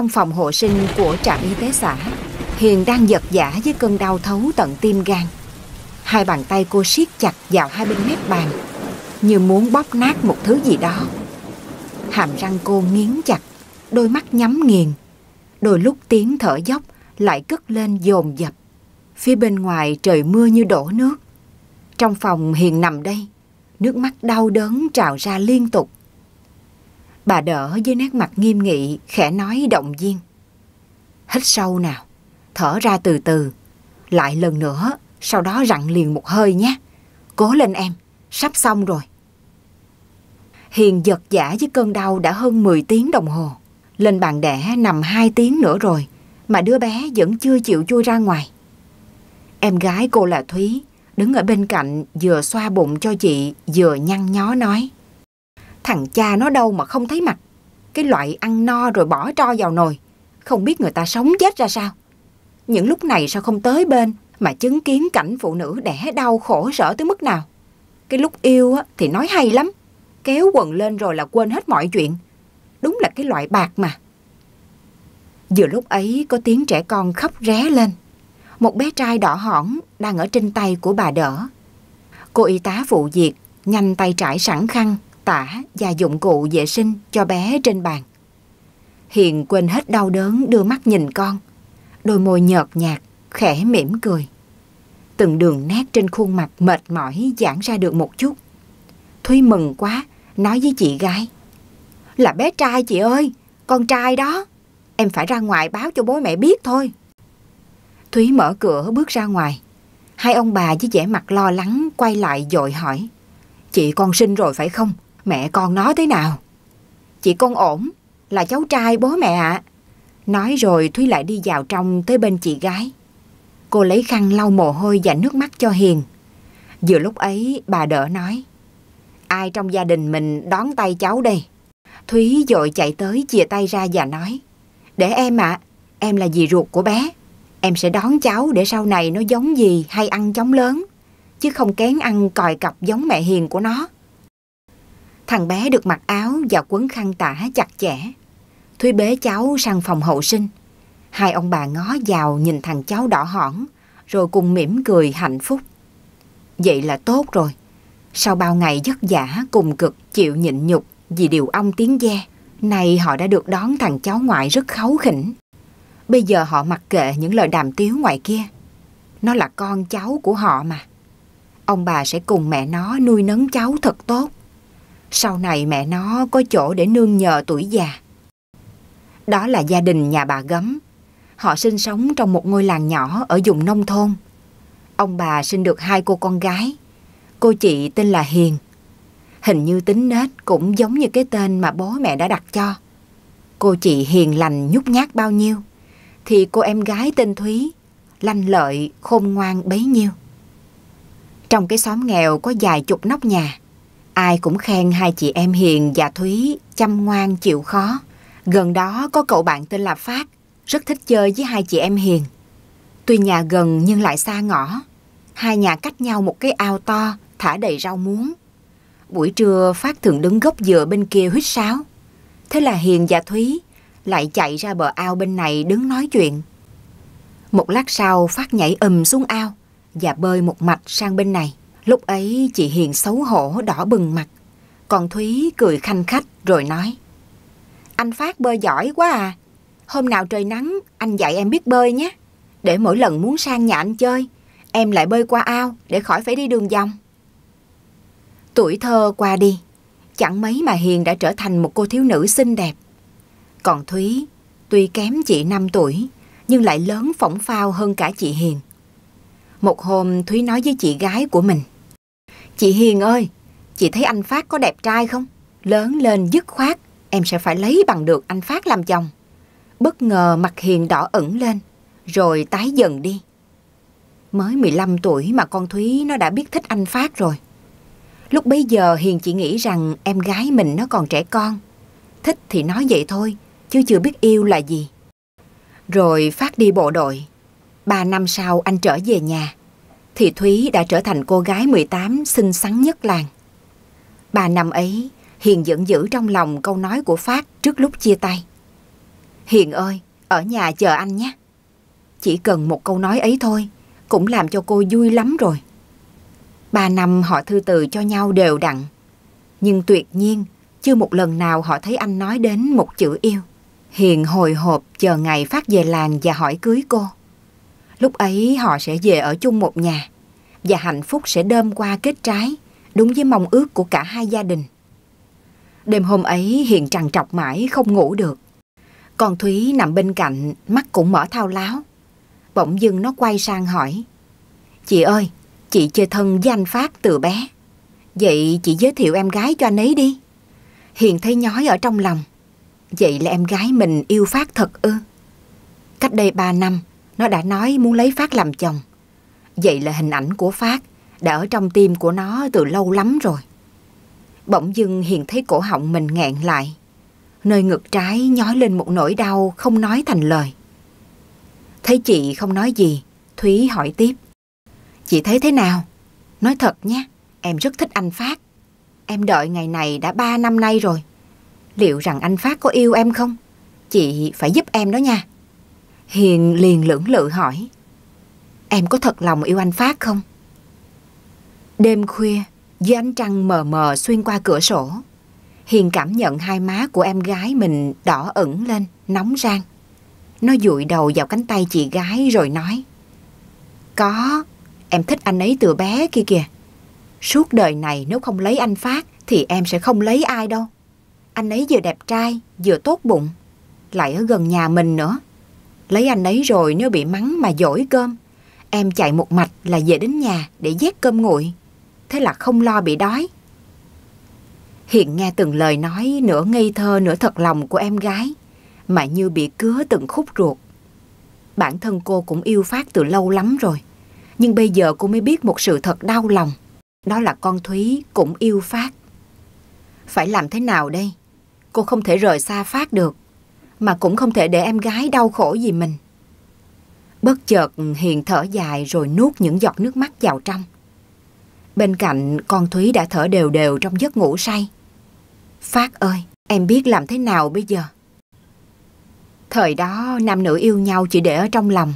Trong phòng hộ sinh của trạm y tế xã, Hiền đang giật giả với cơn đau thấu tận tim gan. Hai bàn tay cô siết chặt vào hai bên mép bàn, như muốn bóp nát một thứ gì đó. Hàm răng cô nghiến chặt, đôi mắt nhắm nghiền. Đôi lúc tiếng thở dốc lại cất lên dồn dập. Phía bên ngoài trời mưa như đổ nước. Trong phòng Hiền nằm đây, nước mắt đau đớn trào ra liên tục. Bà đỡ với nét mặt nghiêm nghị, khẽ nói động viên. Hít sâu nào, thở ra từ từ. Lại lần nữa, sau đó rặn liền một hơi nhé. Cố lên em, sắp xong rồi. Hiền giật giả với cơn đau đã hơn 10 tiếng đồng hồ. Lên bàn đẻ nằm 2 tiếng nữa rồi, mà đứa bé vẫn chưa chịu chui ra ngoài. Em gái cô là Thúy, đứng ở bên cạnh vừa xoa bụng cho chị vừa nhăn nhó nói. Thằng cha nó đâu mà không thấy mặt. Cái loại ăn no rồi bỏ tro vào nồi. Không biết người ta sống chết ra sao. Những lúc này sao không tới bên mà chứng kiến cảnh phụ nữ đẻ đau khổ sở tới mức nào. Cái lúc yêu thì nói hay lắm. Kéo quần lên rồi là quên hết mọi chuyện. Đúng là cái loại bạc mà. Vừa lúc ấy có tiếng trẻ con khóc ré lên. Một bé trai đỏ hỏn đang ở trên tay của bà đỡ. Cô y tá phụ việc nhanh tay trải sẵn khăn tả và dụng cụ vệ sinh cho bé trên bàn. Hiền quên hết đau đớn đưa mắt nhìn con. Đôi môi nhợt nhạt, khẽ mỉm cười. Từng đường nét trên khuôn mặt mệt mỏi giãn ra được một chút. Thúy mừng quá, nói với chị gái. Là bé trai chị ơi, con trai đó. Em phải ra ngoài báo cho bố mẹ biết thôi. Thúy mở cửa bước ra ngoài. Hai ông bà với vẻ mặt lo lắng quay lại dội hỏi. Chị con sinh rồi phải không? Mẹ con nó thế nào? Chị con ổn, là cháu trai bố mẹ ạ. Nói rồi Thúy lại đi vào trong tới bên chị gái. Cô lấy khăn lau mồ hôi và nước mắt cho Hiền. Vừa lúc ấy bà đỡ nói. Ai trong gia đình mình đón tay cháu đây? Thúy dội chạy tới chìa tay ra và nói. Để em ạ, em là dì ruột của bé. Em sẽ đón cháu để sau này nó giống gì hay ăn chóng lớn. Chứ không kén ăn còi cặp giống mẹ Hiền của nó. Thằng bé được mặc áo và quấn khăn tả chặt chẽ. Thúy bế cháu sang phòng hậu sinh. Hai ông bà ngó vào nhìn thằng cháu đỏ hỏn, rồi cùng mỉm cười hạnh phúc. Vậy là tốt rồi. Sau bao ngày vất vả cùng cực chịu nhịn nhục vì điều ông tiếng ve, nay họ đã được đón thằng cháu ngoại rất kháu khỉnh. Bây giờ họ mặc kệ những lời đàm tiếu ngoài kia. Nó là con cháu của họ mà. Ông bà sẽ cùng mẹ nó nuôi nấng cháu thật tốt. Sau này mẹ nó có chỗ để nương nhờ tuổi già. Đó là gia đình nhà bà Gấm. Họ sinh sống trong một ngôi làng nhỏ ở vùng nông thôn. Ông bà sinh được hai cô con gái. Cô chị tên là Hiền. Hình như tính nết cũng giống như cái tên mà bố mẹ đã đặt cho. Cô chị hiền lành nhút nhát bao nhiêu, thì cô em gái tên Thúy lanh lợi, khôn ngoan bấy nhiêu. Trong cái xóm nghèo có vài chục nóc nhà, Ai cũng khen hai chị em Hiền và Thúy chăm ngoan chịu khó. Gần đó có cậu bạn tên là Phát, rất thích chơi với hai chị em Hiền. Tuy nhà gần nhưng lại xa ngõ. Hai nhà cách nhau một cái ao to, thả đầy rau muống. Buổi trưa Phát thường đứng gốc dừa bên kia huýt sáo. Thế là Hiền và Thúy lại chạy ra bờ ao bên này đứng nói chuyện. Một lát sau Phát nhảy ầm xuống ao và bơi một mạch sang bên này. Lúc ấy chị Hiền xấu hổ đỏ bừng mặt. Còn Thúy cười khanh khách rồi nói. Anh Phát bơi giỏi quá à. Hôm nào trời nắng anh dạy em biết bơi nhé. Để mỗi lần muốn sang nhà anh chơi, em lại bơi qua ao để khỏi phải đi đường vòng. Tuổi thơ qua đi, chẳng mấy mà Hiền đã trở thành một cô thiếu nữ xinh đẹp. Còn Thúy, tuy kém chị 5 tuổi, nhưng lại lớn phỏng phao hơn cả chị Hiền. Một hôm Thúy nói với chị gái của mình. Chị Hiền ơi, chị thấy anh Phát có đẹp trai không? Lớn lên dứt khoát, em sẽ phải lấy bằng được anh Phát làm chồng. Bất ngờ mặt Hiền đỏ ửng lên, rồi tái dần đi. Mới 15 tuổi mà con Thúy nó đã biết thích anh Phát rồi. Lúc bấy giờ Hiền chỉ nghĩ rằng em gái mình nó còn trẻ con. Thích thì nói vậy thôi, chứ chưa biết yêu là gì. Rồi Phát đi bộ đội. Ba năm sau anh trở về nhà thì Thúy đã trở thành cô gái 18 xinh xắn nhất làng. Ba năm ấy, Hiền vẫn giữ trong lòng câu nói của Phát trước lúc chia tay. Hiền ơi, ở nhà chờ anh nhé. Chỉ cần một câu nói ấy thôi, cũng làm cho cô vui lắm rồi. Ba năm họ thư từ cho nhau đều đặn. Nhưng tuyệt nhiên, chưa một lần nào họ thấy anh nói đến một chữ yêu. Hiền hồi hộp chờ ngày phát về làng và hỏi cưới cô. Lúc ấy họ sẽ về ở chung một nhà và hạnh phúc sẽ đơm qua kết trái, đúng với mong ước của cả hai gia đình. Đêm hôm ấy Hiền trằn trọc mãi không ngủ được. Còn Thúy nằm bên cạnh, mắt cũng mở thao láo. Bỗng dưng nó quay sang hỏi. Chị ơi, chị chơi thân với anh Phát từ bé. Vậy chị giới thiệu em gái cho anh ấy đi. Hiền thấy nhói ở trong lòng. Vậy là em gái mình yêu Phát thật ư? Cách đây ba năm, nó đã nói muốn lấy Phát làm chồng. Vậy là hình ảnh của Phát đã ở trong tim của nó từ lâu lắm rồi. Bỗng dưng Hiền thấy cổ họng mình nghẹn lại. Nơi ngực trái nhói lên một nỗi đau không nói thành lời. Thấy chị không nói gì, Thúy hỏi tiếp. Chị thấy thế nào? Nói thật nhé, em rất thích anh Phát. Em đợi ngày này đã ba năm nay rồi. Liệu rằng anh Phát có yêu em không? Chị phải giúp em đó nha. Hiền liền lưỡng lự hỏi. Em có thật lòng yêu anh Phát không? Đêm khuya, dưới ánh trăng mờ mờ xuyên qua cửa sổ, Hiền cảm nhận hai má của em gái mình đỏ ẩn lên, nóng rang. Nó dụi đầu vào cánh tay chị gái rồi nói. Có, em thích anh ấy từ bé kia kìa. Suốt đời này nếu không lấy anh Phát thì em sẽ không lấy ai đâu. Anh ấy vừa đẹp trai, vừa tốt bụng, lại ở gần nhà mình nữa. Lấy anh ấy rồi nếu bị mắng mà dỗi cơm, em chạy một mạch là về đến nhà để vét cơm nguội. Thế là không lo bị đói. Hiện nghe từng lời nói, nửa ngây thơ, nửa thật lòng của em gái, mà như bị cứa từng khúc ruột. Bản thân cô cũng yêu Phát từ lâu lắm rồi. Nhưng bây giờ cô mới biết một sự thật đau lòng. Đó là con Thúy cũng yêu Phát. Phải làm thế nào đây? Cô không thể rời xa Phát được. Mà cũng không thể để em gái đau khổ vì mình. Bất chợt Hiền thở dài rồi nuốt những giọt nước mắt vào trong. Bên cạnh con Thúy đã thở đều đều trong giấc ngủ say. Phát ơi, em biết làm thế nào bây giờ? Thời đó nam nữ yêu nhau chỉ để ở trong lòng.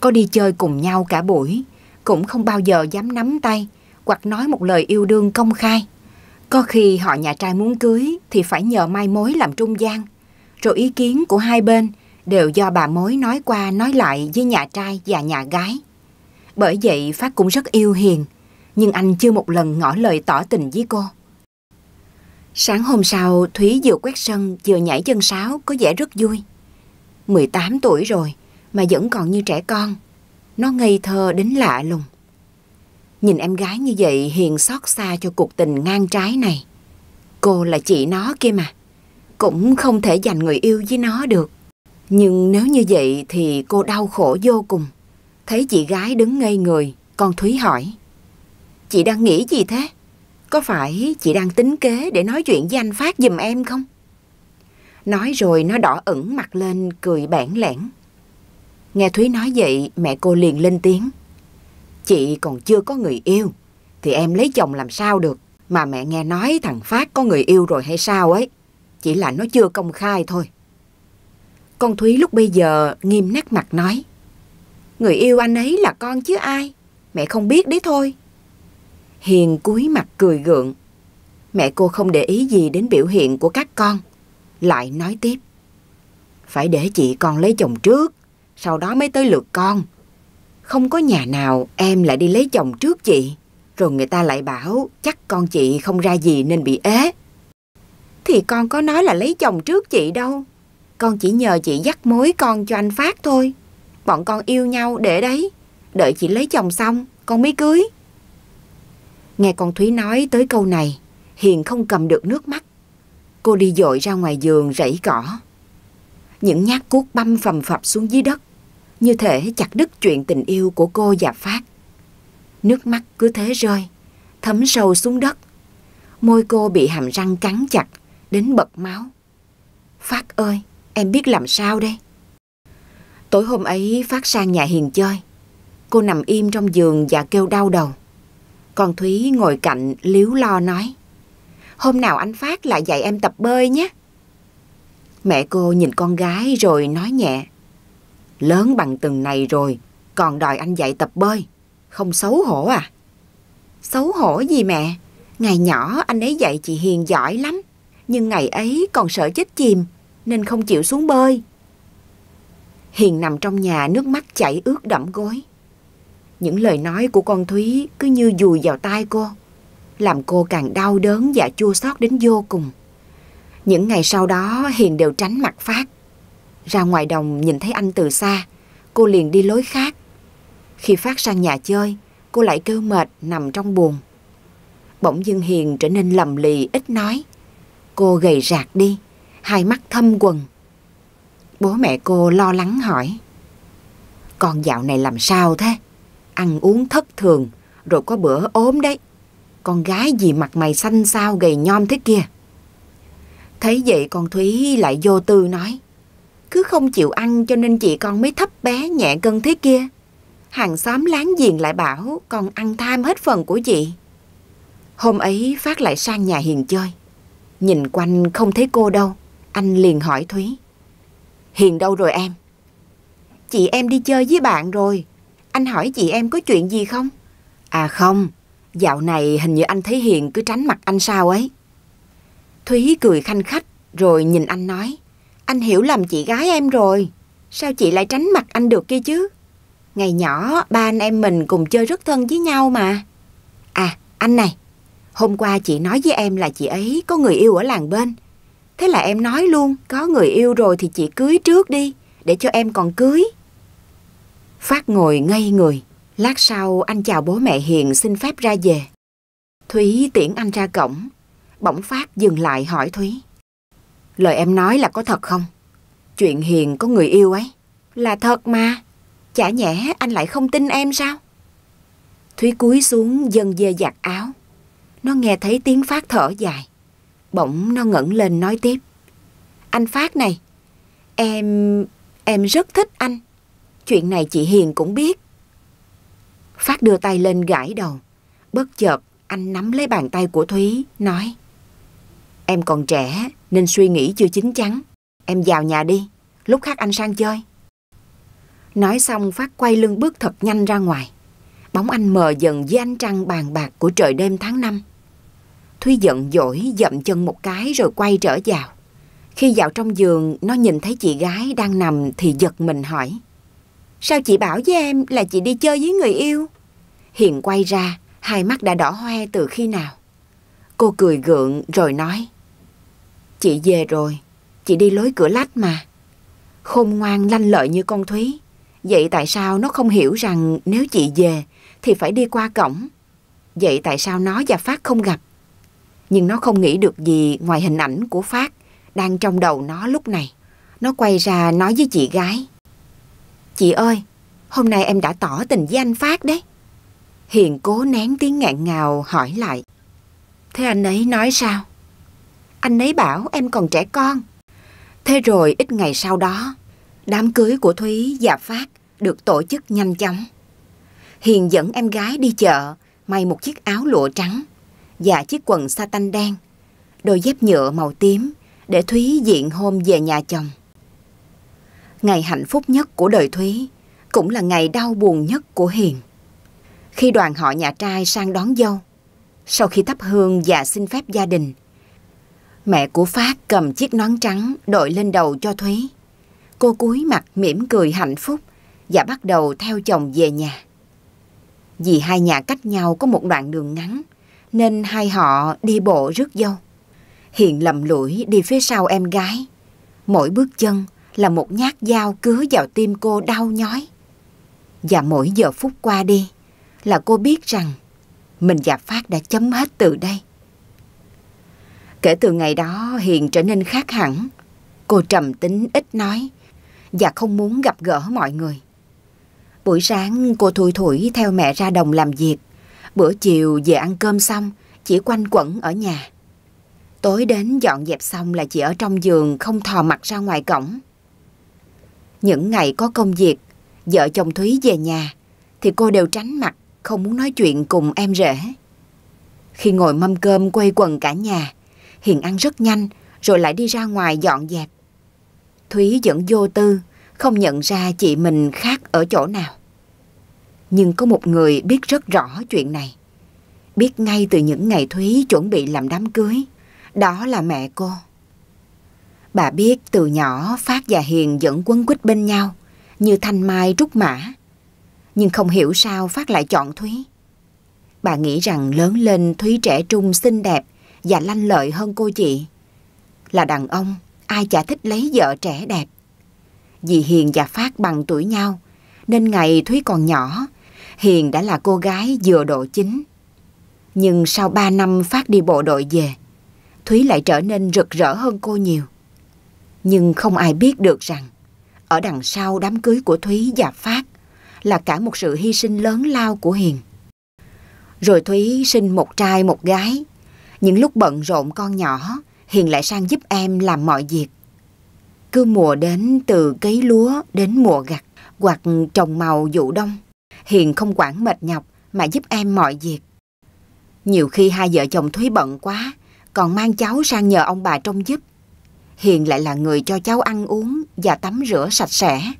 Có đi chơi cùng nhau cả buổi, cũng không bao giờ dám nắm tay hoặc nói một lời yêu đương công khai. Có khi họ nhà trai muốn cưới thì phải nhờ mai mối làm trung gian. Rồi ý kiến của hai bên đều do bà mối nói qua nói lại với nhà trai và nhà gái. Bởi vậy Phát cũng rất yêu Hiền, nhưng anh chưa một lần ngỏ lời tỏ tình với cô. Sáng hôm sau, Thúy vừa quét sân vừa nhảy chân sáo có vẻ rất vui. 18 tuổi rồi mà vẫn còn như trẻ con. Nó ngây thơ đến lạ lùng. Nhìn em gái như vậy Hiền xót xa cho cuộc tình ngang trái này. Cô là chị nó kia mà. Cũng không thể giành người yêu với nó được. Nhưng nếu như vậy thì cô đau khổ vô cùng. Thấy chị gái đứng ngây người, con Thúy hỏi. Chị đang nghĩ gì thế? Có phải chị đang tính kế để nói chuyện với anh Phát giùm em không? Nói rồi nó đỏ ửng mặt lên cười bản lẻn. Nghe Thúy nói vậy mẹ cô liền lên tiếng. Chị còn chưa có người yêu thì em lấy chồng làm sao được. Mà mẹ nghe nói thằng Phát có người yêu rồi hay sao ấy. Chỉ là nó chưa công khai thôi. Con Thúy lúc bây giờ nghiêm nét mặt nói. Người yêu anh ấy là con chứ ai. Mẹ không biết đấy thôi. Hiền cúi mặt cười gượng. Mẹ cô không để ý gì đến biểu hiện của các con. Lại nói tiếp. Phải để chị con lấy chồng trước, sau đó mới tới lượt con. Không có nhà nào em lại đi lấy chồng trước chị. Rồi người ta lại bảo chắc con chị không ra gì nên bị ế. Thì con có nói là lấy chồng trước chị đâu. Con chỉ nhờ chị dắt mối con cho anh Phát thôi. Bọn con yêu nhau để đấy. Đợi chị lấy chồng xong, con mới cưới. Nghe con Thúy nói tới câu này, Hiền không cầm được nước mắt. Cô đi dội ra ngoài giường rẫy cỏ. Những nhát cuốc băm phầm phập xuống dưới đất, như thể chặt đứt chuyện tình yêu của cô và Phát. Nước mắt cứ thế rơi, thấm sâu xuống đất. Môi cô bị hàm răng cắn chặt, đến bật máu. Phát ơi, em biết làm sao đây? Tối hôm ấy Phát sang nhà Hiền chơi. Cô nằm im trong giường và kêu đau đầu. Còn Thúy ngồi cạnh liếu lo nói. Hôm nào anh Phát lại dạy em tập bơi nhé. Mẹ cô nhìn con gái rồi nói nhẹ. Lớn bằng từng này rồi, còn đòi anh dạy tập bơi. Không xấu hổ à? Xấu hổ gì mẹ? Ngày nhỏ anh ấy dạy chị Hiền giỏi lắm. Nhưng ngày ấy còn sợ chết chìm, nên không chịu xuống bơi. Hiền nằm trong nhà nước mắt chảy ướt đẫm gối. Những lời nói của con Thúy cứ như dùi vào tai cô, làm cô càng đau đớn và chua xót đến vô cùng. Những ngày sau đó Hiền đều tránh mặt Phát. Ra ngoài đồng nhìn thấy anh từ xa, cô liền đi lối khác. Khi Phát sang nhà chơi, cô lại kêu mệt nằm trong buồn. Bỗng dưng Hiền trở nên lầm lì ít nói. Cô gầy rạc đi, hai mắt thâm quần. Bố mẹ cô lo lắng hỏi. Con dạo này làm sao thế? Ăn uống thất thường, rồi có bữa ốm đấy. Con gái gì mặt mày xanh xao gầy nhom thế kia. Thấy vậy con Thúy lại vô tư nói. Cứ không chịu ăn cho nên chị con mới thấp bé nhẹ cân thế kia. Hàng xóm láng giềng lại bảo con ăn tham hết phần của chị. Hôm ấy Phát lại sang nhà Hiền chơi. Nhìn quanh không thấy cô đâu. Anh liền hỏi Thúy. Hiền đâu rồi em? Chị em đi chơi với bạn rồi. Anh hỏi chị em có chuyện gì không? À không, dạo này hình như anh thấy Hiền cứ tránh mặt anh sao ấy. Thúy cười khanh khách rồi nhìn anh nói. Anh hiểu lầm chị gái em rồi. Sao chị lại tránh mặt anh được kia chứ? Ngày nhỏ ba anh em mình cùng chơi rất thân với nhau mà. À anh này, hôm qua chị nói với em là chị ấy có người yêu ở làng bên. Thế là em nói luôn, có người yêu rồi thì chị cưới trước đi, để cho em còn cưới. Phát ngồi ngây người, lát sau anh chào bố mẹ Hiền xin phép ra về. Thúy tiễn anh ra cổng, bỗng Phát dừng lại hỏi Thúy. Lời em nói là có thật không? Chuyện Hiền có người yêu ấy. Là thật mà. Chả nhẽ anh lại không tin em sao? Thúy cúi xuống dần dê giặt áo. Nó nghe thấy tiếng Phát thở dài. Bỗng nó ngẩng lên nói tiếp. Anh Phát này, em... em rất thích anh. Chuyện này chị Hiền cũng biết. Phát đưa tay lên gãi đầu. Bất chợt anh nắm lấy bàn tay của Thúy, nói. Em còn trẻ nên suy nghĩ chưa chín chắn. Em vào nhà đi, lúc khác anh sang chơi. Nói xong Phát quay lưng bước thật nhanh ra ngoài. Bóng anh mờ dần dưới ánh trăng bàn bạc của trời đêm tháng năm. Thúy giận dỗi dậm chân một cái rồi quay trở vào. Khi vào trong giường, nó nhìn thấy chị gái đang nằm thì giật mình hỏi. Sao chị bảo với em là chị đi chơi với người yêu? Hiền quay ra, hai mắt đã đỏ hoe từ khi nào. Cô cười gượng rồi nói. Chị về rồi, chị đi lối cửa lách mà. Khôn ngoan lanh lợi như con Thúy. Vậy tại sao nó không hiểu rằng nếu chị về thì phải đi qua cổng? Vậy tại sao nó và Phát không gặp? Nhưng nó không nghĩ được gì ngoài hình ảnh của Phát đang trong đầu nó lúc này. Nó quay ra nói với chị gái. Chị ơi, hôm nay em đã tỏ tình với anh Phát đấy. Hiền cố nén tiếng ngạn ngào hỏi lại. Thế anh ấy nói sao? Anh ấy bảo em còn trẻ con. Thế rồi ít ngày sau đó, đám cưới của Thúy và Phát được tổ chức nhanh chóng. Hiền dẫn em gái đi chợ, may một chiếc áo lụa trắng và chiếc quần sa tanh đen, đôi dép nhựa màu tím để Thúy diện hôm về nhà chồng. Ngày hạnh phúc nhất của đời Thúy cũng là ngày đau buồn nhất của Hiền. Khi đoàn họ nhà trai sang đón dâu, sau khi thắp hương và xin phép gia đình, mẹ của Phát cầm chiếc nón trắng đội lên đầu cho Thúy. Cô cúi mặt mỉm cười hạnh phúc và bắt đầu theo chồng về nhà. Vì hai nhà cách nhau có một đoạn đường ngắn, nên hai họ đi bộ rước dâu. Hiện lầm lũi đi phía sau em gái. Mỗi bước chân là một nhát dao cứa vào tim cô đau nhói. Và mỗi giờ phút qua đi là cô biết rằng mình và Phát đã chấm hết từ đây. Kể từ ngày đó, Hiền trở nên khác hẳn. Cô trầm tính ít nói và không muốn gặp gỡ mọi người. Buổi sáng, cô thui thủi theo mẹ ra đồng làm việc. Bữa chiều về ăn cơm xong chỉ quanh quẩn ở nhà. Tối đến dọn dẹp xong là chị ở trong giường không thò mặt ra ngoài cổng. Những ngày có công việc, vợ chồng Thúy về nhà thì cô đều tránh mặt, không muốn nói chuyện cùng em rể. Khi ngồi mâm cơm quay quần cả nhà, Hiền ăn rất nhanh rồi lại đi ra ngoài dọn dẹp. Thúy vẫn vô tư, không nhận ra chị mình khác ở chỗ nào. Nhưng có một người biết rất rõ chuyện này. Biết ngay từ những ngày Thúy chuẩn bị làm đám cưới. Đó là mẹ cô. Bà biết từ nhỏ Phát và Hiền dẫn quân quýt bên nhau, như thanh mai trúc mã. Nhưng không hiểu sao Phát lại chọn Thúy. Bà nghĩ rằng lớn lên Thúy trẻ trung xinh đẹp và lanh lợi hơn cô chị. Là đàn ông, ai chả thích lấy vợ trẻ đẹp. Vì Hiền và Phát bằng tuổi nhau, nên ngày Thúy còn nhỏ, Hiền đã là cô gái vừa độ chính. Nhưng sau 3 năm Phát đi bộ đội về, Thúy lại trở nên rực rỡ hơn cô nhiều. Nhưng không ai biết được rằng, ở đằng sau đám cưới của Thúy và Phát là cả một sự hy sinh lớn lao của Hiền. Rồi Thúy sinh một trai một gái. Những lúc bận rộn con nhỏ, Hiền lại sang giúp em làm mọi việc. Cứ mùa đến từ cấy lúa đến mùa gặt hoặc trồng màu vụ đông. Hiền không quản mệt nhọc mà giúp em mọi việc. Nhiều khi hai vợ chồng Thúy bận quá, còn mang cháu sang nhờ ông bà trông giúp. Hiền lại là người cho cháu ăn uống và tắm rửa sạch sẽ.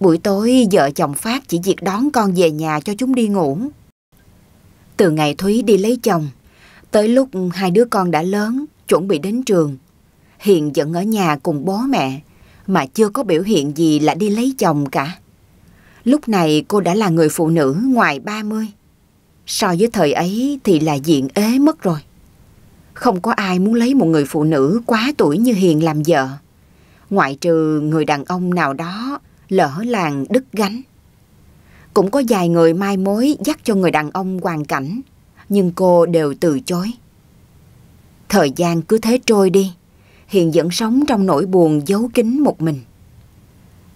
Buổi tối vợ chồng Phát chỉ việc đón con về nhà cho chúng đi ngủ. Từ ngày Thúy đi lấy chồng, tới lúc hai đứa con đã lớn, chuẩn bị đến trường, Hiền vẫn ở nhà cùng bố mẹ, mà chưa có biểu hiện gì là đi lấy chồng cả. Lúc này cô đã là người phụ nữ ngoài 30. So với thời ấy thì là diện ế mất rồi. Không có ai muốn lấy một người phụ nữ quá tuổi như Hiền làm vợ. Ngoại trừ người đàn ông nào đó lỡ làng đứt gánh. Cũng có vài người mai mối dắt cho người đàn ông hoàn cảnh, nhưng cô đều từ chối. Thời gian cứ thế trôi đi, Hiền vẫn sống trong nỗi buồn giấu kín một mình.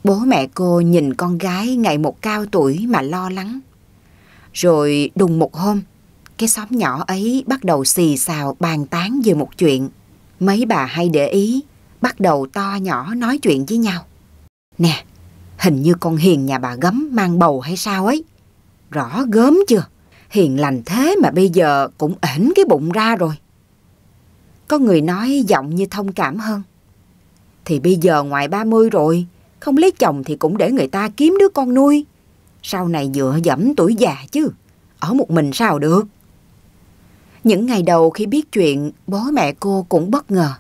Bố mẹ cô nhìn con gái ngày một cao tuổi mà lo lắng. Rồi đùng một hôm, cái xóm nhỏ ấy bắt đầu xì xào bàn tán về một chuyện. Mấy bà hay để ý, bắt đầu to nhỏ nói chuyện với nhau. Nè, hình như con Hiền nhà bà gấm mang bầu hay sao ấy. Rõ gớm chưa? Hiền lành thế mà bây giờ cũng ẩn cái bụng ra rồi. Có người nói giọng như thông cảm hơn. Thì bây giờ ngoài 30 rồi, không lấy chồng thì cũng để người ta kiếm đứa con nuôi. Sau này dựa dẫm tuổi già chứ, ở một mình sao được. Những ngày đầu khi biết chuyện, bố mẹ cô cũng bất ngờ.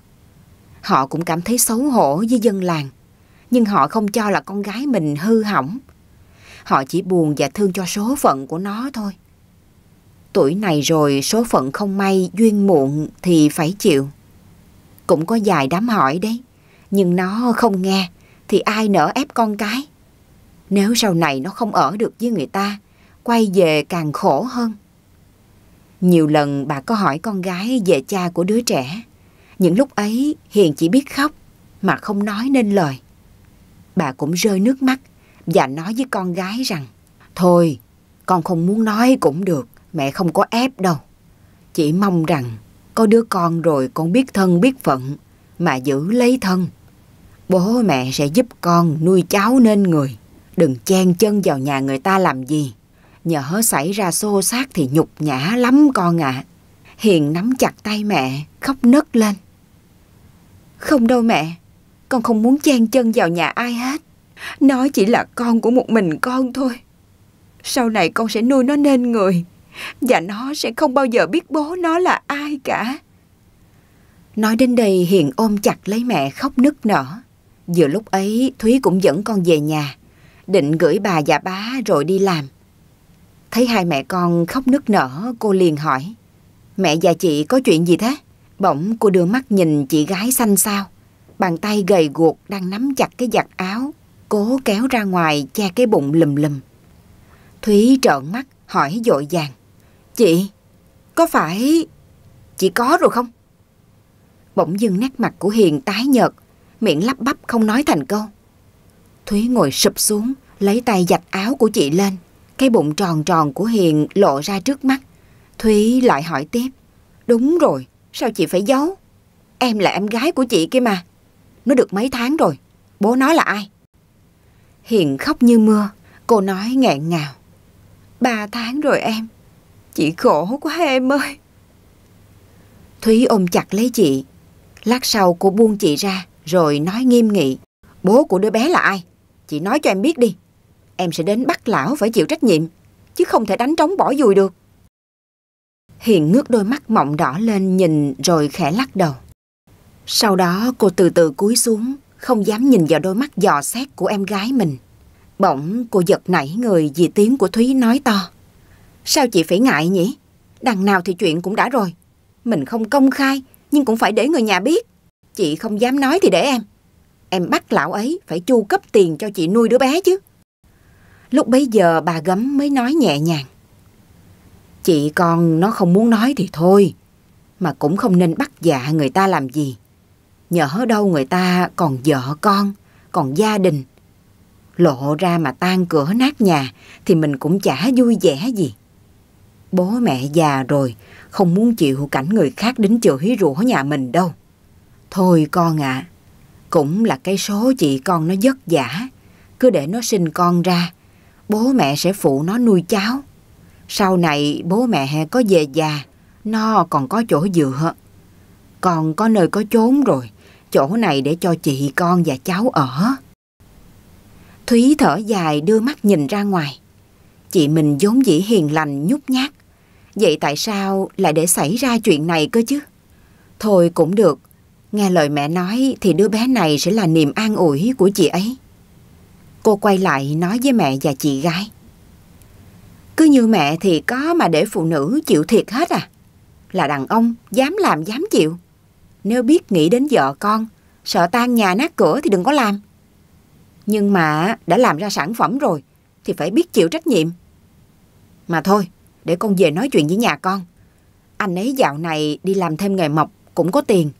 Họ cũng cảm thấy xấu hổ với dân làng, nhưng họ không cho là con gái mình hư hỏng. Họ chỉ buồn và thương cho số phận của nó thôi. Tuổi này rồi số phận không may, duyên muộn thì phải chịu. Cũng có vài đám hỏi đấy, nhưng nó không nghe thì ai nỡ ép con cái. Nếu sau này nó không ở được với người ta, quay về càng khổ hơn. Nhiều lần bà có hỏi con gái về cha của đứa trẻ. Những lúc ấy Hiền chỉ biết khóc mà không nói nên lời. Bà cũng rơi nước mắt và nói với con gái rằng Thôi, con không muốn nói cũng được, mẹ không có ép đâu. Chỉ mong rằng có đứa con rồi con biết thân biết phận mà giữ lấy thân. Bố mẹ sẽ giúp con nuôi cháu nên người. Đừng chen chân vào nhà người ta làm gì. Nhỡ xảy ra xô xát thì nhục nhã lắm con ạ. Hiền nắm chặt tay mẹ, khóc nấc lên. Không đâu mẹ, con không muốn chen chân vào nhà ai hết. Nó chỉ là con của một mình con thôi. Sau này con sẽ nuôi nó nên người. Và nó sẽ không bao giờ biết bố nó là ai cả. Nói đến đây Hiền ôm chặt lấy mẹ khóc nức nở. Vừa lúc ấy Thúy cũng dẫn con về nhà. Định gửi bà và bá rồi đi làm. Thấy hai mẹ con khóc nức nở, cô liền hỏi. Mẹ và chị có chuyện gì thế? Bỗng cô đưa mắt nhìn chị gái xanh sao Bàn tay gầy guộc đang nắm chặt cái giặt áo. Cố kéo ra ngoài che cái bụng lùm lùm. Thúy trợn mắt hỏi dội vàng. Chị, có phải... Chị có rồi không? Bỗng dưng nét mặt của Hiền tái nhợt, miệng lắp bắp không nói thành câu. Thúy ngồi sụp xuống, lấy tay giặt áo của chị lên. Cái bụng tròn tròn của Hiền lộ ra trước mắt. Thúy lại hỏi tiếp. Đúng rồi, sao chị phải giấu? Em là em gái của chị kia mà. Nó được mấy tháng rồi, bố nói là ai? Hiền khóc như mưa, cô nói nghẹn ngào. Ba tháng rồi em, chị khổ quá em ơi. Thúy ôm chặt lấy chị. Lát sau cô buông chị ra, rồi nói nghiêm nghị. Bố của đứa bé là ai? Chị nói cho em biết đi. Em sẽ đến bắt lão phải chịu trách nhiệm, chứ không thể đánh trống bỏ dùi được. Hiền ngước đôi mắt mọng đỏ lên nhìn rồi khẽ lắc đầu. Sau đó cô từ từ cúi xuống, không dám nhìn vào đôi mắt dò xét của em gái mình. Bỗng cô giật nảy người vì tiếng của Thúy nói to. Sao chị phải ngại nhỉ? Đằng nào thì chuyện cũng đã rồi. Mình không công khai, nhưng cũng phải để người nhà biết. Chị không dám nói thì để em. Em bắt lão ấy phải chu cấp tiền cho chị nuôi đứa bé chứ. Lúc bấy giờ bà gấm mới nói nhẹ nhàng. Chị con nó không muốn nói thì thôi, mà cũng không nên bắt dạ người ta làm gì. Nhỡ đâu người ta còn vợ con, còn gia đình. Lộ ra mà tan cửa nát nhà thì mình cũng chả vui vẻ gì. Bố mẹ già rồi, không muốn chịu cảnh người khác đến chửi rủa nhà mình đâu. Thôi con ạ, cũng là cái số chị con nó vất vả. Cứ để nó sinh con ra, bố mẹ sẽ phụ nó nuôi cháu. Sau này bố mẹ có về già, nó còn có chỗ dựa. Còn có nơi có chốn rồi, chỗ này để cho chị con và cháu ở. Thúy thở dài đưa mắt nhìn ra ngoài. Chị mình vốn dĩ hiền lành nhút nhát. Vậy tại sao lại để xảy ra chuyện này cơ chứ? Thôi cũng được. Nghe lời mẹ nói thì đứa bé này sẽ là niềm an ủi của chị ấy. Cô quay lại nói với mẹ và chị gái. Cứ như mẹ thì có mà để phụ nữ chịu thiệt hết à? Là đàn ông, dám làm dám chịu. Nếu biết nghĩ đến vợ con, sợ tan nhà nát cửa thì đừng có làm. Nhưng mà đã làm ra sản phẩm rồi thì phải biết chịu trách nhiệm. Mà thôi, để con về nói chuyện với nhà con. Anh ấy dạo này đi làm thêm nghề mộc cũng có tiền.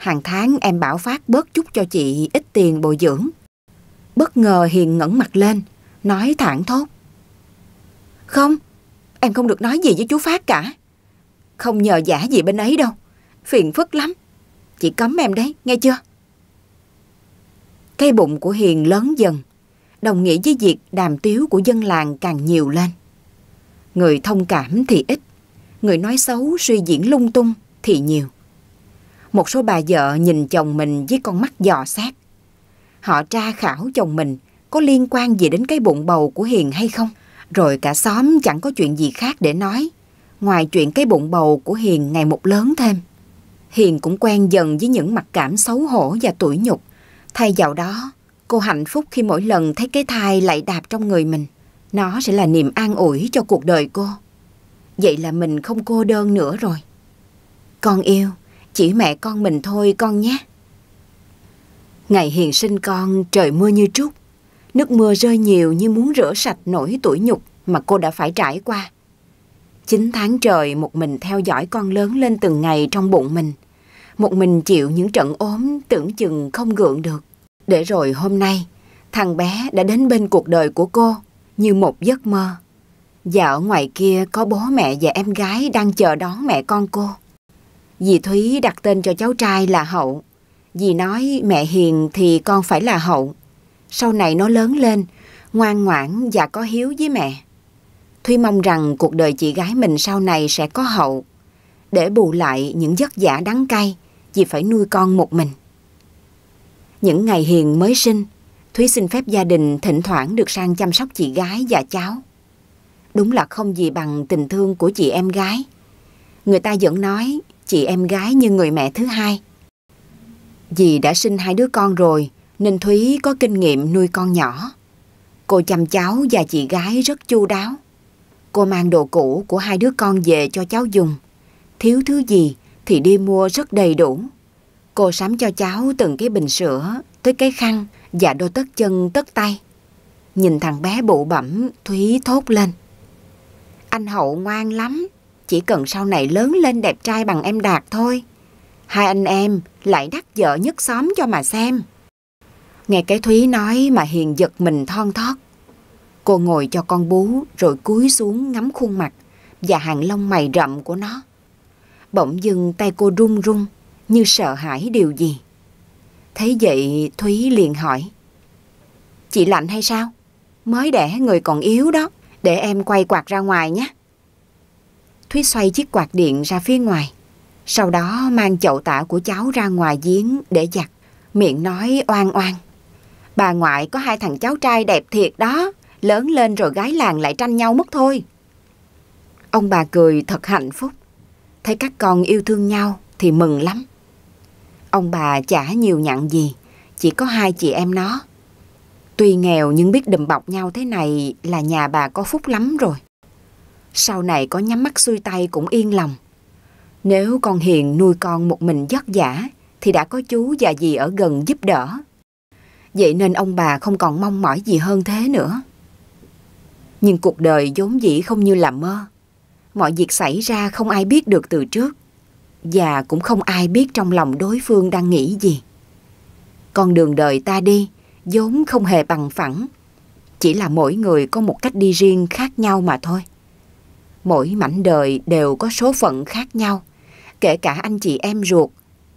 Hàng tháng em bảo phát bớt chút cho chị ít tiền bồi dưỡng. Bất ngờ Hiền ngẩng mặt lên, nói thẳng thốt. Không, em không được nói gì với chú Phát cả. Không nhờ giả gì bên ấy đâu. Phiền phức lắm. Chị cấm em đấy, nghe chưa? Cây bụng của Hiền lớn dần, đồng nghĩa với việc đàm tiếu của dân làng càng nhiều lên. Người thông cảm thì ít, người nói xấu suy diễn lung tung thì nhiều. Một số bà vợ nhìn chồng mình với con mắt dò xét. Họ tra khảo chồng mình có liên quan gì đến cái bụng bầu của Hiền hay không. Rồi cả xóm chẳng có chuyện gì khác để nói, ngoài chuyện cái bụng bầu của Hiền ngày một lớn thêm. Hiền cũng quen dần với những mặc cảm xấu hổ và tủi nhục. Thay vào đó, cô hạnh phúc khi mỗi lần thấy cái thai lại đạp trong người mình. Nó sẽ là niềm an ủi cho cuộc đời cô. Vậy là mình không cô đơn nữa rồi. Con yêu, chỉ mẹ con mình thôi con nhé. Ngày Hiền sinh con trời mưa như trút. Nước mưa rơi nhiều như muốn rửa sạch nỗi tủi nhục mà cô đã phải trải qua. Chín tháng trời một mình theo dõi con lớn lên từng ngày trong bụng mình. Một mình chịu những trận ốm tưởng chừng không gượng được. Để rồi hôm nay, thằng bé đã đến bên cuộc đời của cô như một giấc mơ. Và ở ngoài kia có bố mẹ và em gái đang chờ đón mẹ con cô. Dì Thúy đặt tên cho cháu trai là Hậu. Dì nói mẹ hiền thì con phải là Hậu. Sau này nó lớn lên, ngoan ngoãn và có hiếu với mẹ. Thúy mong rằng cuộc đời chị gái mình sau này sẽ có hậu. Để bù lại những giấc giả đắng cay, dì phải nuôi con một mình. Những ngày hiền mới sinh, Thúy xin phép gia đình thỉnh thoảng được sang chăm sóc chị gái và cháu. Đúng là không gì bằng tình thương của chị em gái. Người ta vẫn nói chị em gái như người mẹ thứ hai. Dì đã sinh hai đứa con rồi, nên Thúy có kinh nghiệm nuôi con nhỏ. Cô chăm cháu và chị gái rất chu đáo. Cô mang đồ cũ của hai đứa con về cho cháu dùng. Thiếu thứ gì thì đi mua rất đầy đủ. Cô sắm cho cháu từng cái bình sữa, tới cái khăn và đôi tất chân tất tay. Nhìn thằng bé bụ bẩm, Thúy thốt lên. Anh Hậu ngoan lắm, chỉ cần sau này lớn lên đẹp trai bằng em Đạt thôi. Hai anh em lại đắc vợ nhất xóm cho mà xem. Nghe cái Thúy nói mà Hiền giật mình thon thót. Cô ngồi cho con bú rồi cúi xuống ngắm khuôn mặt và hàng lông mày rậm của nó. Bỗng dưng tay cô run run như sợ hãi điều gì. Thấy vậy Thúy liền hỏi. Chị lạnh hay sao? Mới đẻ người còn yếu đó. Để em quay quạt ra ngoài nhé. Thúy xoay chiếc quạt điện ra phía ngoài. Sau đó mang chậu tả của cháu ra ngoài giếng để giặt. Miệng nói oan oan. Bà ngoại có hai thằng cháu trai đẹp thiệt đó, lớn lên rồi gái làng lại tranh nhau mất thôi. Ông bà cười thật hạnh phúc, thấy các con yêu thương nhau thì mừng lắm. Ông bà chả nhiều nhặn gì, chỉ có hai chị em nó. Tuy nghèo nhưng biết đùm bọc nhau thế này là nhà bà có phúc lắm rồi. Sau này có nhắm mắt xuôi tay cũng yên lòng. Nếu con Hiền nuôi con một mình vất vả thì đã có chú và dì ở gần giúp đỡ. Vậy nên ông bà không còn mong mỏi gì hơn thế nữa. Nhưng cuộc đời vốn dĩ không như là mơ. Mọi việc xảy ra không ai biết được từ trước. Và cũng không ai biết trong lòng đối phương đang nghĩ gì. Con đường đời ta đi vốn không hề bằng phẳng. Chỉ là mỗi người có một cách đi riêng khác nhau mà thôi. Mỗi mảnh đời đều có số phận khác nhau. Kể cả anh chị em ruột,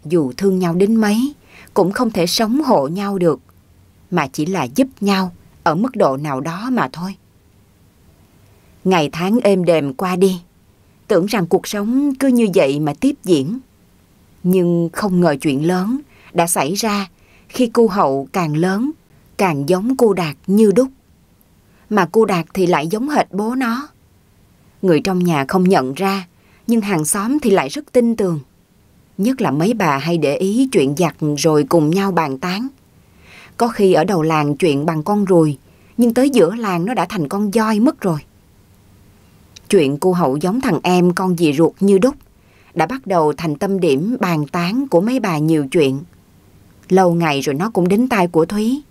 dù thương nhau đến mấy, cũng không thể sống hộ nhau được. Mà chỉ là giúp nhau ở mức độ nào đó mà thôi. Ngày tháng êm đềm qua đi, tưởng rằng cuộc sống cứ như vậy mà tiếp diễn. Nhưng không ngờ chuyện lớn đã xảy ra khi cô hậu càng lớn, càng giống cô Đạt như đúc. Mà cô Đạt thì lại giống hệt bố nó. Người trong nhà không nhận ra, nhưng hàng xóm thì lại rất tin tưởng. Nhất là mấy bà hay để ý chuyện giặt rồi cùng nhau bàn tán. Có khi ở đầu làng chuyện bằng con ruồi, nhưng tới giữa làng nó đã thành con voi mất rồi. Chuyện cô hậu giống thằng em con dì ruột như đúc đã bắt đầu thành tâm điểm bàn tán của mấy bà nhiều chuyện. Lâu ngày rồi nó cũng đến tai của Thúy.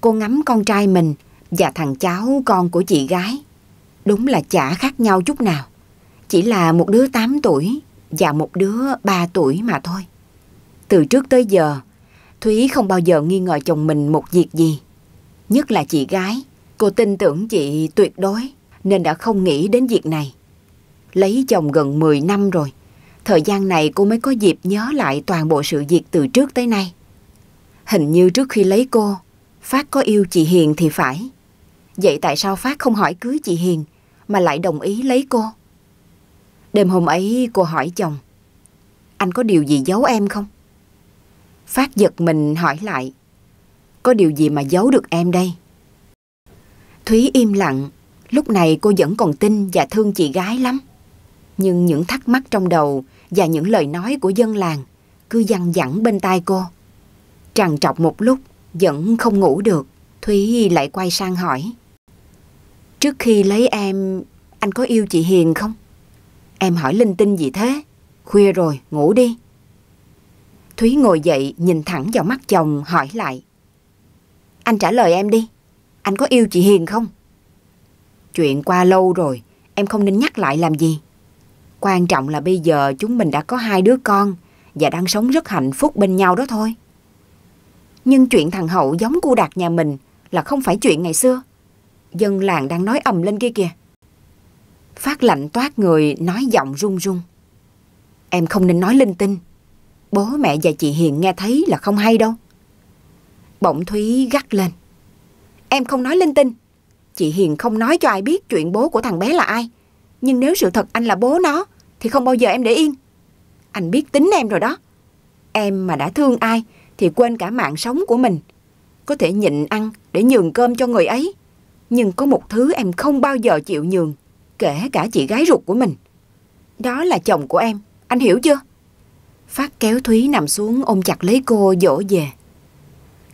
Cô ngắm con trai mình và thằng cháu con của chị gái. Đúng là chả khác nhau chút nào. Chỉ là một đứa 8 tuổi và một đứa 3 tuổi mà thôi. Từ trước tới giờ, Thúy không bao giờ nghi ngờ chồng mình một việc gì. Nhất là chị gái, cô tin tưởng chị tuyệt đối nên đã không nghĩ đến việc này. Lấy chồng gần 10 năm rồi, thời gian này cô mới có dịp nhớ lại toàn bộ sự việc từ trước tới nay. Hình như trước khi lấy cô, Phát có yêu chị Hiền thì phải. Vậy tại sao Phát không hỏi cưới chị Hiền mà lại đồng ý lấy cô? Đêm hôm ấy cô hỏi chồng, anh có điều gì giấu em không? Phát giật mình hỏi lại, có điều gì mà giấu được em đây? Thúy im lặng, lúc này cô vẫn còn tin và thương chị gái lắm. Nhưng những thắc mắc trong đầu và những lời nói của dân làng cứ văng vẳng bên tai cô. Trằn trọc một lúc, vẫn không ngủ được, Thúy lại quay sang hỏi. Trước khi lấy em, anh có yêu chị Hiền không? Em hỏi linh tinh gì thế? Khuya rồi, ngủ đi. Thúy ngồi dậy nhìn thẳng vào mắt chồng hỏi lại. Anh trả lời em đi. Anh có yêu chị Hiền không? Chuyện qua lâu rồi, em không nên nhắc lại làm gì. Quan trọng là bây giờ chúng mình đã có hai đứa con và đang sống rất hạnh phúc bên nhau đó thôi. Nhưng chuyện thằng Hậu giống cô Đạt nhà mình là không phải chuyện ngày xưa. Dân làng đang nói ầm lên kia kìa. Phát lạnh toát người, nói giọng run run. Em không nên nói linh tinh. Bố mẹ và chị Hiền nghe thấy là không hay đâu. Bỗng Thúy gắt lên. Em không nói linh tinh. Chị Hiền không nói cho ai biết chuyện bố của thằng bé là ai. Nhưng nếu sự thật anh là bố nó, thì không bao giờ em để yên. Anh biết tính em rồi đó. Em mà đã thương ai, thì quên cả mạng sống của mình. Có thể nhịn ăn để nhường cơm cho người ấy. Nhưng có một thứ em không bao giờ chịu nhường, kể cả chị gái ruột của mình. Đó là chồng của em, anh hiểu chưa? Phát kéo Thúy nằm xuống ôm chặt lấy cô dỗ về.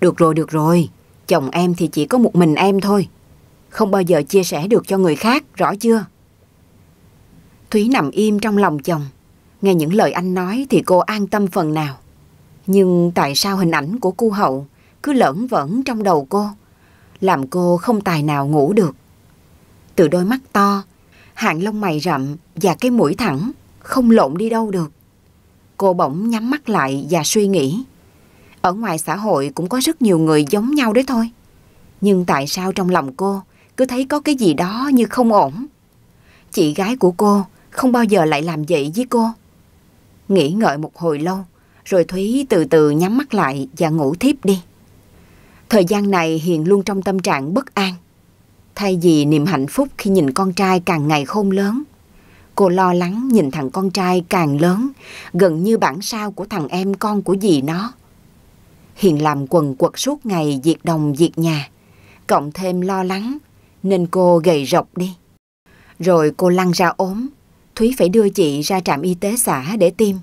Được rồi, được rồi, chồng em thì chỉ có một mình em thôi. Không bao giờ chia sẻ được cho người khác, rõ chưa? Thúy nằm im trong lòng chồng. Nghe những lời anh nói thì cô an tâm phần nào. Nhưng tại sao hình ảnh của cô hậu cứ lẫn vẫn trong đầu cô, làm cô không tài nào ngủ được. Từ đôi mắt to, hàng lông mày rậm và cái mũi thẳng, không lộn đi đâu được. Cô bỗng nhắm mắt lại và suy nghĩ. Ở ngoài xã hội cũng có rất nhiều người giống nhau đấy thôi. Nhưng tại sao trong lòng cô cứ thấy có cái gì đó như không ổn? Chị gái của cô không bao giờ lại làm vậy với cô. Nghĩ ngợi một hồi lâu, rồi Thúy từ từ nhắm mắt lại và ngủ thiếp đi. Thời gian này Hiền luôn trong tâm trạng bất an. Thay vì niềm hạnh phúc khi nhìn con trai càng ngày khôn lớn, cô lo lắng nhìn thằng con trai càng lớn, gần như bản sao của thằng em con của dì nó. Hiền làm quần quật suốt ngày diệt đồng diệt nhà, cộng thêm lo lắng nên cô gầy rộc đi. Rồi cô lăn ra ốm, Thúy phải đưa chị ra trạm y tế xã để tiêm.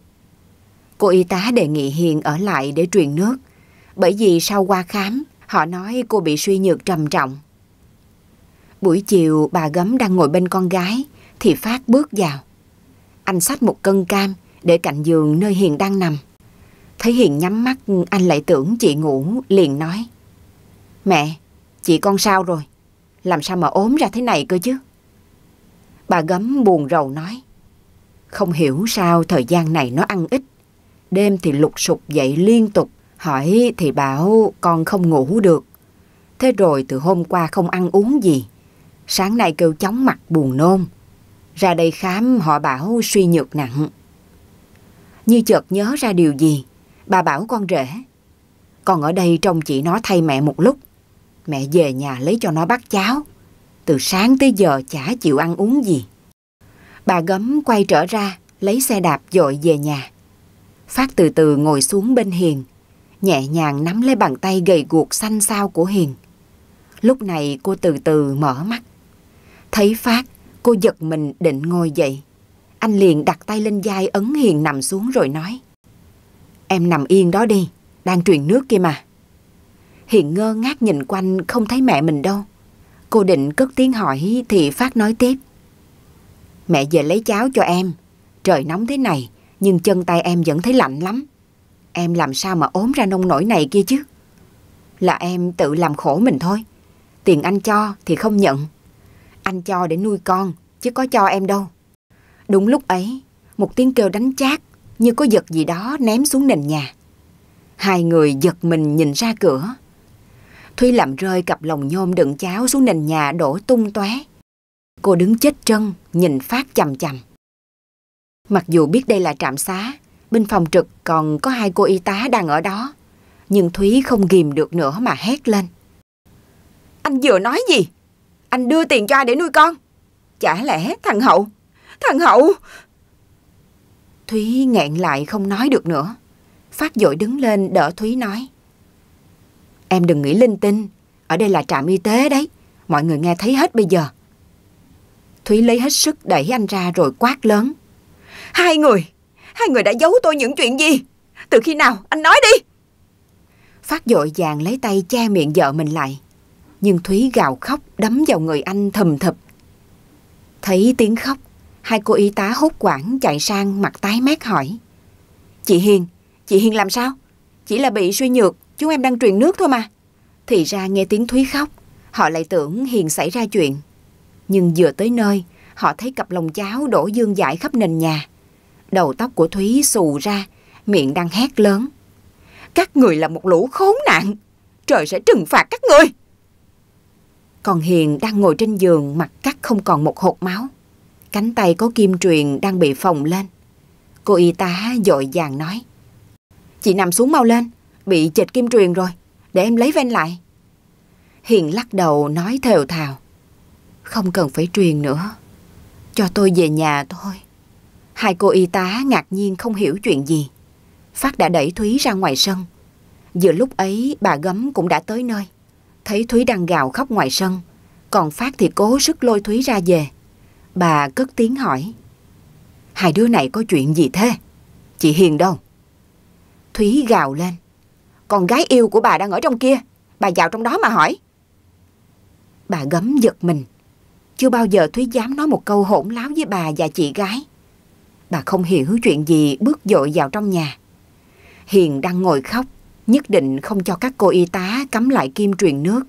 Cô y tá đề nghị Hiền ở lại để truyền nước, bởi vì sau qua khám, họ nói cô bị suy nhược trầm trọng. Buổi chiều bà gấm đang ngồi bên con gái, thì Phát bước vào. Anh xách một cân cam để cạnh giường nơi Hiền đang nằm. Thấy Hiền nhắm mắt, anh lại tưởng chị ngủ, liền nói. Mẹ, chị con sao rồi? Làm sao mà ốm ra thế này cơ chứ? Bà gấm buồn rầu nói. Không hiểu sao thời gian này nó ăn ít. Đêm thì lục sục dậy liên tục. Hỏi thì bảo con không ngủ được. Thế rồi từ hôm qua không ăn uống gì. Sáng nay kêu chóng mặt buồn nôn. Ra đây khám họ bảo suy nhược nặng. Như chợt nhớ ra điều gì, bà bảo con rể. Con ở đây trông chị nó thay mẹ một lúc. Mẹ về nhà lấy cho nó bát cháo. Từ sáng tới giờ chả chịu ăn uống gì. Bà gấm quay trở ra, lấy xe đạp dội về nhà. Phát từ từ ngồi xuống bên Hiền, nhẹ nhàng nắm lấy bàn tay gầy guộc xanh xao của Hiền. Lúc này cô từ từ mở mắt. Thấy Phát, cô giật mình định ngồi dậy. Anh liền đặt tay lên vai ấn Hiền nằm xuống rồi nói. Em nằm yên đó đi, đang truyền nước kia mà. Hiền ngơ ngác nhìn quanh không thấy mẹ mình đâu. Cô định cất tiếng hỏi thì Phát nói tiếp. Mẹ về lấy cháo cho em. Trời nóng thế này, nhưng chân tay em vẫn thấy lạnh lắm. Em làm sao mà ốm ra nông nổi này kia chứ? Là em tự làm khổ mình thôi. Tiền anh cho thì không nhận. Anh cho để nuôi con, chứ có cho em đâu. Đúng lúc ấy, một tiếng kêu đánh chát như có vật gì đó ném xuống nền nhà. Hai người giật mình nhìn ra cửa. Thúy làm rơi cặp lồng nhôm đựng cháo xuống nền nhà đổ tung tóe. Cô đứng chết chân, nhìn Phát chầm chầm. Mặc dù biết đây là trạm xá, bên phòng trực còn có hai cô y tá đang ở đó. Nhưng Thúy không ghìm được nữa mà hét lên. Anh vừa nói gì? Anh đưa tiền cho ai để nuôi con? Chả lẽ thằng Hậu? Thằng Hậu! Thúy nghẹn lại không nói được nữa. Phát dội đứng lên đỡ Thúy nói. Em đừng nghĩ linh tinh, ở đây là trạm y tế đấy. Mọi người nghe thấy hết bây giờ. Thúy lấy hết sức đẩy anh ra rồi quát lớn. Hai người, hai người đã giấu tôi những chuyện gì? Từ khi nào? Anh nói đi! Phát dội vàng lấy tay che miệng vợ mình lại. Nhưng Thúy gào khóc đấm vào người anh thầm thập. Thấy tiếng khóc, hai cô y tá hốt quảng chạy sang mặt tái mét hỏi. Chị Hiền, chị Hiền làm sao? Chỉ là bị suy nhược, chúng em đang truyền nước thôi mà. Thì ra nghe tiếng Thúy khóc, họ lại tưởng Hiền xảy ra chuyện. Nhưng vừa tới nơi, họ thấy cặp lồng cháo đổ dương dại khắp nền nhà. Đầu tóc của Thúy xù ra, miệng đang hét lớn. Các người là một lũ khốn nạn, trời sẽ trừng phạt các người. Còn Hiền đang ngồi trên giường mặt cắt không còn một hột máu. Cánh tay có kim truyền đang bị phồng lên. Cô y tá dội vàng nói. Chị nằm xuống mau lên, bị chệch kim truyền rồi, để em lấy ven lại. Hiền lắc đầu nói thều thào. Không cần phải truyền nữa. Cho tôi về nhà thôi. Hai cô y tá ngạc nhiên không hiểu chuyện gì. Phát đã đẩy Thúy ra ngoài sân. Vừa lúc ấy, bà gấm cũng đã tới nơi. Thấy Thúy đang gào khóc ngoài sân. Còn Phát thì cố sức lôi Thúy ra về. Bà cất tiếng hỏi. Hai đứa này có chuyện gì thế? Chị Hiền đâu? Thúy gào lên. Con gái yêu của bà đang ở trong kia. Bà vào trong đó mà hỏi. Bà gấm giật mình. Chưa bao giờ Thúy dám nói một câu hỗn láo với bà và chị gái. Bà không hiểu chuyện gì bước dội vào trong nhà. Hiền đang ngồi khóc, nhất định không cho các cô y tá cắm lại kim truyền nước.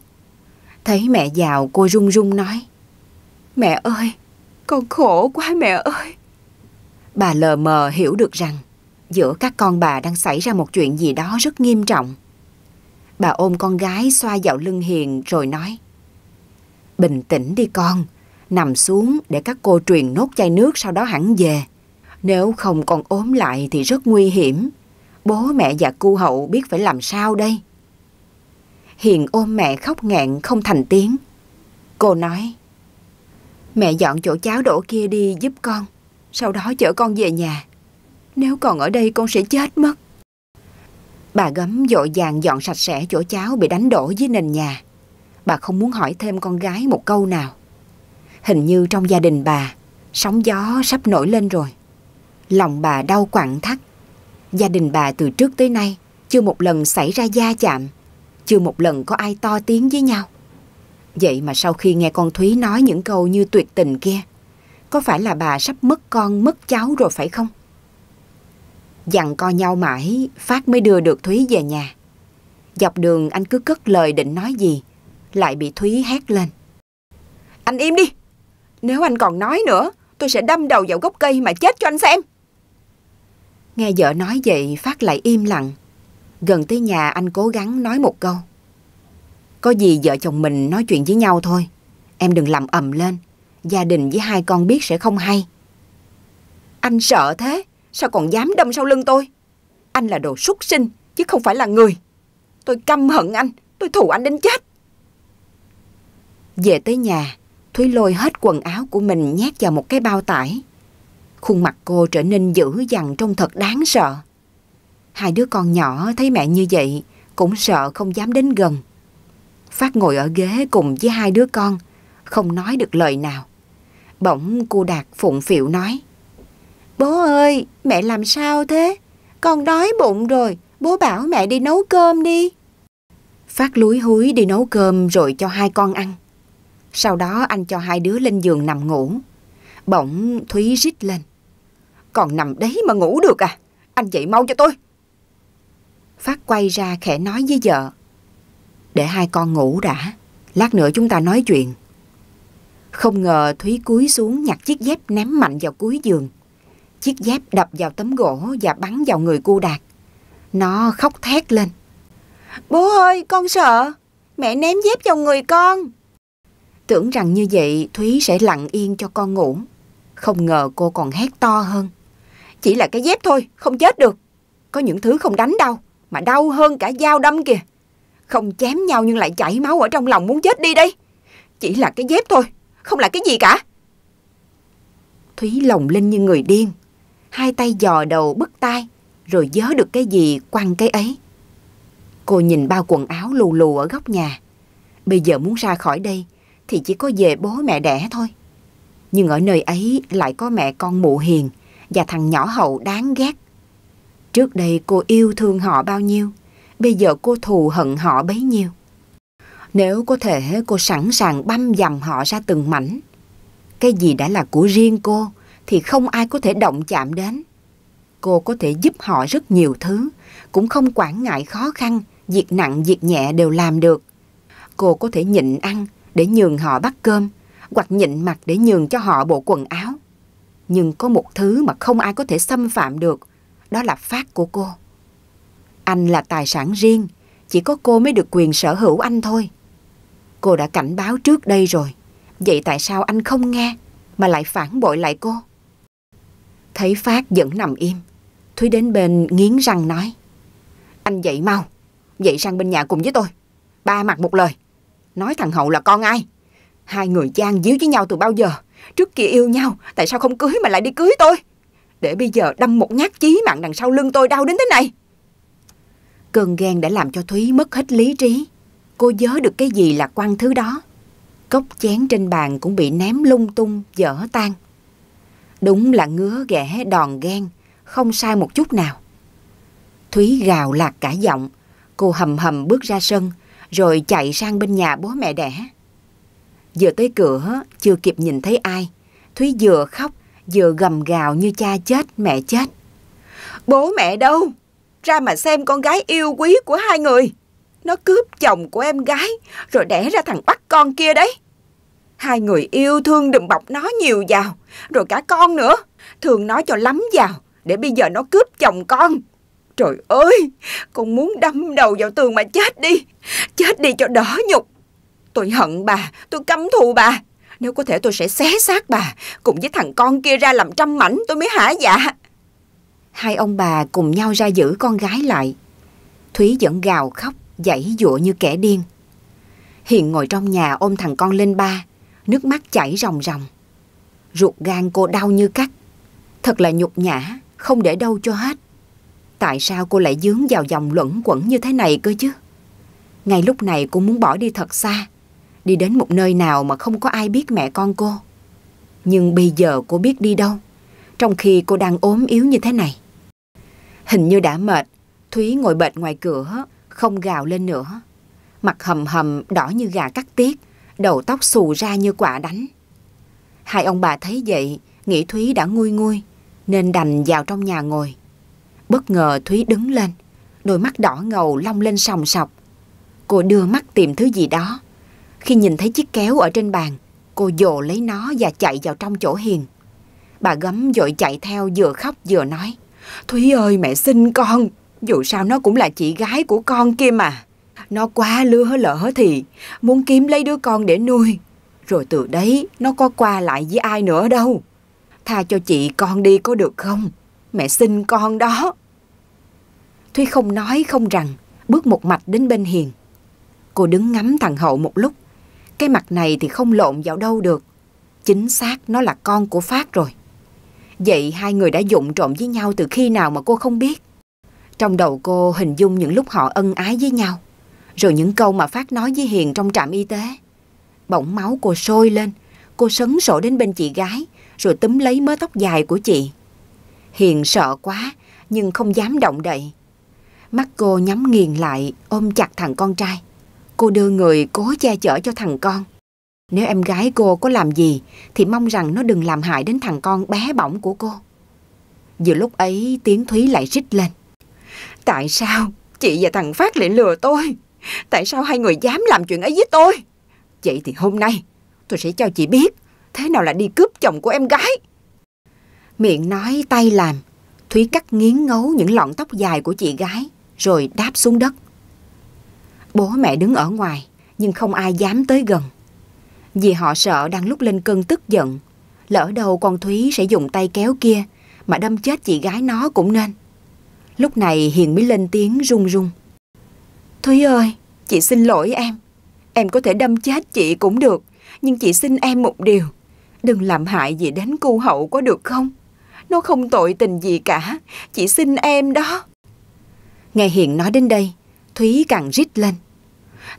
Thấy mẹ vào cô run run nói. Mẹ ơi, con khổ quá mẹ ơi. Bà lờ mờ hiểu được rằng giữa các con bà đang xảy ra một chuyện gì đó rất nghiêm trọng. Bà ôm con gái xoa vào lưng Hiền rồi nói. Bình tĩnh đi con, nằm xuống để các cô truyền nốt chai nước sau đó hẳn về. Nếu không còn ốm lại thì rất nguy hiểm. Bố mẹ và cu hậu biết phải làm sao đây? Hiền ôm mẹ khóc nghẹn không thành tiếng. Cô nói, mẹ dọn chỗ cháo đổ kia đi giúp con, sau đó chở con về nhà. Nếu còn ở đây con sẽ chết mất. Bà gấm dội vàng dọn sạch sẽ chỗ cháo bị đánh đổ dưới nền nhà. Bà không muốn hỏi thêm con gái một câu nào. Hình như trong gia đình bà, sóng gió sắp nổi lên rồi. Lòng bà đau quặn thắt. Gia đình bà từ trước tới nay chưa một lần xảy ra gia chạm, chưa một lần có ai to tiếng với nhau. Vậy mà sau khi nghe con Thúy nói những câu như tuyệt tình kia, có phải là bà sắp mất con mất cháu rồi phải không? Dặn co nhau mãi, Phát mới đưa được Thúy về nhà. Dọc đường anh cứ cất lời định nói gì, lại bị Thúy hét lên. Anh im đi, nếu anh còn nói nữa, tôi sẽ đâm đầu vào gốc cây mà chết cho anh xem. Nghe vợ nói vậy, Phát lại im lặng. Gần tới nhà anh cố gắng nói một câu. Có gì vợ chồng mình nói chuyện với nhau thôi. Em đừng làm ầm lên. Gia đình với hai con biết sẽ không hay. Anh sợ thế. Sao còn dám đâm sau lưng tôi? Anh là đồ súc sinh chứ không phải là người. Tôi căm hận anh. Tôi thù anh đến chết. Về tới nhà, Thúy lôi hết quần áo của mình nhét vào một cái bao tải. Khuôn mặt cô trở nên dữ dằn trông thật đáng sợ. Hai đứa con nhỏ thấy mẹ như vậy cũng sợ không dám đến gần. Phát ngồi ở ghế cùng với hai đứa con, không nói được lời nào. Bỗng cô Đạt phụng phịu nói. Bố ơi, mẹ làm sao thế? Con đói bụng rồi, bố bảo mẹ đi nấu cơm đi. Phát lúi húi đi nấu cơm rồi cho hai con ăn. Sau đó anh cho hai đứa lên giường nằm ngủ. Bỗng Thúy rít lên. Còn nằm đấy mà ngủ được à? Anh dậy mau cho tôi. Phát quay ra khẽ nói với vợ. Để hai con ngủ đã, lát nữa chúng ta nói chuyện. Không ngờ Thúy cúi xuống nhặt chiếc dép ném mạnh vào cuối giường. Chiếc dép đập vào tấm gỗ và bắn vào người cô Đạt. Nó khóc thét lên. Bố ơi, con sợ. Mẹ ném dép vào người con. Tưởng rằng như vậy Thúy sẽ lặng yên cho con ngủ. Không ngờ cô còn hét to hơn. Chỉ là cái dép thôi, không chết được. Có những thứ không đánh đâu, mà đau hơn cả dao đâm kìa. Không chém nhau nhưng lại chảy máu ở trong lòng muốn chết đi đây. Chỉ là cái dép thôi, không là cái gì cả. Thúy lồng lên như người điên. Hai tay dò đầu bứt tai, rồi dớ được cái gì quăng cái ấy. Cô nhìn bao quần áo lù lù ở góc nhà. Bây giờ muốn ra khỏi đây thì chỉ có về bố mẹ đẻ thôi. Nhưng ở nơi ấy lại có mẹ con mụ hiền và thằng nhỏ hậu đáng ghét. Trước đây cô yêu thương họ bao nhiêu, bây giờ cô thù hận họ bấy nhiêu. Nếu có thể cô sẵn sàng băm dầm họ ra từng mảnh. Cái gì đã là của riêng cô thì không ai có thể động chạm đến. Cô có thể giúp họ rất nhiều thứ, cũng không quản ngại khó khăn, việc nặng việc nhẹ đều làm được. Cô có thể nhịn ăn để nhường họ bắt cơm, hoặc nhịn mặt để nhường cho họ bộ quần áo. Nhưng có một thứ mà không ai có thể xâm phạm được, đó là phát của cô. Anh là tài sản riêng, chỉ có cô mới được quyền sở hữu anh thôi. Cô đã cảnh báo trước đây rồi, vậy tại sao anh không nghe mà lại phản bội lại cô? Thấy Phát vẫn nằm im, Thúy đến bên nghiến răng nói. Anh dậy mau, dậy sang bên nhà cùng với tôi. Ba mặt một lời, nói thằng Hậu là con ai? Hai người gian díu với nhau từ bao giờ? Trước kia yêu nhau, tại sao không cưới mà lại đi cưới tôi? Để bây giờ đâm một nhát chí mạng đằng sau lưng tôi đau đến thế này. Cơn ghen đã làm cho Thúy mất hết lý trí. Cô nhớ được cái gì là quăng thứ đó. Cốc chén trên bàn cũng bị ném lung tung, dở tan. Đúng là ngứa ghẻ đòn ghen, không sai một chút nào. Thúy gào lạc cả giọng, cô hầm hầm bước ra sân, rồi chạy sang bên nhà bố mẹ đẻ. Vừa tới cửa, chưa kịp nhìn thấy ai, Thúy vừa khóc, vừa gầm gào như cha chết, mẹ chết. Bố mẹ đâu? Ra mà xem con gái yêu quý của hai người. Nó cướp chồng của em gái, rồi đẻ ra thằng bắt con kia đấy. Hai người yêu thương đùm bọc nó nhiều vào, rồi cả con nữa. Thường nó cho lắm vào, để bây giờ nó cướp chồng con. Trời ơi, con muốn đâm đầu vào tường mà chết đi. Chết đi cho đỡ nhục. Tôi hận bà, tôi căm thù bà. Nếu có thể tôi sẽ xé xác bà, cùng với thằng con kia ra làm trăm mảnh tôi mới hả dạ. Hai ông bà cùng nhau ra giữ con gái lại. Thúy vẫn gào khóc, dãy dụa như kẻ điên. Hiền ngồi trong nhà ôm thằng con lên ba, nước mắt chảy ròng ròng. Ruột gan cô đau như cắt. Thật là nhục nhã, không để đâu cho hết. Tại sao cô lại dướng vào dòng luẩn quẩn như thế này cơ chứ? Ngay lúc này cô muốn bỏ đi thật xa, đi đến một nơi nào mà không có ai biết mẹ con cô. Nhưng bây giờ cô biết đi đâu, trong khi cô đang ốm yếu như thế này. Hình như đã mệt, Thúy ngồi bệt ngoài cửa, không gào lên nữa. Mặt hầm hầm đỏ như gà cắt tiết, đầu tóc xù ra như quả đánh. Hai ông bà thấy vậy, nghĩ Thúy đã nguôi nguôi, nên đành vào trong nhà ngồi. Bất ngờ Thúy đứng lên, đôi mắt đỏ ngầu long lên sòng sọc. Cô đưa mắt tìm thứ gì đó. Khi nhìn thấy chiếc kéo ở trên bàn, cô dồ lấy nó và chạy vào trong chỗ hiền. Bà gấm dội chạy theo vừa khóc vừa nói. Thúy ơi mẹ xin con, dù sao nó cũng là chị gái của con kia mà. Nó quá lứa lỡ thì muốn kiếm lấy đứa con để nuôi. Rồi từ đấy nó có qua lại với ai nữa đâu. Tha cho chị con đi có được không? Mẹ xin con đó. Thúy không nói không rằng, bước một mạch đến bên Hiền. Cô đứng ngắm thằng Hậu một lúc. Cái mặt này thì không lộn vào đâu được. Chính xác nó là con của Phát rồi. Vậy hai người đã dụng trộm với nhau từ khi nào mà cô không biết? Trong đầu cô hình dung những lúc họ ân ái với nhau. Rồi những câu mà Phát nói với Hiền trong trạm y tế. Bỗng máu cô sôi lên. Cô sấn sổ đến bên chị gái, rồi túm lấy mớ tóc dài của chị. Hiền sợ quá, nhưng không dám động đậy. Mắt cô nhắm nghiền lại, ôm chặt thằng con trai. Cô đưa người cố che chở cho thằng con. Nếu em gái cô có làm gì thì mong rằng nó đừng làm hại đến thằng con bé bỏng của cô. Vừa lúc ấy tiếng Thúy lại rít lên. Tại sao chị và thằng Phát lại lừa tôi? Tại sao hai người dám làm chuyện ấy với tôi? Vậy thì hôm nay tôi sẽ cho chị biết thế nào là đi cướp chồng của em gái. Miệng nói tay làm, Thúy cắt nghiến ngấu những lọn tóc dài của chị gái rồi đáp xuống đất. Bố mẹ đứng ở ngoài nhưng không ai dám tới gần. Vì họ sợ đang lúc lên cơn tức giận, lỡ đâu con Thúy sẽ dùng tay kéo kia mà đâm chết chị gái nó cũng nên. Lúc này Hiền mới lên tiếng run run. Thúy ơi, chị xin lỗi em. Em có thể đâm chết chị cũng được, nhưng chị xin em một điều. Đừng làm hại gì đến cu hậu có được không? Nó không tội tình gì cả, chị xin em đó. Nghe Hiền nói đến đây, Thúy càng rít lên.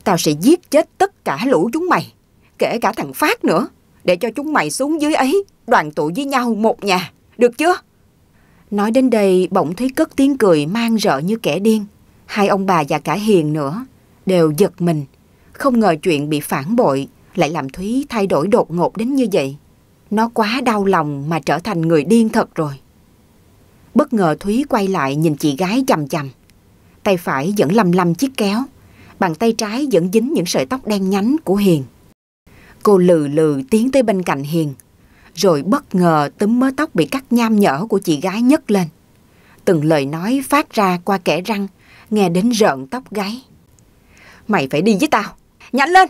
Tao sẽ giết chết tất cả lũ chúng mày, kể cả thằng Phát nữa, để cho chúng mày xuống dưới ấy, đoàn tụ với nhau một nhà, được chưa? Nói đến đây bỗng Thúy cất tiếng cười mang rợ như kẻ điên. Hai ông bà và cả Hiền nữa đều giật mình. Không ngờ chuyện bị phản bội lại làm Thúy thay đổi đột ngột đến như vậy. Nó quá đau lòng mà trở thành người điên thật rồi. Bất ngờ Thúy quay lại nhìn chị gái chầm chầm. Tay phải vẫn lầm lầm chiếc kéo, bàn tay trái vẫn dính những sợi tóc đen nhánh của Hiền. Cô lừ lừ tiến tới bên cạnh Hiền, rồi bất ngờ túm mớ tóc bị cắt nham nhở của chị gái nhấc lên. Từng lời nói phát ra qua kẻ răng, nghe đến rợn tóc gáy. Mày phải đi với tao, nhanh lên!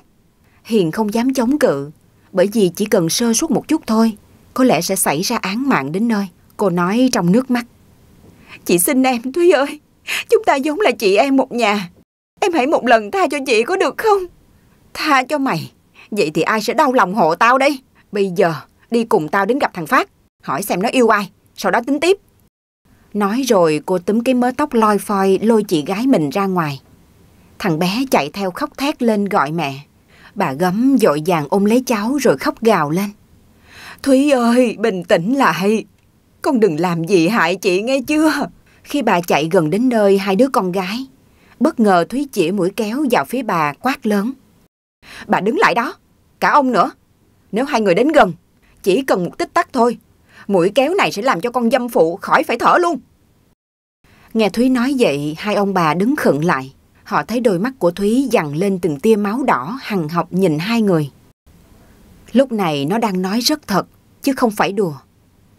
Hiền không dám chống cự, bởi vì chỉ cần sơ suất một chút thôi, có lẽ sẽ xảy ra án mạng đến nơi. Cô nói trong nước mắt. Chị xin em, Thúy ơi, chúng ta giống là chị em một nhà. Em hãy một lần tha cho chị có được không? Tha cho mày, vậy thì ai sẽ đau lòng hộ tao đây? Bây giờ đi cùng tao đến gặp thằng Phát, hỏi xem nó yêu ai, sau đó tính tiếp. Nói rồi cô túm cái mớ tóc loi phoi lôi chị gái mình ra ngoài. Thằng bé chạy theo khóc thét lên gọi mẹ. Bà gấm dội vàng ôm lấy cháu rồi khóc gào lên. Thúy ơi, bình tĩnh lại. Con đừng làm gì hại chị nghe chưa? Khi bà chạy gần đến nơi hai đứa con gái, bất ngờ Thúy chỉ mũi kéo vào phía bà quát lớn. Bà đứng lại đó, cả ông nữa. Nếu hai người đến gần, chỉ cần một tích tắc thôi, mũi kéo này sẽ làm cho con dâm phụ khỏi phải thở luôn. Nghe Thúy nói vậy, hai ông bà đứng khựng lại. Họ thấy đôi mắt của Thúy dằn lên từng tia máu đỏ hằng học nhìn hai người. Lúc này nó đang nói rất thật, chứ không phải đùa.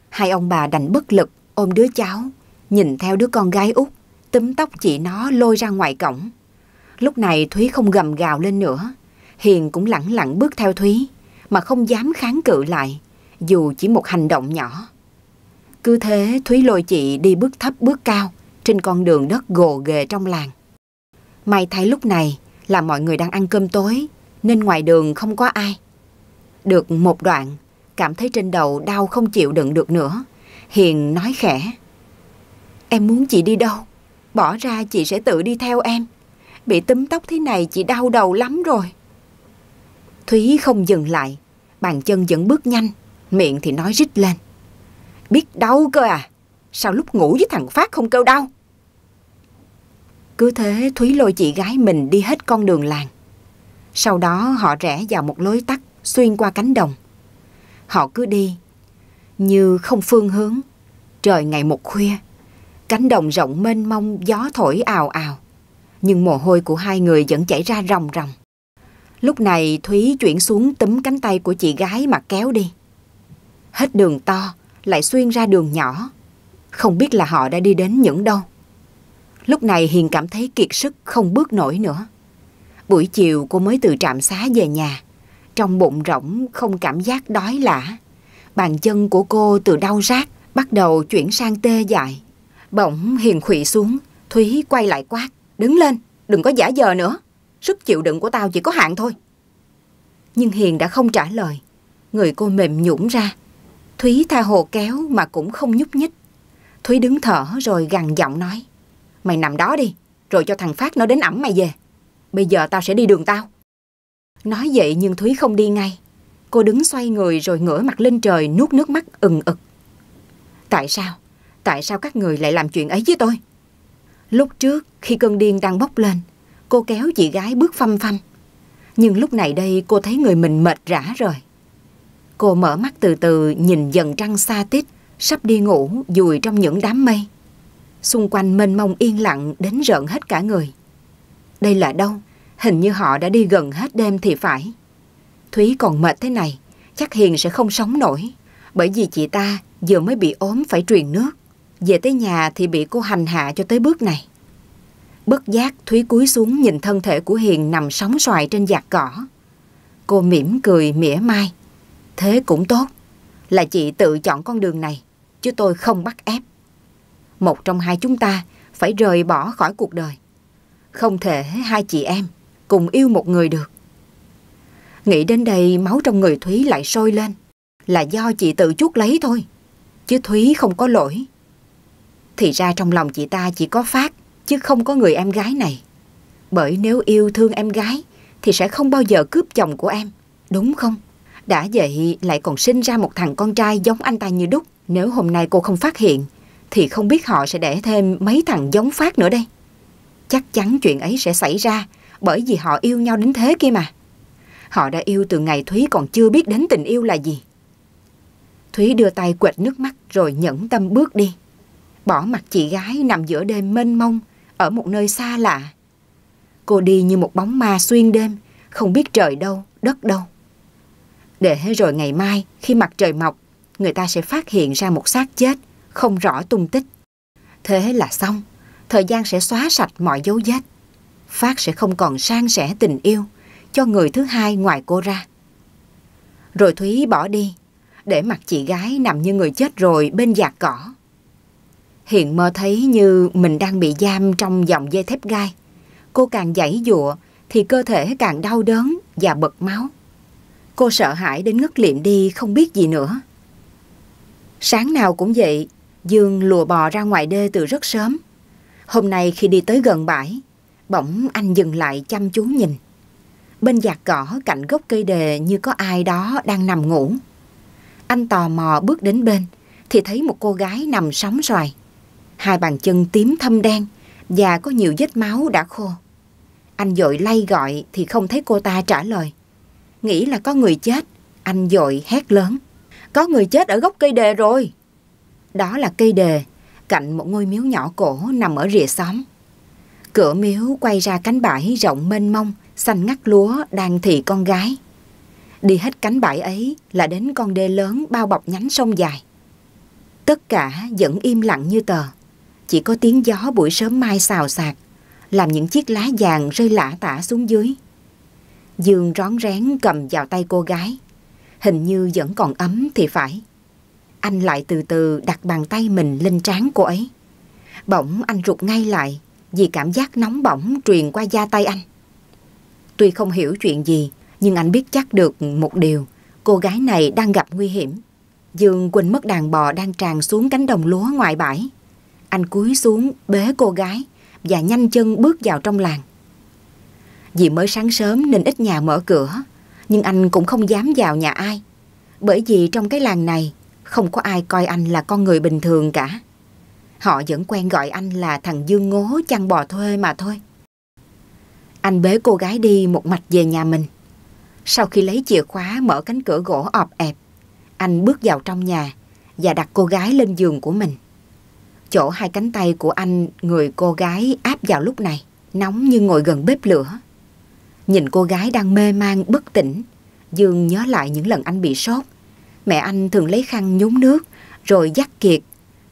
Hai ông bà đành bất lực ôm đứa cháu, nhìn theo đứa con gái út, túm tóc chị nó lôi ra ngoài cổng. Lúc này Thúy không gầm gào lên nữa. Hiền cũng lặng lặng bước theo Thúy, mà không dám kháng cự lại, dù chỉ một hành động nhỏ. Cứ thế Thúy lôi chị đi bước thấp bước cao trên con đường đất gồ ghề trong làng. May thay lúc này là mọi người đang ăn cơm tối nên ngoài đường không có ai. Được một đoạn, cảm thấy trên đầu đau không chịu đựng được nữa. Hiền nói khẽ. Em muốn chị đi đâu Bỏ ra chị sẽ tự đi theo em. Bị túm tóc thế này chị đau đầu lắm rồi. Thúy không dừng lại, bàn chân vẫn bước nhanh, miệng thì nói rít lên. Biết đau cơ à, sao lúc ngủ với thằng Phát không kêu đau? Cứ thế Thúy lôi chị gái mình đi hết con đường làng. Sau đó họ rẽ vào một lối tắt xuyên qua cánh đồng. Họ cứ đi, như không phương hướng, trời ngày một khuya. Cánh đồng rộng mênh mông gió thổi ào ào, nhưng mồ hôi của hai người vẫn chảy ra ròng ròng. Lúc này Thúy chuyển xuống túm cánh tay của chị gái mà kéo đi. Hết đường to, lại xuyên ra đường nhỏ. Không biết là họ đã đi đến những đâu. Lúc này Hiền cảm thấy kiệt sức không bước nổi nữa. Buổi chiều cô mới từ trạm xá về nhà. Trong bụng rỗng không cảm giác đói lạ. Bàn chân của cô từ đau rát bắt đầu chuyển sang tê dại. Bỗng Hiền khụy xuống, Thúy quay lại quát. Đứng lên, đừng có giả giờ nữa. Sức chịu đựng của tao chỉ có hạn thôi. Nhưng Hiền đã không trả lời. Người cô mềm nhũn ra. Thúy tha hồ kéo mà cũng không nhúc nhích. Thúy đứng thở rồi gằn giọng nói. Mày nằm đó đi, rồi cho thằng Phát nó đến ẩm mày về. Bây giờ tao sẽ đi đường tao. Nói vậy nhưng Thúy không đi ngay. Cô đứng xoay người rồi ngửa mặt lên trời nuốt nước mắt ừng ực. Tại sao? Tại sao các người lại làm chuyện ấy với tôi? Lúc trước khi cơn điên đang bốc lên, cô kéo chị gái bước phăm phăm. Nhưng lúc này đây cô thấy người mình mệt rã rồi. Cô mở mắt từ từ nhìn dần trăng xa tít, sắp đi ngủ dùi trong những đám mây. Xung quanh mênh mông yên lặng đến rợn hết cả người. Đây là đâu? Hình như họ đã đi gần hết đêm thì phải. Thúy còn mệt thế này, chắc Hiền sẽ không sống nổi. Bởi vì chị ta vừa mới bị ốm phải truyền nước. Về tới nhà thì bị cô hành hạ cho tới bước này. Bất giác Thúy cúi xuống nhìn thân thể của Hiền nằm sóng xoài trên giạc cỏ. Cô mỉm cười mỉa mai. Thế cũng tốt, là chị tự chọn con đường này, chứ tôi không bắt ép. Một trong hai chúng ta phải rời bỏ khỏi cuộc đời. Không thể hai chị em cùng yêu một người được. Nghĩ đến đây máu trong người Thúy lại sôi lên. Là do chị tự chuốc lấy thôi. Chứ Thúy không có lỗi. Thì ra trong lòng chị ta chỉ có Phát, chứ không có người em gái này. Bởi nếu yêu thương em gái, thì sẽ không bao giờ cướp chồng của em. Đúng không? Đã vậy lại còn sinh ra một thằng con trai giống anh ta như đúc. Nếu hôm nay cô không phát hiện, thì không biết họ sẽ đẻ thêm mấy thằng giống Phát nữa đây. Chắc chắn chuyện ấy sẽ xảy ra, bởi vì họ yêu nhau đến thế kia mà. Họ đã yêu từ ngày Thúy còn chưa biết đến tình yêu là gì. Thúy đưa tay quệt nước mắt rồi nhẫn tâm bước đi. Bỏ mặt chị gái nằm giữa đêm mênh mông ở một nơi xa lạ. Cô đi như một bóng ma xuyên đêm, không biết trời đâu, đất đâu. Để rồi ngày mai, khi mặt trời mọc, người ta sẽ phát hiện ra một xác chết, không rõ tung tích. Thế là xong, thời gian sẽ xóa sạch mọi dấu vết. Phát sẽ không còn sang sẻ tình yêu cho người thứ hai ngoài cô ra. Rồi Thúy bỏ đi, để mặt chị gái nằm như người chết rồi bên giạc cỏ. Hiện mơ thấy như mình đang bị giam trong dòng dây thép gai. Cô càng giãy dụa thì cơ thể càng đau đớn và bật máu. Cô sợ hãi đến ngất liệm đi không biết gì nữa. Sáng nào cũng vậy, Dương lùa bò ra ngoài đê từ rất sớm. Hôm nay khi đi tới gần bãi, bỗng anh dừng lại chăm chú nhìn. Bên giạc cỏ cạnh gốc cây đề như có ai đó đang nằm ngủ. Anh tò mò bước đến bên thì thấy một cô gái nằm sóng xoài. Hai bàn chân tím thâm đen và có nhiều vết máu đã khô. Anh dội lay gọi thì không thấy cô ta trả lời. Nghĩ là có người chết, anh dội hét lớn. Có người chết ở gốc cây đề rồi. Đó là cây đề, cạnh một ngôi miếu nhỏ cổ nằm ở rìa xóm. Cửa miếu quay ra cánh bãi rộng mênh mông, xanh ngắt lúa đang thị con gái. Đi hết cánh bãi ấy là đến con đê lớn bao bọc nhánh sông dài. Tất cả vẫn im lặng như tờ. Chỉ có tiếng gió buổi sớm mai xào xạc, làm những chiếc lá vàng rơi lả tả xuống dưới. Dương rón rén cầm vào tay cô gái. Hình như vẫn còn ấm thì phải. Anh lại từ từ đặt bàn tay mình lên trán cô ấy. Bỗng anh rụt ngay lại vì cảm giác nóng bỏng truyền qua da tay anh. Tuy không hiểu chuyện gì, nhưng anh biết chắc được một điều, cô gái này đang gặp nguy hiểm. Dương quên mất đàn bò đang tràn xuống cánh đồng lúa ngoài bãi. Anh cúi xuống bế cô gái, và nhanh chân bước vào trong làng. Vì mới sáng sớm nên ít nhà mở cửa, nhưng anh cũng không dám vào nhà ai. Bởi vì trong cái làng này không có ai coi anh là con người bình thường cả. Họ vẫn quen gọi anh là thằng Dương Ngố chăn bò thuê mà thôi. Anh bế cô gái đi một mạch về nhà mình. Sau khi lấy chìa khóa mở cánh cửa gỗ ọp ẹp, anh bước vào trong nhà và đặt cô gái lên giường của mình. Chỗ hai cánh tay của anh, người cô gái áp vào lúc này, nóng như ngồi gần bếp lửa. Nhìn cô gái đang mê man bất tỉnh, Dương nhớ lại những lần anh bị sốt. Mẹ anh thường lấy khăn nhúng nước, rồi dắt kiệt,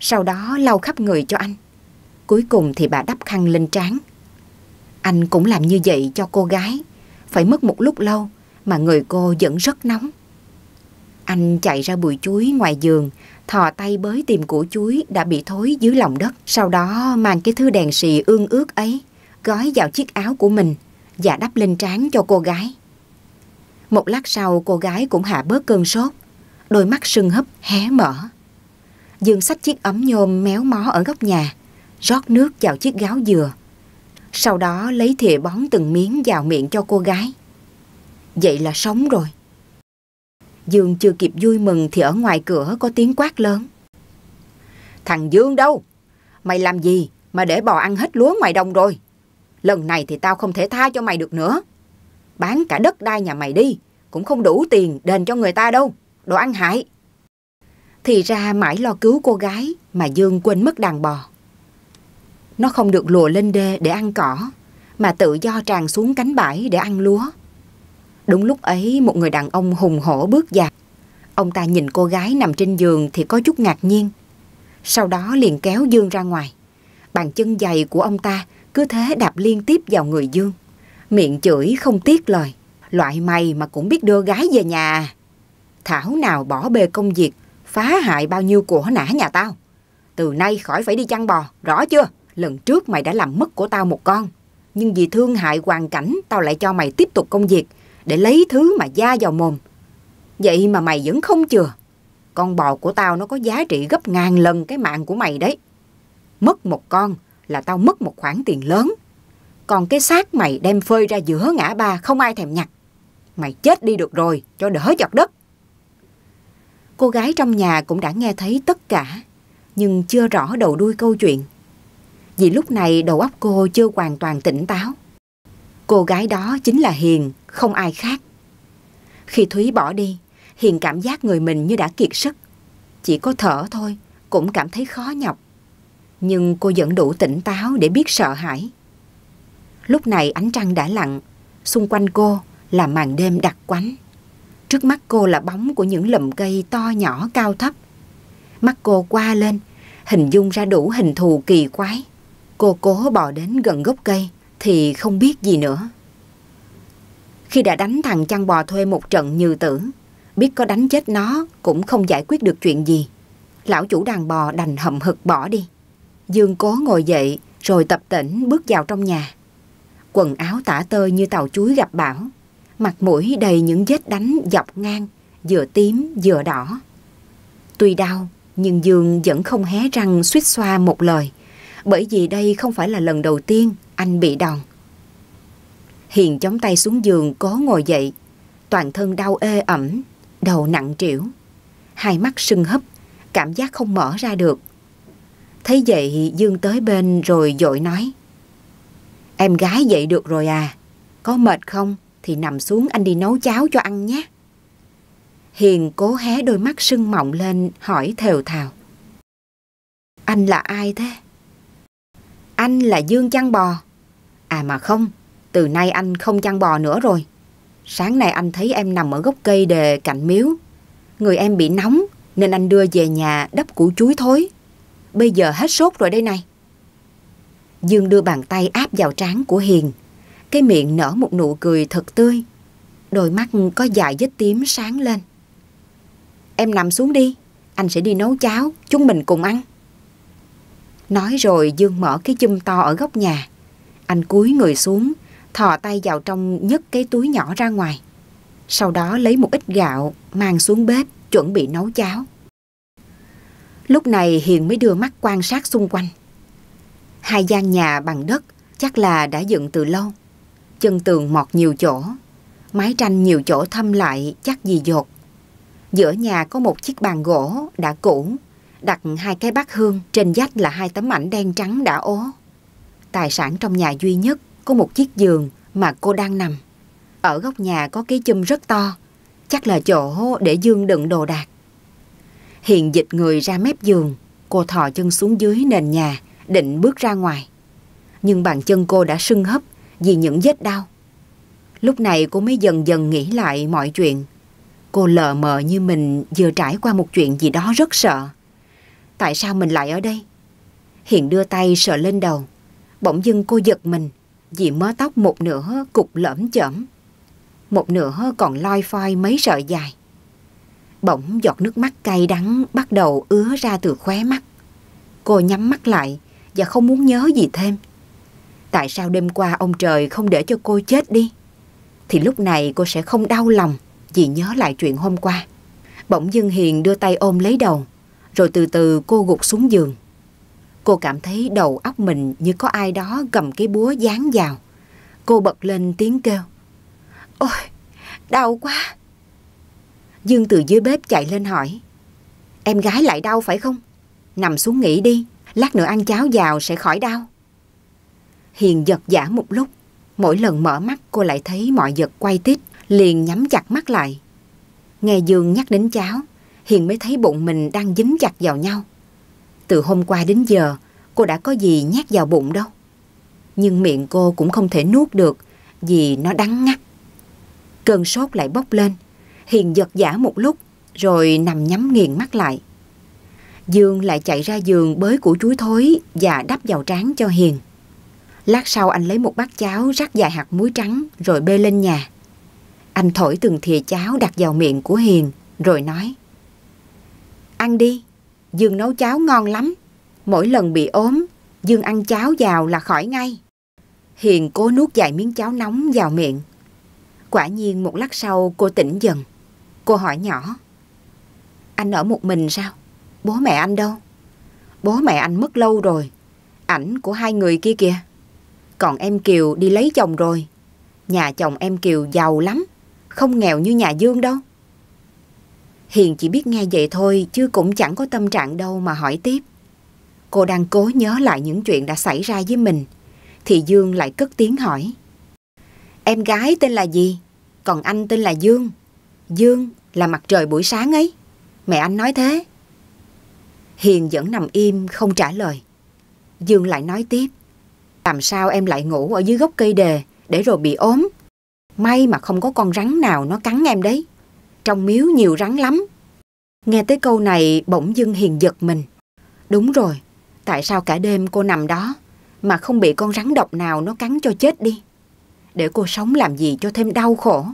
sau đó lau khắp người cho anh. Cuối cùng thì bà đắp khăn lên trán. Anh cũng làm như vậy cho cô gái, phải mất một lúc lâu mà người cô vẫn rất nóng. Anh chạy ra bụi chuối ngoài giường, thò tay bới tìm củ chuối đã bị thối dưới lòng đất. Sau đó mang cái thứ đèn xì ương ướt ấy, gói vào chiếc áo của mình và đắp lên trán cho cô gái. Một lát sau cô gái cũng hạ bớt cơn sốt, đôi mắt sưng húp hé mở. Dương xách chiếc ấm nhôm méo mó ở góc nhà, rót nước vào chiếc gáo dừa. Sau đó lấy thìa bón từng miếng vào miệng cho cô gái. Vậy là sống rồi. Dương chưa kịp vui mừng thì ở ngoài cửa có tiếng quát lớn. Thằng Dương đâu? Mày làm gì mà để bò ăn hết lúa ngoài đồng rồi? Lần này thì tao không thể tha cho mày được nữa. Bán cả đất đai nhà mày đi, cũng không đủ tiền đền cho người ta đâu. Đồ ăn hại. Thì ra mãi lo cứu cô gái mà Dương quên mất đàn bò. Nó không được lùa lên đê để ăn cỏ, mà tự do tràn xuống cánh bãi để ăn lúa. Đúng lúc ấy một người đàn ông hùng hổ bước vào. Ông ta nhìn cô gái nằm trên giường thì có chút ngạc nhiên. Sau đó liền kéo Dương ra ngoài. Bàn chân dày của ông ta cứ thế đạp liên tiếp vào người Dương. Miệng chửi không tiếc lời. Loại mày mà cũng biết đưa gái về nhà à. Thảo nào bỏ bê công việc, phá hại bao nhiêu của nã nhà tao. Từ nay khỏi phải đi chăn bò, rõ chưa? Lần trước mày đã làm mất của tao một con. Nhưng vì thương hại hoàn cảnh, tao lại cho mày tiếp tục công việc để lấy thứ mà da vào mồm. Vậy mà mày vẫn không chừa. Con bò của tao nó có giá trị gấp ngàn lần cái mạng của mày đấy. Mất một con là tao mất một khoản tiền lớn. Còn cái xác mày đem phơi ra giữa ngã ba không ai thèm nhặt. Mày chết đi được rồi, cho đỡ chọt đất. Cô gái trong nhà cũng đã nghe thấy tất cả, nhưng chưa rõ đầu đuôi câu chuyện. Vì lúc này đầu óc cô chưa hoàn toàn tỉnh táo. Cô gái đó chính là Hiền, không ai khác. Khi Thúy bỏ đi, Hiền cảm giác người mình như đã kiệt sức. Chỉ có thở thôi, cũng cảm thấy khó nhọc. Nhưng cô vẫn đủ tỉnh táo để biết sợ hãi. Lúc này ánh trăng đã lặn, xung quanh cô là màn đêm đặc quánh. Trước mắt cô là bóng của những lùm cây to nhỏ cao thấp. Mắt cô qua lên, hình dung ra đủ hình thù kỳ quái. Cô cố bò đến gần gốc cây thì không biết gì nữa. Khi đã đánh thằng chăn bò thuê một trận như tử, biết có đánh chết nó cũng không giải quyết được chuyện gì. Lão chủ đàn bò đành hậm hực bỏ đi. Dương cố ngồi dậy rồi tập tỉnh bước vào trong nhà. Quần áo tả tơi như tàu chuối gặp bão mặt mũi đầy những vết đánh dọc ngang, vừa tím vừa đỏ. Tuy đau, nhưng Dương vẫn không hé răng suýt xoa một lời, bởi vì đây không phải là lần đầu tiên anh bị đòn. Hiền chống tay xuống giường cố ngồi dậy, toàn thân đau ê ẩm, đầu nặng trĩu, hai mắt sưng hấp cảm giác không mở ra được. Thấy vậy Dương tới bên rồi dội nói Em gái dậy được rồi à, có mệt không? thì nằm xuống anh đi nấu cháo cho ăn nhé. Hiền cố hé đôi mắt sưng mọng lên hỏi thều thào. Anh là ai thế? Anh là Dương chăn bò. À mà không, từ nay anh không chăn bò nữa rồi. Sáng nay anh thấy em nằm ở gốc cây đề cạnh miếu. Người em bị nóng nên anh đưa về nhà đắp củ chuối thối. Bây giờ hết sốt rồi đây này. Dương đưa bàn tay áp vào trán của Hiền cái miệng nở một nụ cười thật tươi. Đôi mắt có vài vết tím sáng lên. Em nằm xuống đi, anh sẽ đi nấu cháo, chúng mình cùng ăn. Nói rồi Dương mở cái chum to ở góc nhà. Anh cúi người xuống, thò tay vào trong nhấc cái túi nhỏ ra ngoài. Sau đó lấy một ít gạo, mang xuống bếp, chuẩn bị nấu cháo. Lúc này Hiền mới đưa mắt quan sát xung quanh. Hai gian nhà bằng đất chắc là đã dựng từ lâu. Chân tường mọt nhiều chỗ, mái tranh nhiều chỗ thâm lại chắc gì dột. Giữa nhà có một chiếc bàn gỗ đã cũ, đặt hai cái bát hương, trên vách là hai tấm ảnh đen trắng đã ố. Tài sản trong nhà duy nhất có một chiếc giường mà cô đang nằm. Ở góc nhà có cái chum rất to, chắc là chỗ để Dương đựng đồ đạc. Hiền dịch người ra mép giường, cô thò chân xuống dưới nền nhà, định bước ra ngoài. Nhưng bàn chân cô đã sưng hấp vì những vết đau. Lúc này cô mới dần dần nghĩ lại mọi chuyện. Cô lờ mờ như mình vừa trải qua một chuyện gì đó rất sợ. Tại sao mình lại ở đây? Hiền đưa tay sờ lên đầu. Bỗng dưng cô giật mình vì mớ tóc một nửa cục lởm chởm. Một nửa còn loi phoi mấy sợi dài. Bỗng giọt nước mắt cay đắng bắt đầu ứa ra từ khóe mắt. Cô nhắm mắt lại và không muốn nhớ gì thêm. Tại sao đêm qua ông trời không để cho cô chết đi? Thì lúc này cô sẽ không đau lòng vì nhớ lại chuyện hôm qua. Bỗng dưng Hiền đưa tay ôm lấy đầu, rồi từ từ cô gục xuống giường. Cô cảm thấy đầu óc mình như có ai đó cầm cái búa dán vào. Cô bật lên tiếng kêu. Ôi, đau quá. Dương từ dưới bếp chạy lên hỏi. Em gái lại đau phải không? Nằm xuống nghỉ đi, lát nữa ăn cháo vào sẽ khỏi đau. Hiền giật giả một lúc, mỗi lần mở mắt cô lại thấy mọi vật quay tít, liền nhắm chặt mắt lại. Nghe Dương nhắc đến cháo, Hiền mới thấy bụng mình đang dính chặt vào nhau. Từ hôm qua đến giờ, cô đã có gì nhét vào bụng đâu. Nhưng miệng cô cũng không thể nuốt được vì nó đắng ngắt. Cơn sốt lại bốc lên, Hiền giật giả một lúc rồi nằm nhắm nghiền mắt lại. Dương lại chạy ra giường bới củ chuối thối và đắp vào trán cho Hiền. Lát sau anh lấy một bát cháo rắc vài hạt muối trắng rồi bê lên nhà. Anh thổi từng thìa cháo đặt vào miệng của Hiền rồi nói Ăn đi, Dương nấu cháo ngon lắm. Mỗi lần bị ốm, Dương ăn cháo vào là khỏi ngay. Hiền cố nuốt vài miếng cháo nóng vào miệng. Quả nhiên một lát sau cô tỉnh dần. Cô hỏi nhỏ. Anh ở một mình sao? Bố mẹ anh đâu? Bố mẹ anh mất lâu rồi. Ảnh của hai người kia kìa. Còn em Kiều đi lấy chồng rồi. Nhà chồng em Kiều giàu lắm. Không nghèo như nhà Dương đâu. Hiền chỉ biết nghe vậy thôi, chứ cũng chẳng có tâm trạng đâu mà hỏi tiếp. Cô đang cố nhớ lại những chuyện đã xảy ra với mình. Thì Dương lại cất tiếng hỏi. Em gái tên là gì? Còn anh tên là Dương. Dương là mặt trời buổi sáng ấy. Mẹ anh nói thế. Hiền vẫn nằm im, không trả lời. Dương lại nói tiếp. Làm sao em lại ngủ ở dưới gốc cây đề để rồi bị ốm? May mà không có con rắn nào nó cắn em đấy. Trong miếu nhiều rắn lắm. Nghe tới câu này bỗng dưng Hiền giật mình. Đúng rồi, tại sao cả đêm cô nằm đó mà không bị con rắn độc nào nó cắn cho chết đi? Để cô sống làm gì cho thêm đau khổ?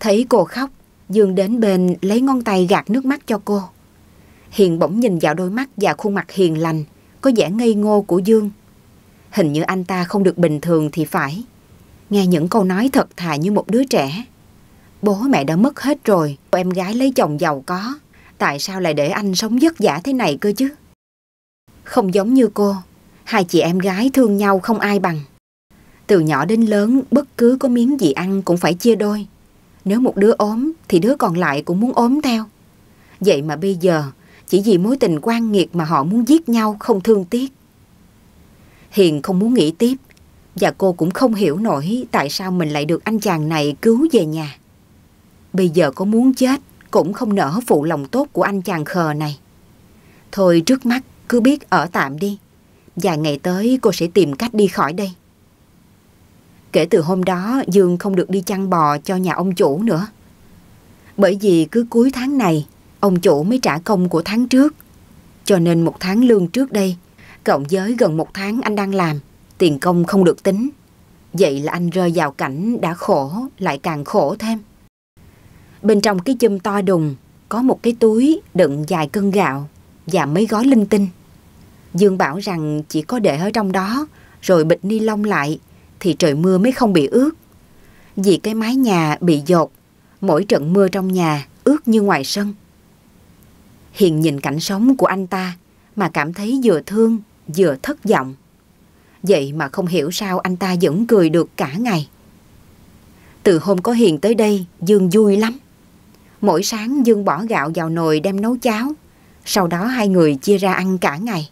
Thấy cô khóc, Dương đến bên lấy ngón tay gạt nước mắt cho cô. Hiền bỗng nhìn vào đôi mắt và khuôn mặt hiền lành, có vẻ ngây ngô của Dương. Hình như anh ta không được bình thường thì phải. Nghe những câu nói thật thà như một đứa trẻ. Bố mẹ đã mất hết rồi, em gái lấy chồng giàu có. Tại sao lại để anh sống vất vả thế này cơ chứ? Không giống như cô, hai chị em gái thương nhau không ai bằng. Từ nhỏ đến lớn, bất cứ có miếng gì ăn cũng phải chia đôi. Nếu một đứa ốm thì đứa còn lại cũng muốn ốm theo. Vậy mà bây giờ, chỉ vì mối tình quan nghiệt mà họ muốn giết nhau không thương tiếc. Hiền không muốn nghĩ tiếp, và cô cũng không hiểu nổi tại sao mình lại được anh chàng này cứu về nhà. Bây giờ có muốn chết cũng không nỡ phụ lòng tốt của anh chàng khờ này. Thôi trước mắt cứ biết ở tạm đi. Vài ngày tới cô sẽ tìm cách đi khỏi đây. Kể từ hôm đó Dương không được đi chăn bò cho nhà ông chủ nữa. Bởi vì cứ cuối tháng này ông chủ mới trả công của tháng trước. Cho nên một tháng lương trước đây, cộng với gần một tháng anh đang làm, tiền công không được tính. Vậy là anh rơi vào cảnh đã khổ lại càng khổ thêm. Bên trong cái chum to đùng có một cái túi đựng vài cân gạo và mấy gói linh tinh. Dương bảo rằng chỉ có để ở trong đó rồi bịch ni lông lại thì trời mưa mới không bị ướt. Vì cái mái nhà bị dột, mỗi trận mưa trong nhà ướt như ngoài sân. Hiền nhìn cảnh sống của anh ta mà cảm thấy vừa thương vừa thất vọng. Vậy mà không hiểu sao anh ta vẫn cười được cả ngày. Từ hôm có Hiền tới đây, Dương vui lắm. Mỗi sáng Dương bỏ gạo vào nồi đem nấu cháo. Sau đó hai người chia ra ăn cả ngày.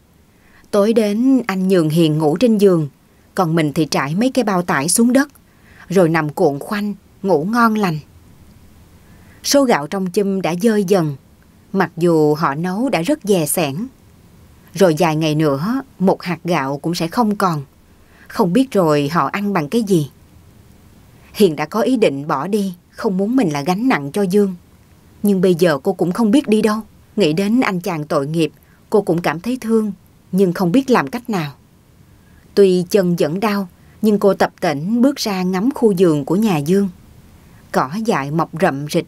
Tối đến anh nhường Hiền ngủ trên giường, còn mình thì trải mấy cái bao tải xuống đất, rồi nằm cuộn khoanh, ngủ ngon lành. Số gạo trong chum đã dơi dần, mặc dù họ nấu đã rất dè sẻn. Rồi vài ngày nữa, một hạt gạo cũng sẽ không còn. Không biết rồi họ ăn bằng cái gì. Hiền đã có ý định bỏ đi, không muốn mình là gánh nặng cho Dương. Nhưng bây giờ cô cũng không biết đi đâu. Nghĩ đến anh chàng tội nghiệp, cô cũng cảm thấy thương, nhưng không biết làm cách nào. Tuy chân vẫn đau, nhưng cô tập tỉnh bước ra ngắm khu giường của nhà Dương. Cỏ dại mọc rậm rịch,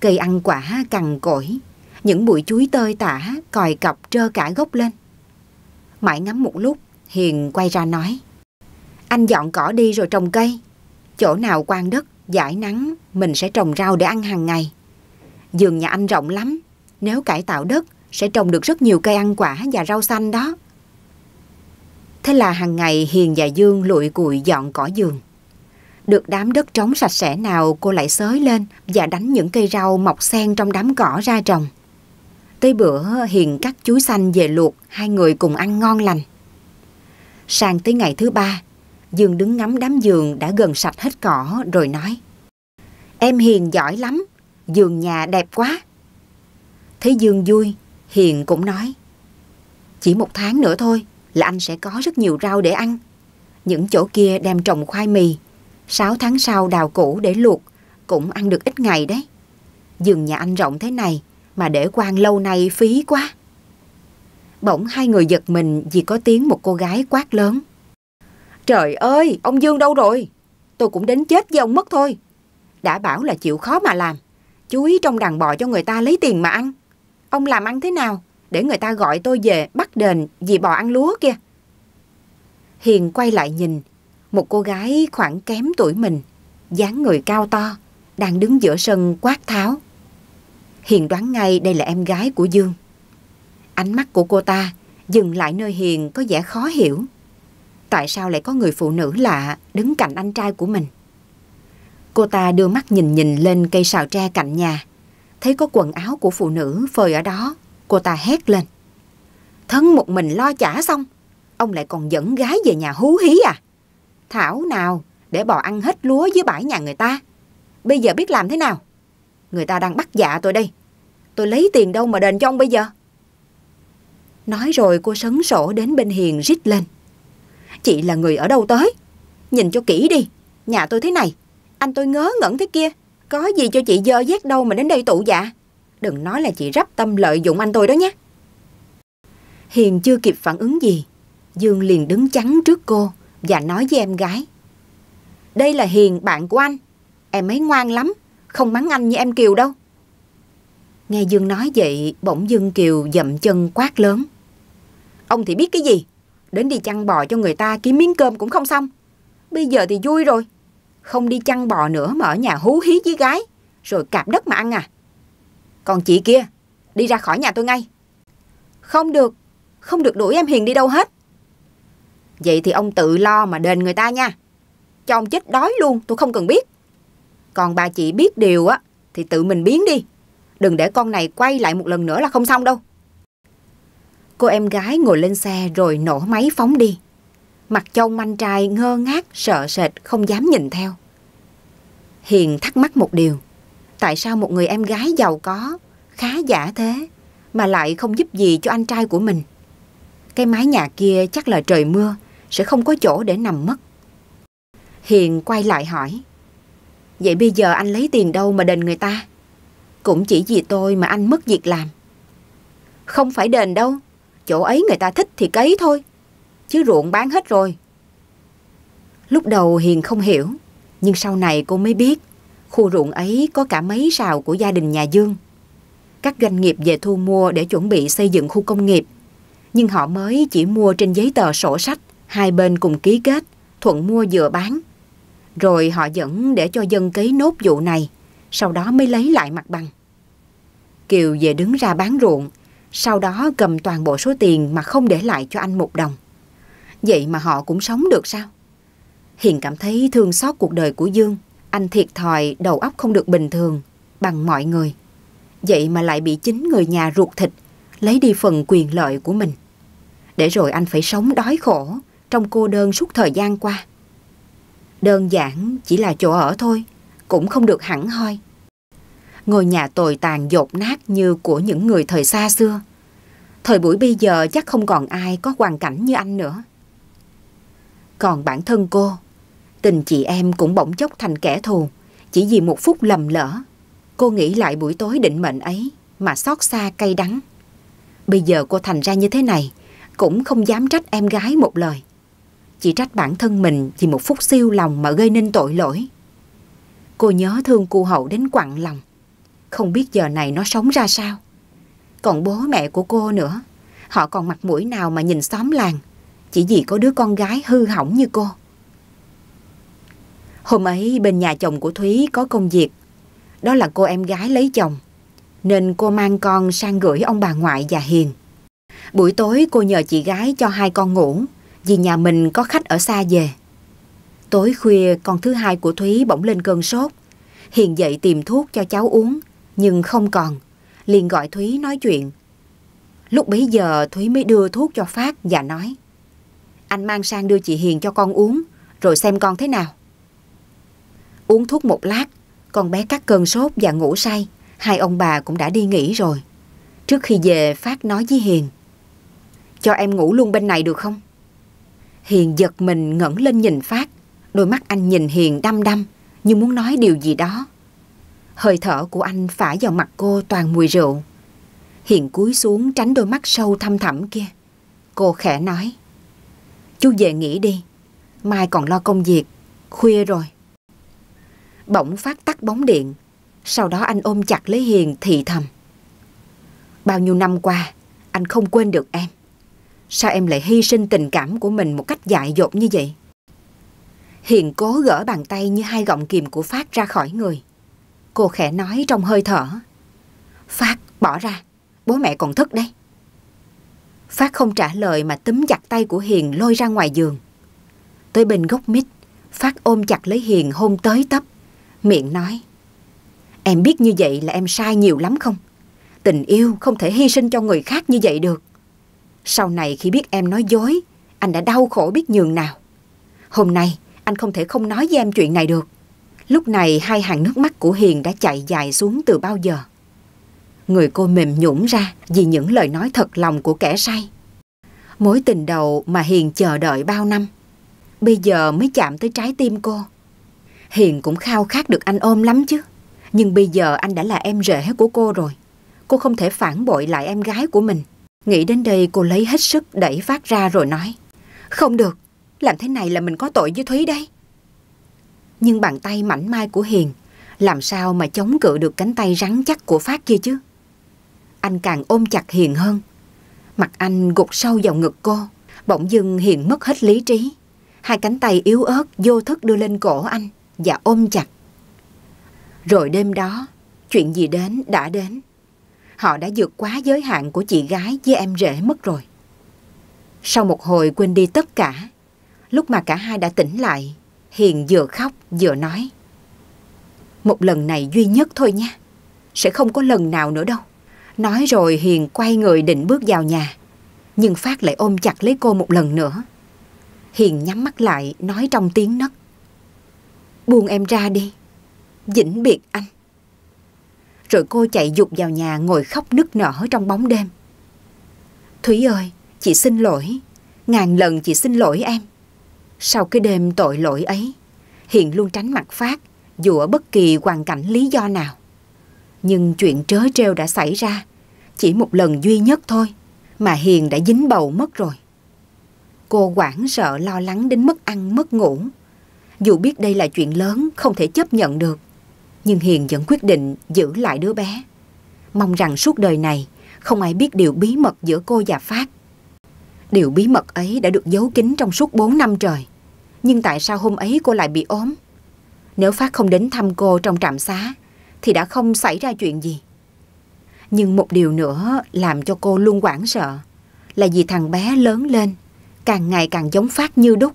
cây ăn quả cằn cỗi, những bụi chuối tơi tả còi cọc trơ cả gốc lên. Mãi ngắm một lúc, Hiền quay ra nói. Anh dọn cỏ đi rồi trồng cây. Chỗ nào quang đất, giải nắng, mình sẽ trồng rau để ăn hàng ngày. Giường nhà anh rộng lắm, nếu cải tạo đất sẽ trồng được rất nhiều cây ăn quả và rau xanh đó. Thế là hàng ngày Hiền và Dương lụi cụi dọn cỏ giường. Được đám đất trống sạch sẽ nào cô lại xới lên và đánh những cây rau mọc xen trong đám cỏ ra trồng. Tới bữa Hiền cắt chuối xanh về luộc, hai người cùng ăn ngon lành. Sang tới ngày thứ ba, Dương đứng ngắm đám giường đã gần sạch hết cỏ rồi nói. Em Hiền giỏi lắm, giường nhà đẹp quá. Thấy Dương vui, Hiền cũng nói. Chỉ một tháng nữa thôi là anh sẽ có rất nhiều rau để ăn. Những chỗ kia đem trồng khoai mì, 6 tháng sau đào củ để luộc, cũng ăn được ít ngày đấy. Giường nhà anh rộng thế này, mà để quan lâu nay phí quá. Bỗng hai người giật mình vì có tiếng một cô gái quát lớn. Trời ơi, ông Dương đâu rồi? Tôi cũng đến chết với ông mất thôi. Đã bảo là chịu khó mà làm. Chú ý trong đàn bò cho người ta lấy tiền mà ăn. Ông làm ăn thế nào để người ta gọi tôi về bắt đền vì bò ăn lúa kia? Hiền quay lại nhìn, một cô gái khoảng kém tuổi mình, dáng người cao to, đang đứng giữa sân quát tháo. Hiền đoán ngay đây là em gái của Dương. Ánh mắt của cô ta dừng lại nơi Hiền có vẻ khó hiểu. Tại sao lại có người phụ nữ lạ đứng cạnh anh trai của mình? Cô ta đưa mắt nhìn nhìn lên cây sào tre cạnh nhà. Thấy có quần áo của phụ nữ phơi ở đó. Cô ta hét lên. Thân một mình lo trả xong. Ông lại còn dẫn gái về nhà hú hí à? Thảo nào, để bò ăn hết lúa dưới bãi nhà người ta. Bây giờ biết làm thế nào? Người ta đang bắt dạ tôi đây. Tôi lấy tiền đâu mà đền cho ông bây giờ? Nói rồi cô sấn sổ đến bên Hiền rít lên. Chị là người ở đâu tới? Nhìn cho kỹ đi. Nhà tôi thế này. Anh tôi ngớ ngẩn thế kia. Có gì cho chị dơ dét đâu mà đến đây tụ dạ. Đừng nói là chị rắp tâm lợi dụng anh tôi đó nhé. Hiền chưa kịp phản ứng gì. Dương liền đứng chắn trước cô và nói với em gái. Đây là Hiền, bạn của anh. Em ấy ngoan lắm, không mắng anh như em Kiều đâu. Nghe Dương nói vậy, bỗng Dương Kiều dậm chân quát lớn. Ông thì biết cái gì? Đến đi chăn bò cho người ta kiếm miếng cơm cũng không xong. Bây giờ thì vui rồi. Không đi chăn bò nữa mà ở nhà hú hí với gái. Rồi cạp đất mà ăn à. Còn chị kia, đi ra khỏi nhà tôi ngay. Không được, không được đuổi em Hiền đi đâu hết. Vậy thì ông tự lo mà đền người ta nha. Cho ông chết đói luôn, tôi không cần biết. Còn bà chị biết điều á, thì tự mình biến đi. Đừng để con này quay lại một lần nữa là không xong đâu. Cô em gái ngồi lên xe rồi nổ máy phóng đi. Mặt trông anh trai ngơ ngác, sợ sệt, không dám nhìn theo. Hiền thắc mắc một điều. Tại sao một người em gái giàu có, khá giả thế, mà lại không giúp gì cho anh trai của mình? Cái mái nhà kia chắc là trời mưa, sẽ không có chỗ để nằm mất. Hiền quay lại hỏi. Vậy bây giờ anh lấy tiền đâu mà đền người ta? Cũng chỉ vì tôi mà anh mất việc làm. Không phải đền đâu, chỗ ấy người ta thích thì cấy thôi. Chứ ruộng bán hết rồi. Lúc đầu Hiền không hiểu, nhưng sau này cô mới biết khu ruộng ấy có cả mấy sào của gia đình nhà Dương. Các doanh nghiệp về thu mua để chuẩn bị xây dựng khu công nghiệp. Nhưng họ mới chỉ mua trên giấy tờ sổ sách, hai bên cùng ký kết, thuận mua vừa bán. Rồi họ dẫn để cho dân cấy nốt vụ này, sau đó mới lấy lại mặt bằng. Kiều về đứng ra bán ruộng, sau đó cầm toàn bộ số tiền mà không để lại cho anh một đồng. Vậy mà họ cũng sống được sao? Hiền cảm thấy thương xót cuộc đời của Dương. Anh thiệt thòi đầu óc không được bình thường bằng mọi người. Vậy mà lại bị chính người nhà ruột thịt lấy đi phần quyền lợi của mình. Để rồi anh phải sống đói khổ trong cô đơn suốt thời gian qua. Đơn giản chỉ là chỗ ở thôi, cũng không được hẳn hoi. Ngôi nhà tồi tàn dột nát như của những người thời xa xưa. Thời buổi bây giờ chắc không còn ai có hoàn cảnh như anh nữa. Còn bản thân cô, tình chị em cũng bỗng chốc thành kẻ thù, chỉ vì một phút lầm lỡ. Cô nghĩ lại buổi tối định mệnh ấy mà xót xa cay đắng. Bây giờ cô thành ra như thế này, cũng không dám trách em gái một lời. Chỉ trách bản thân mình vì một phút siêu lòng mà gây nên tội lỗi. Cô nhớ thương cô hậu đến quặn lòng. Không biết giờ này nó sống ra sao. Còn bố mẹ của cô nữa. Họ còn mặt mũi nào mà nhìn xóm làng. Chỉ vì có đứa con gái hư hỏng như cô. Hôm ấy, bên nhà chồng của Thúy có công việc. Đó là cô em gái lấy chồng. Nên cô mang con sang gửi ông bà ngoại và Hiền. Buổi tối, cô nhờ chị gái cho hai con ngủ, vì nhà mình có khách ở xa về. Tối khuya, con thứ hai của Thúy bỗng lên cơn sốt. Hiền dậy tìm thuốc cho cháu uống, nhưng không còn. Liền gọi Thúy nói chuyện. Lúc bấy giờ, Thúy mới đưa thuốc cho Phát và nói anh mang sang đưa chị Hiền cho con uống rồi xem con thế nào. Uống thuốc một lát, con bé cắt cơn sốt và ngủ say. Hai ông bà cũng đã đi nghỉ rồi. Trước khi về Phát nói với Hiền Cho em ngủ luôn bên này được không? Hiền giật mình ngẩng lên nhìn Phát Đôi mắt anh nhìn Hiền đăm đăm Như muốn nói điều gì đó Hơi thở của anh phả vào mặt cô toàn mùi rượu Hiền cúi xuống tránh đôi mắt sâu thăm thẳm kia Cô khẽ nói Chú về nghỉ đi. Mai còn lo công việc. Khuya rồi. Bỗng phát tắt bóng điện. Sau đó anh ôm chặt lấy Hiền thì thầm. Bao nhiêu năm qua, Anh không quên được em. Sao em lại hy sinh tình cảm của mình một cách dại dột như vậy? Hiền cố gỡ bàn tay như hai gọng kìm của Phát ra khỏi người. Cô khẽ nói trong hơi thở. Phát, bỏ ra. Bố mẹ còn thức đấy Phát không trả lời mà túm chặt tay của Hiền lôi ra ngoài giường. Tới bên gốc mít, Phát ôm chặt lấy Hiền hôn tới tấp. Miệng nói, Em biết như vậy là em sai nhiều lắm không? Tình yêu không thể hy sinh cho người khác như vậy được. Sau này khi biết em nói dối, Anh đã đau khổ biết nhường nào. Hôm nay, anh không thể không nói với em chuyện này được. Lúc này hai hàng nước mắt của Hiền đã chạy dài xuống từ bao giờ. Người cô mềm nhũn ra vì những lời nói thật lòng của kẻ say. Mối tình đầu mà Hiền chờ đợi bao năm. Bây giờ mới chạm tới trái tim cô. Hiền cũng khao khát được anh ôm lắm chứ. Nhưng bây giờ anh đã là em rể của cô rồi. Cô không thể phản bội lại em gái của mình. Nghĩ đến đây cô lấy hết sức đẩy phát ra rồi nói, Không được, Làm thế này là mình có tội với Thúy đấy. Nhưng bàn tay mảnh mai của Hiền, Làm sao mà chống cự được cánh tay rắn chắc của Phát kia chứ? Anh càng ôm chặt Hiền hơn Mặt anh gục sâu vào ngực cô Bỗng dưng Hiền mất hết lý trí Hai cánh tay yếu ớt vô thức đưa lên cổ anh Và ôm chặt Rồi đêm đó Chuyện gì đến đã đến Họ đã vượt quá giới hạn của chị gái với em rể mất rồi. Sau một hồi quên đi tất cả, lúc mà cả hai đã tỉnh lại, Hiền vừa khóc vừa nói. Một lần này duy nhất thôi nha, sẽ không có lần nào nữa đâu. Nói rồi Hiền quay người định bước vào nhà, nhưng Phát lại ôm chặt lấy cô một lần nữa. Hiền nhắm mắt lại nói trong tiếng nấc. Buông em ra đi, vĩnh biệt anh. Rồi cô chạy dục vào nhà ngồi khóc nức nở trong bóng đêm. Thúy ơi, chị xin lỗi. Ngàn lần chị xin lỗi em. Sau cái đêm tội lỗi ấy, Hiền luôn tránh mặt Phát dù ở bất kỳ hoàn cảnh lý do nào. Nhưng chuyện trớ trêu đã xảy ra, chỉ một lần duy nhất thôi, mà Hiền đã dính bầu mất rồi. Cô hoảng sợ lo lắng đến mất ăn mất ngủ. Dù biết đây là chuyện lớn không thể chấp nhận được, nhưng Hiền vẫn quyết định giữ lại đứa bé. Mong rằng suốt đời này không ai biết điều bí mật giữa cô và Phát. Điều bí mật ấy đã được giấu kín trong suốt 4 năm trời. Nhưng tại sao hôm ấy cô lại bị ốm? Nếu Phát không đến thăm cô trong trạm xá thì đã không xảy ra chuyện gì. Nhưng một điều nữa làm cho cô luôn hoảng sợ là vì thằng bé lớn lên càng ngày càng giống phát như đúc.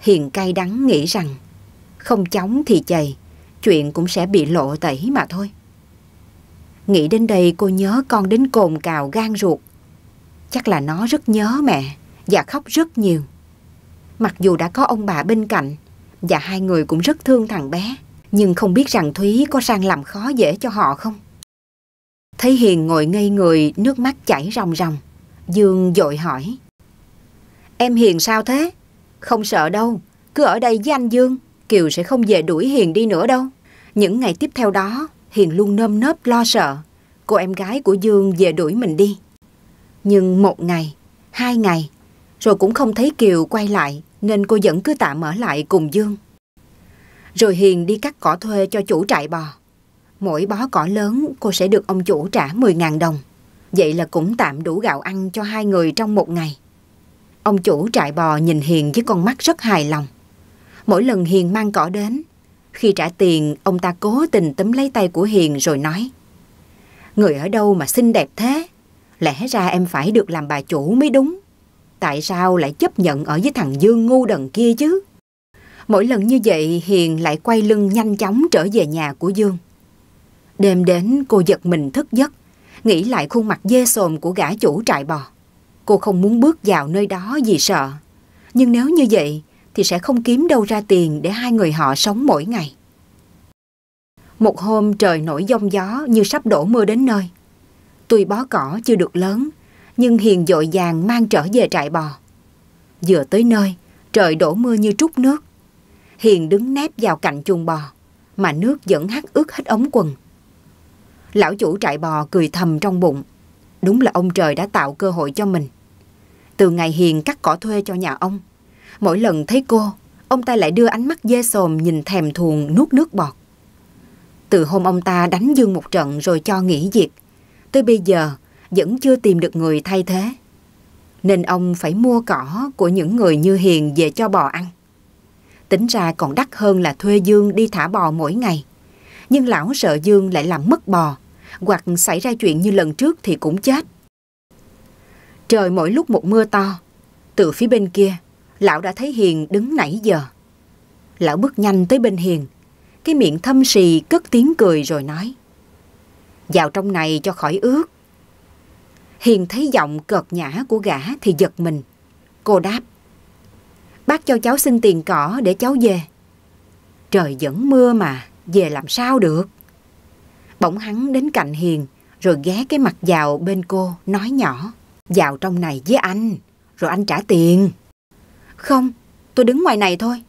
Hiền cay đắng nghĩ rằng không chóng thì chày, chuyện cũng sẽ bị lộ tẩy mà thôi. Nghĩ đến đây cô nhớ con đến cồn cào gan ruột. Chắc là nó rất nhớ mẹ và khóc rất nhiều. Mặc dù đã có ông bà bên cạnh và hai người cũng rất thương thằng bé, nhưng không biết rằng Thúy có sang làm khó dễ cho họ không. Thấy Hiền ngồi ngây người, nước mắt chảy ròng ròng. Dương dội hỏi. Em Hiền sao thế? Không sợ đâu, cứ ở đây với anh Dương, Kiều sẽ không về đuổi Hiền đi nữa đâu. Những ngày tiếp theo đó, Hiền luôn nơm nớp lo sợ cô em gái của Dương về đuổi mình đi. Nhưng một ngày, hai ngày, rồi cũng không thấy Kiều quay lại nên cô vẫn cứ tạm ở lại cùng Dương. Rồi Hiền đi cắt cỏ thuê cho chủ trại bò. Mỗi bó cỏ lớn cô sẽ được ông chủ trả 10.000 đồng. Vậy là cũng tạm đủ gạo ăn cho hai người trong một ngày. Ông chủ trại bò nhìn Hiền với con mắt rất hài lòng. Mỗi lần Hiền mang cỏ đến, khi trả tiền, ông ta cố tình tấm lấy tay của Hiền rồi nói Người ở đâu mà xinh đẹp thế? Lẽ ra em phải được làm bà chủ mới đúng. Tại sao lại chấp nhận ở với thằng Dương ngu đần kia chứ? Mỗi lần như vậy Hiền lại quay lưng nhanh chóng trở về nhà của Dương. Đêm đến cô giật mình thức giấc, nghĩ lại khuôn mặt dê sồm của gã chủ trại bò. Cô không muốn bước vào nơi đó vì sợ. Nhưng nếu như vậy thì sẽ không kiếm đâu ra tiền để hai người họ sống mỗi ngày. Một hôm trời nổi giông gió như sắp đổ mưa đến nơi. Tuy bó cỏ chưa được lớn, nhưng Hiền dội vàng mang trở về trại bò. Vừa tới nơi, trời đổ mưa như trút nước. Hiền đứng nép vào cạnh chuồng bò, mà nước vẫn hắt ướt hết ống quần. Lão chủ trại bò cười thầm trong bụng. Đúng là ông trời đã tạo cơ hội cho mình. Từ ngày Hiền cắt cỏ thuê cho nhà ông, mỗi lần thấy cô, ông ta lại đưa ánh mắt dê sồm nhìn thèm thuồng nuốt nước bọt. Từ hôm ông ta đánh Dương một trận rồi cho nghỉ việc, tới bây giờ vẫn chưa tìm được người thay thế. Nên ông phải mua cỏ của những người như Hiền về cho bò ăn. Tính ra còn đắt hơn là thuê Dương đi thả bò mỗi ngày. Nhưng lão sợ Dương lại làm mất bò, hoặc xảy ra chuyện như lần trước thì cũng chết. Trời mỗi lúc một mưa to, từ phía bên kia, lão đã thấy Hiền đứng nãy giờ. Lão bước nhanh tới bên Hiền, cái miệng thâm sì cất tiếng cười rồi nói. Vào trong này cho khỏi ướt. Hiền thấy giọng cợt nhã của gã thì giật mình. Cô đáp. Bác cho cháu xin tiền cỏ để cháu về. Trời vẫn mưa mà, về làm sao được. Bỗng hắn đến cạnh Hiền rồi ghé cái mặt vào bên cô nói nhỏ. Vào trong này với anh, rồi anh trả tiền. Không, tôi đứng ngoài này thôi.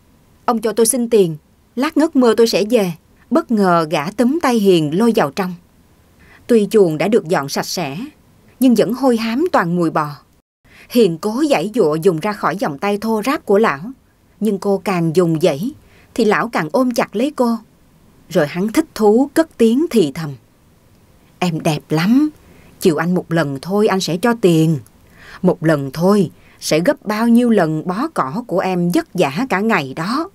Ông cho tôi xin tiền, Lát ngất mưa tôi sẽ về. Bất ngờ gã tấm tay Hiền lôi vào trong. Tuy chuồng đã được dọn sạch sẽ, nhưng vẫn hôi hám toàn mùi bò. Hiền cố giãy dụa dùng ra khỏi vòng tay thô ráp của lão. Nhưng cô càng dùng dãy, thì lão càng ôm chặt lấy cô. Rồi hắn thích thú cất tiếng thì thầm. Em đẹp lắm, chiều anh một lần thôi anh sẽ cho tiền. Một lần thôi, sẽ gấp bao nhiêu lần bó cỏ của em vất vả cả ngày đó.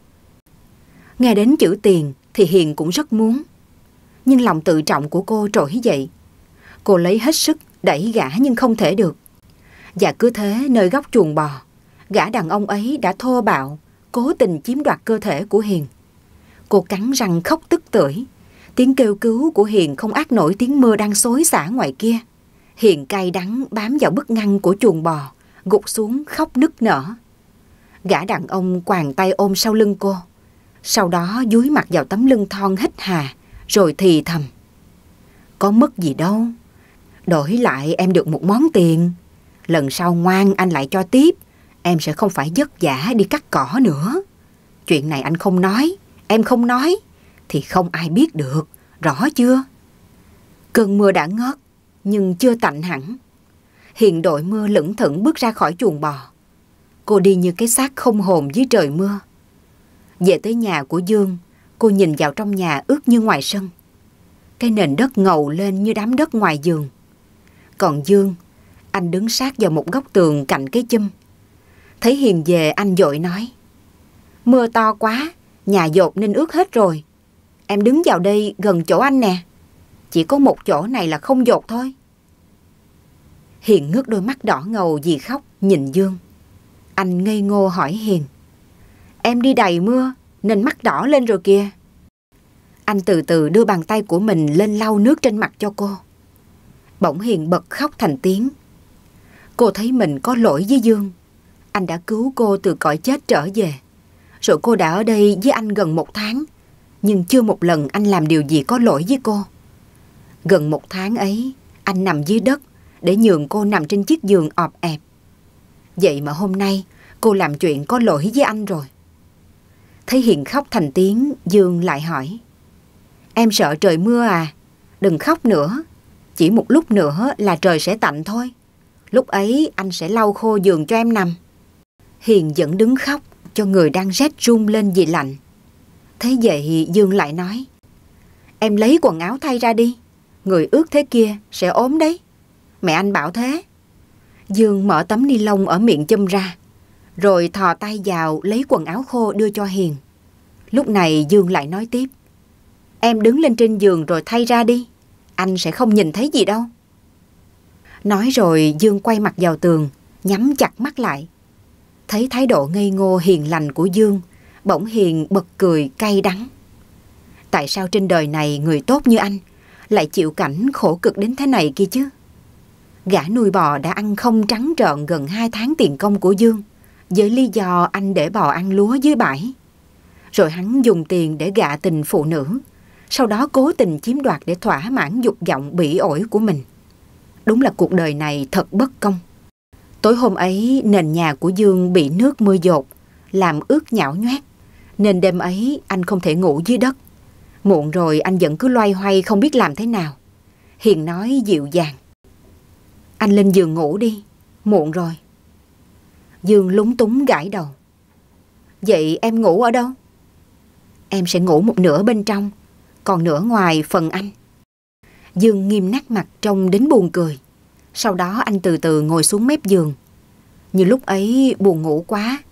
Nghe đến chữ tiền thì Hiền cũng rất muốn. Nhưng lòng tự trọng của cô trỗi dậy. Cô lấy hết sức đẩy gã nhưng không thể được. Và cứ thế nơi góc chuồng bò, gã đàn ông ấy đã thô bạo, cố tình chiếm đoạt cơ thể của Hiền. Cô cắn răng khóc tức tưởi. Tiếng kêu cứu của Hiền không ác nổi tiếng mưa đang xối xả ngoài kia. Hiền cay đắng bám vào bức ngăn của chuồng bò, gục xuống khóc nức nở. Gã đàn ông quàng tay ôm sau lưng cô. Sau đó dúi mặt vào tấm lưng thon hít hà, rồi thì thầm. Có mất gì đâu. Đổi lại em được một món tiền. Lần sau ngoan anh lại cho tiếp. Em sẽ không phải vất vả đi cắt cỏ nữa. Chuyện này anh không nói, em không nói. Thì không ai biết được, rõ chưa? Cơn mưa đã ngớt, nhưng chưa tạnh hẳn. Hiện đội mưa lững thững bước ra khỏi chuồng bò. Cô đi như cái xác không hồn dưới trời mưa. Về tới nhà của Dương, cô nhìn vào trong nhà ướt như ngoài sân. Cái nền đất ngầu lên như đám đất ngoài giường. Còn Dương, anh đứng sát vào một góc tường cạnh cái chum. Thấy Hiền về anh dội nói. Mưa to quá, nhà dột nên ướt hết rồi. Em đứng vào đây gần chỗ anh nè. Chỉ có một chỗ này là không dột thôi. Hiền ngước đôi mắt đỏ ngầu vì khóc, nhìn Dương. Anh ngây ngô hỏi Hiền. Em đi đầy mưa nên mắt đỏ lên rồi kìa. Anh từ từ đưa bàn tay của mình lên lau nước trên mặt cho cô. Bỗng Hiền bật khóc thành tiếng. Cô thấy mình có lỗi với Dương. Anh đã cứu cô từ cõi chết trở về. Rồi cô đã ở đây với anh gần một tháng. Nhưng chưa một lần anh làm điều gì có lỗi với cô. Gần một tháng ấy, anh nằm dưới đất để nhường cô nằm trên chiếc giường ọp ẹp. Vậy mà hôm nay cô làm chuyện có lỗi với anh rồi. Thấy Hiền khóc thành tiếng, Dương lại hỏi. Em sợ trời mưa à? Đừng khóc nữa. Chỉ một lúc nữa là trời sẽ tạnh thôi. Lúc ấy anh sẽ lau khô giường cho em nằm. Hiền vẫn đứng khóc cho người đang rét run lên vì lạnh. Thế vậy Dương lại nói. Em lấy quần áo thay ra đi. Người ướt thế kia sẽ ốm đấy. Mẹ anh bảo thế. Dương mở tấm ni lông ở miệng châm ra. Rồi thò tay vào lấy quần áo khô đưa cho Hiền. Lúc này Dương lại nói tiếp. Em đứng lên trên giường rồi thay ra đi. Anh sẽ không nhìn thấy gì đâu. Nói rồi Dương quay mặt vào tường, nhắm chặt mắt lại. Thấy thái độ ngây ngô hiền lành của Dương, bỗng Hiền bật cười cay đắng. Tại sao trên đời này người tốt như anh lại chịu cảnh khổ cực đến thế này kia chứ? Gã nuôi bò đã ăn không trắng trợn gần 2 tháng tiền công của Dương, với lý do anh để bò ăn lúa dưới bãi. Rồi hắn dùng tiền để gạ tình phụ nữ, sau đó cố tình chiếm đoạt để thỏa mãn dục vọng bỉ ổi của mình. Đúng là cuộc đời này thật bất công. Tối hôm ấy nền nhà của Dương bị nước mưa dột, làm ướt nhão nhoét. Nên đêm ấy anh không thể ngủ dưới đất. Muộn rồi anh vẫn cứ loay hoay không biết làm thế nào. Hiền nói dịu dàng. Anh lên giường ngủ đi, muộn rồi. Dương lúng túng gãi đầu. Vậy em ngủ ở đâu? Em sẽ ngủ một nửa bên trong, còn nửa ngoài phần anh. Dương nghiêm nát mặt trông đến buồn cười. Sau đó anh từ từ ngồi xuống mép giường. Như lúc ấy buồn ngủ quá,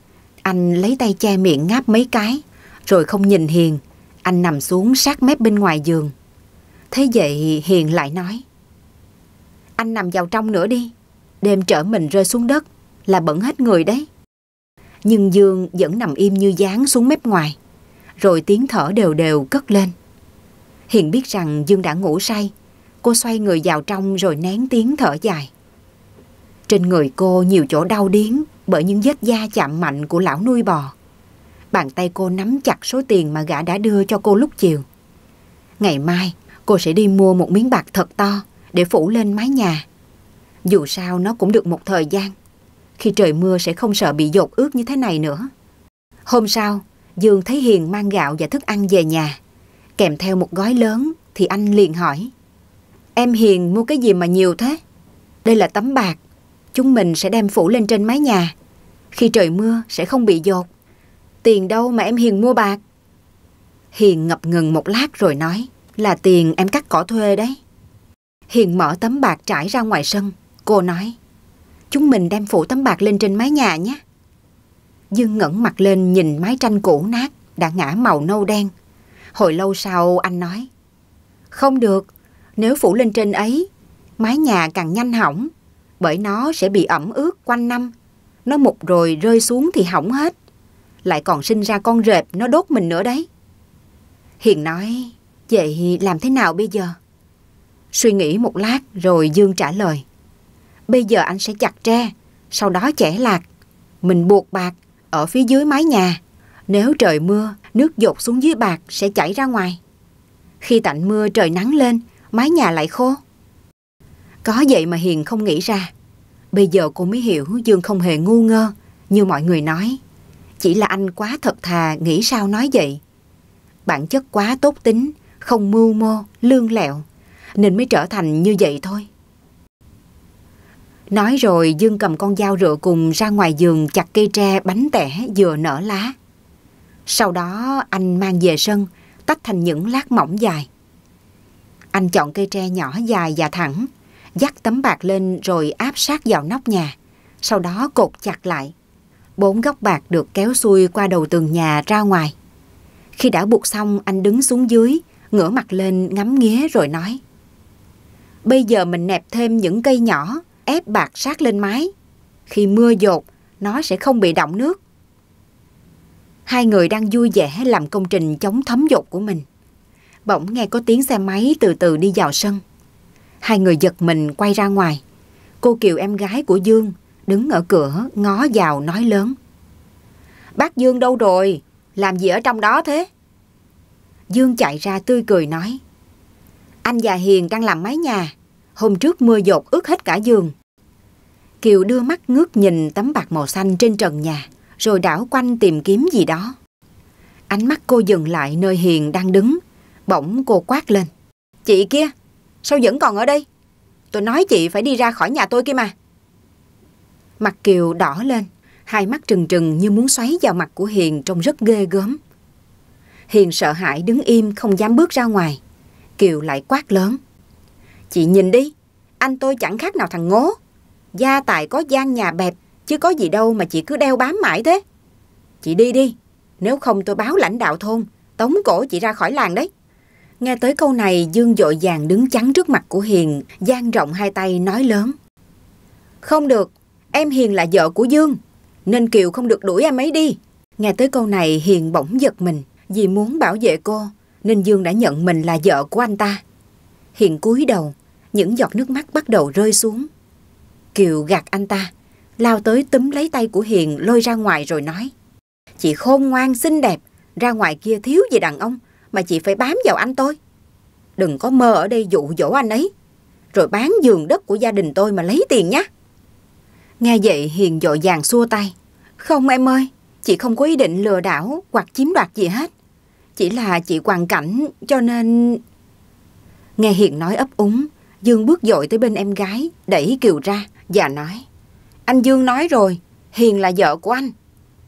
anh lấy tay che miệng ngáp mấy cái, rồi không nhìn Hiền, anh nằm xuống sát mép bên ngoài giường. Thế vậy Hiền lại nói, Anh nằm vào trong nữa đi, đêm trở mình rơi xuống đất là bẩn hết người đấy. Nhưng Dương vẫn nằm im như dán xuống mép ngoài, rồi tiếng thở đều đều cất lên. Hiền biết rằng Dương đã ngủ say, cô xoay người vào trong rồi nén tiếng thở dài. Trên người cô nhiều chỗ đau điếng bởi những vết da chạm mạnh của lão nuôi bò. Bàn tay cô nắm chặt số tiền mà gã đã đưa cho cô lúc chiều. Ngày mai, cô sẽ đi mua một miếng bạc thật to để phủ lên mái nhà. Dù sao nó cũng được một thời gian. Khi trời mưa sẽ không sợ bị dột ướt như thế này nữa. Hôm sau, Dương thấy Hiền mang gạo và thức ăn về nhà. Kèm theo một gói lớn thì anh liền hỏi. Em Hiền mua cái gì mà nhiều thế? Đây là tấm bạc. Chúng mình sẽ đem phủ lên trên mái nhà. Khi trời mưa sẽ không bị dột. Tiền đâu mà em Hiền mua bạc? Hiền ngập ngừng một lát rồi nói là tiền em cắt cỏ thuê đấy. Hiền mở tấm bạc trải ra ngoài sân. Cô nói chúng mình đem phủ tấm bạc lên trên mái nhà nhé. Dương ngẩng mặt lên nhìn mái tranh cũ nát đã ngã màu nâu đen. Hồi lâu sau anh nói Không được, nếu phủ lên trên ấy, mái nhà càng nhanh hỏng, bởi nó sẽ bị ẩm ướt quanh năm. Nó mục rồi rơi xuống thì hỏng hết. Lại còn sinh ra con rệp nó đốt mình nữa đấy. Hiền nói, vậy làm thế nào bây giờ? Suy nghĩ một lát rồi Dương trả lời. Bây giờ anh sẽ chặt tre, sau đó chẻ lạc. Mình buộc bạc ở phía dưới mái nhà. Nếu trời mưa, nước dột xuống dưới bạc sẽ chảy ra ngoài. Khi tạnh mưa trời nắng lên, mái nhà lại khô. Có vậy mà Hiền không nghĩ ra. Bây giờ cô mới hiểu Dương không hề ngu ngơ như mọi người nói. Chỉ là anh quá thật thà nghĩ sao nói vậy. Bản chất quá tốt tính, không mưu mô, lương lẹo, nên mới trở thành như vậy thôi. Nói rồi Dương cầm con dao rựa cùng ra ngoài giường chặt cây tre bánh tẻ vừa nở lá. Sau đó anh mang về sân, tách thành những lát mỏng dài. Anh chọn cây tre nhỏ dài và thẳng, dắt tấm bạc lên rồi áp sát vào nóc nhà, sau đó cột chặt lại. Bốn góc bạc được kéo xuôi qua đầu tường nhà ra ngoài. Khi đã buộc xong, anh đứng xuống dưới, ngửa mặt lên ngắm nghía rồi nói. Bây giờ mình nẹp thêm những cây nhỏ, ép bạc sát lên mái. Khi mưa dột nó sẽ không bị động nước. Hai người đang vui vẻ làm công trình chống thấm dột của mình. Bỗng nghe có tiếng xe máy từ từ đi vào sân. Hai người giật mình quay ra ngoài. Cô Kiều em gái của Dương đứng ở cửa ngó vào nói lớn. Bác Dương đâu rồi? Làm gì ở trong đó thế? Dương chạy ra tươi cười nói. Anh và Hiền đang làm mái nhà. Hôm trước mưa dột ướt hết cả giường. Kiều đưa mắt ngước nhìn tấm bạc màu xanh trên trần nhà, rồi đảo quanh tìm kiếm gì đó. Ánh mắt cô dừng lại nơi Hiền đang đứng, bỗng cô quát lên. Chị kia, sao vẫn còn ở đây? Tôi nói chị phải đi ra khỏi nhà tôi kia mà. Mặt Kiều đỏ lên, hai mắt trừng trừng như muốn xoáy vào mặt của Hiền trông rất ghê gớm. Hiền sợ hãi đứng im không dám bước ra ngoài. Kiều lại quát lớn. Chị nhìn đi, anh tôi chẳng khác nào thằng ngố. Gia tài có gian nhà bẹp, chứ có gì đâu mà chị cứ đeo bám mãi thế. Chị đi đi, nếu không tôi báo lãnh đạo thôn, tống cổ chị ra khỏi làng đấy. Nghe tới câu này, Dương dội vàng đứng chắn trước mặt của Hiền, dang rộng hai tay nói lớn. Không được, em Hiền là vợ của Dương, nên Kiều không được đuổi em ấy đi. Nghe tới câu này, Hiền bỗng giật mình, vì muốn bảo vệ cô, nên Dương đã nhận mình là vợ của anh ta. Hiền cúi đầu, những giọt nước mắt bắt đầu rơi xuống. Kiều gạt anh ta, lao tới túm lấy tay của Hiền lôi ra ngoài rồi nói. Chị khôn ngoan xinh đẹp, ra ngoài kia thiếu gì đàn ông mà chị phải bám vào anh tôi. Đừng có mơ ở đây dụ dỗ anh ấy, rồi bán giường đất của gia đình tôi mà lấy tiền nhé. Nghe vậy Hiền dội vàng xua tay. Không em ơi, chị không có ý định lừa đảo hoặc chiếm đoạt gì hết. Chỉ là chị hoàn cảnh cho nên... Nghe Hiền nói ấp úng, Dương bước dội tới bên em gái, đẩy Kiều ra và nói. Anh Dương nói rồi, Hiền là vợ của anh.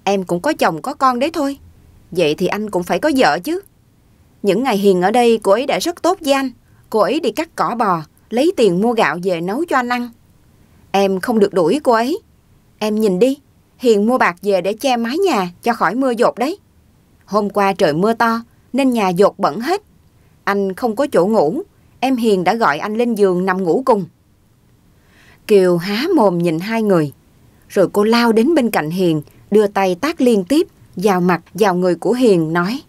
Em cũng có chồng có con đấy thôi. Vậy thì anh cũng phải có vợ chứ. Những ngày Hiền ở đây cô ấy đã rất tốt với anh. Cô ấy đi cắt cỏ bò, lấy tiền mua gạo về nấu cho anh ăn. Em không được đuổi cô ấy. Em nhìn đi, Hiền mua bạc về để che mái nhà cho khỏi mưa dột đấy. Hôm qua trời mưa to nên nhà dột bẩn hết. Anh không có chỗ ngủ, em Hiền đã gọi anh lên giường nằm ngủ cùng. Kiều há mồm nhìn hai người. Rồi cô lao đến bên cạnh Hiền, đưa tay tác liên tiếp, vào mặt, vào người của Hiền, nói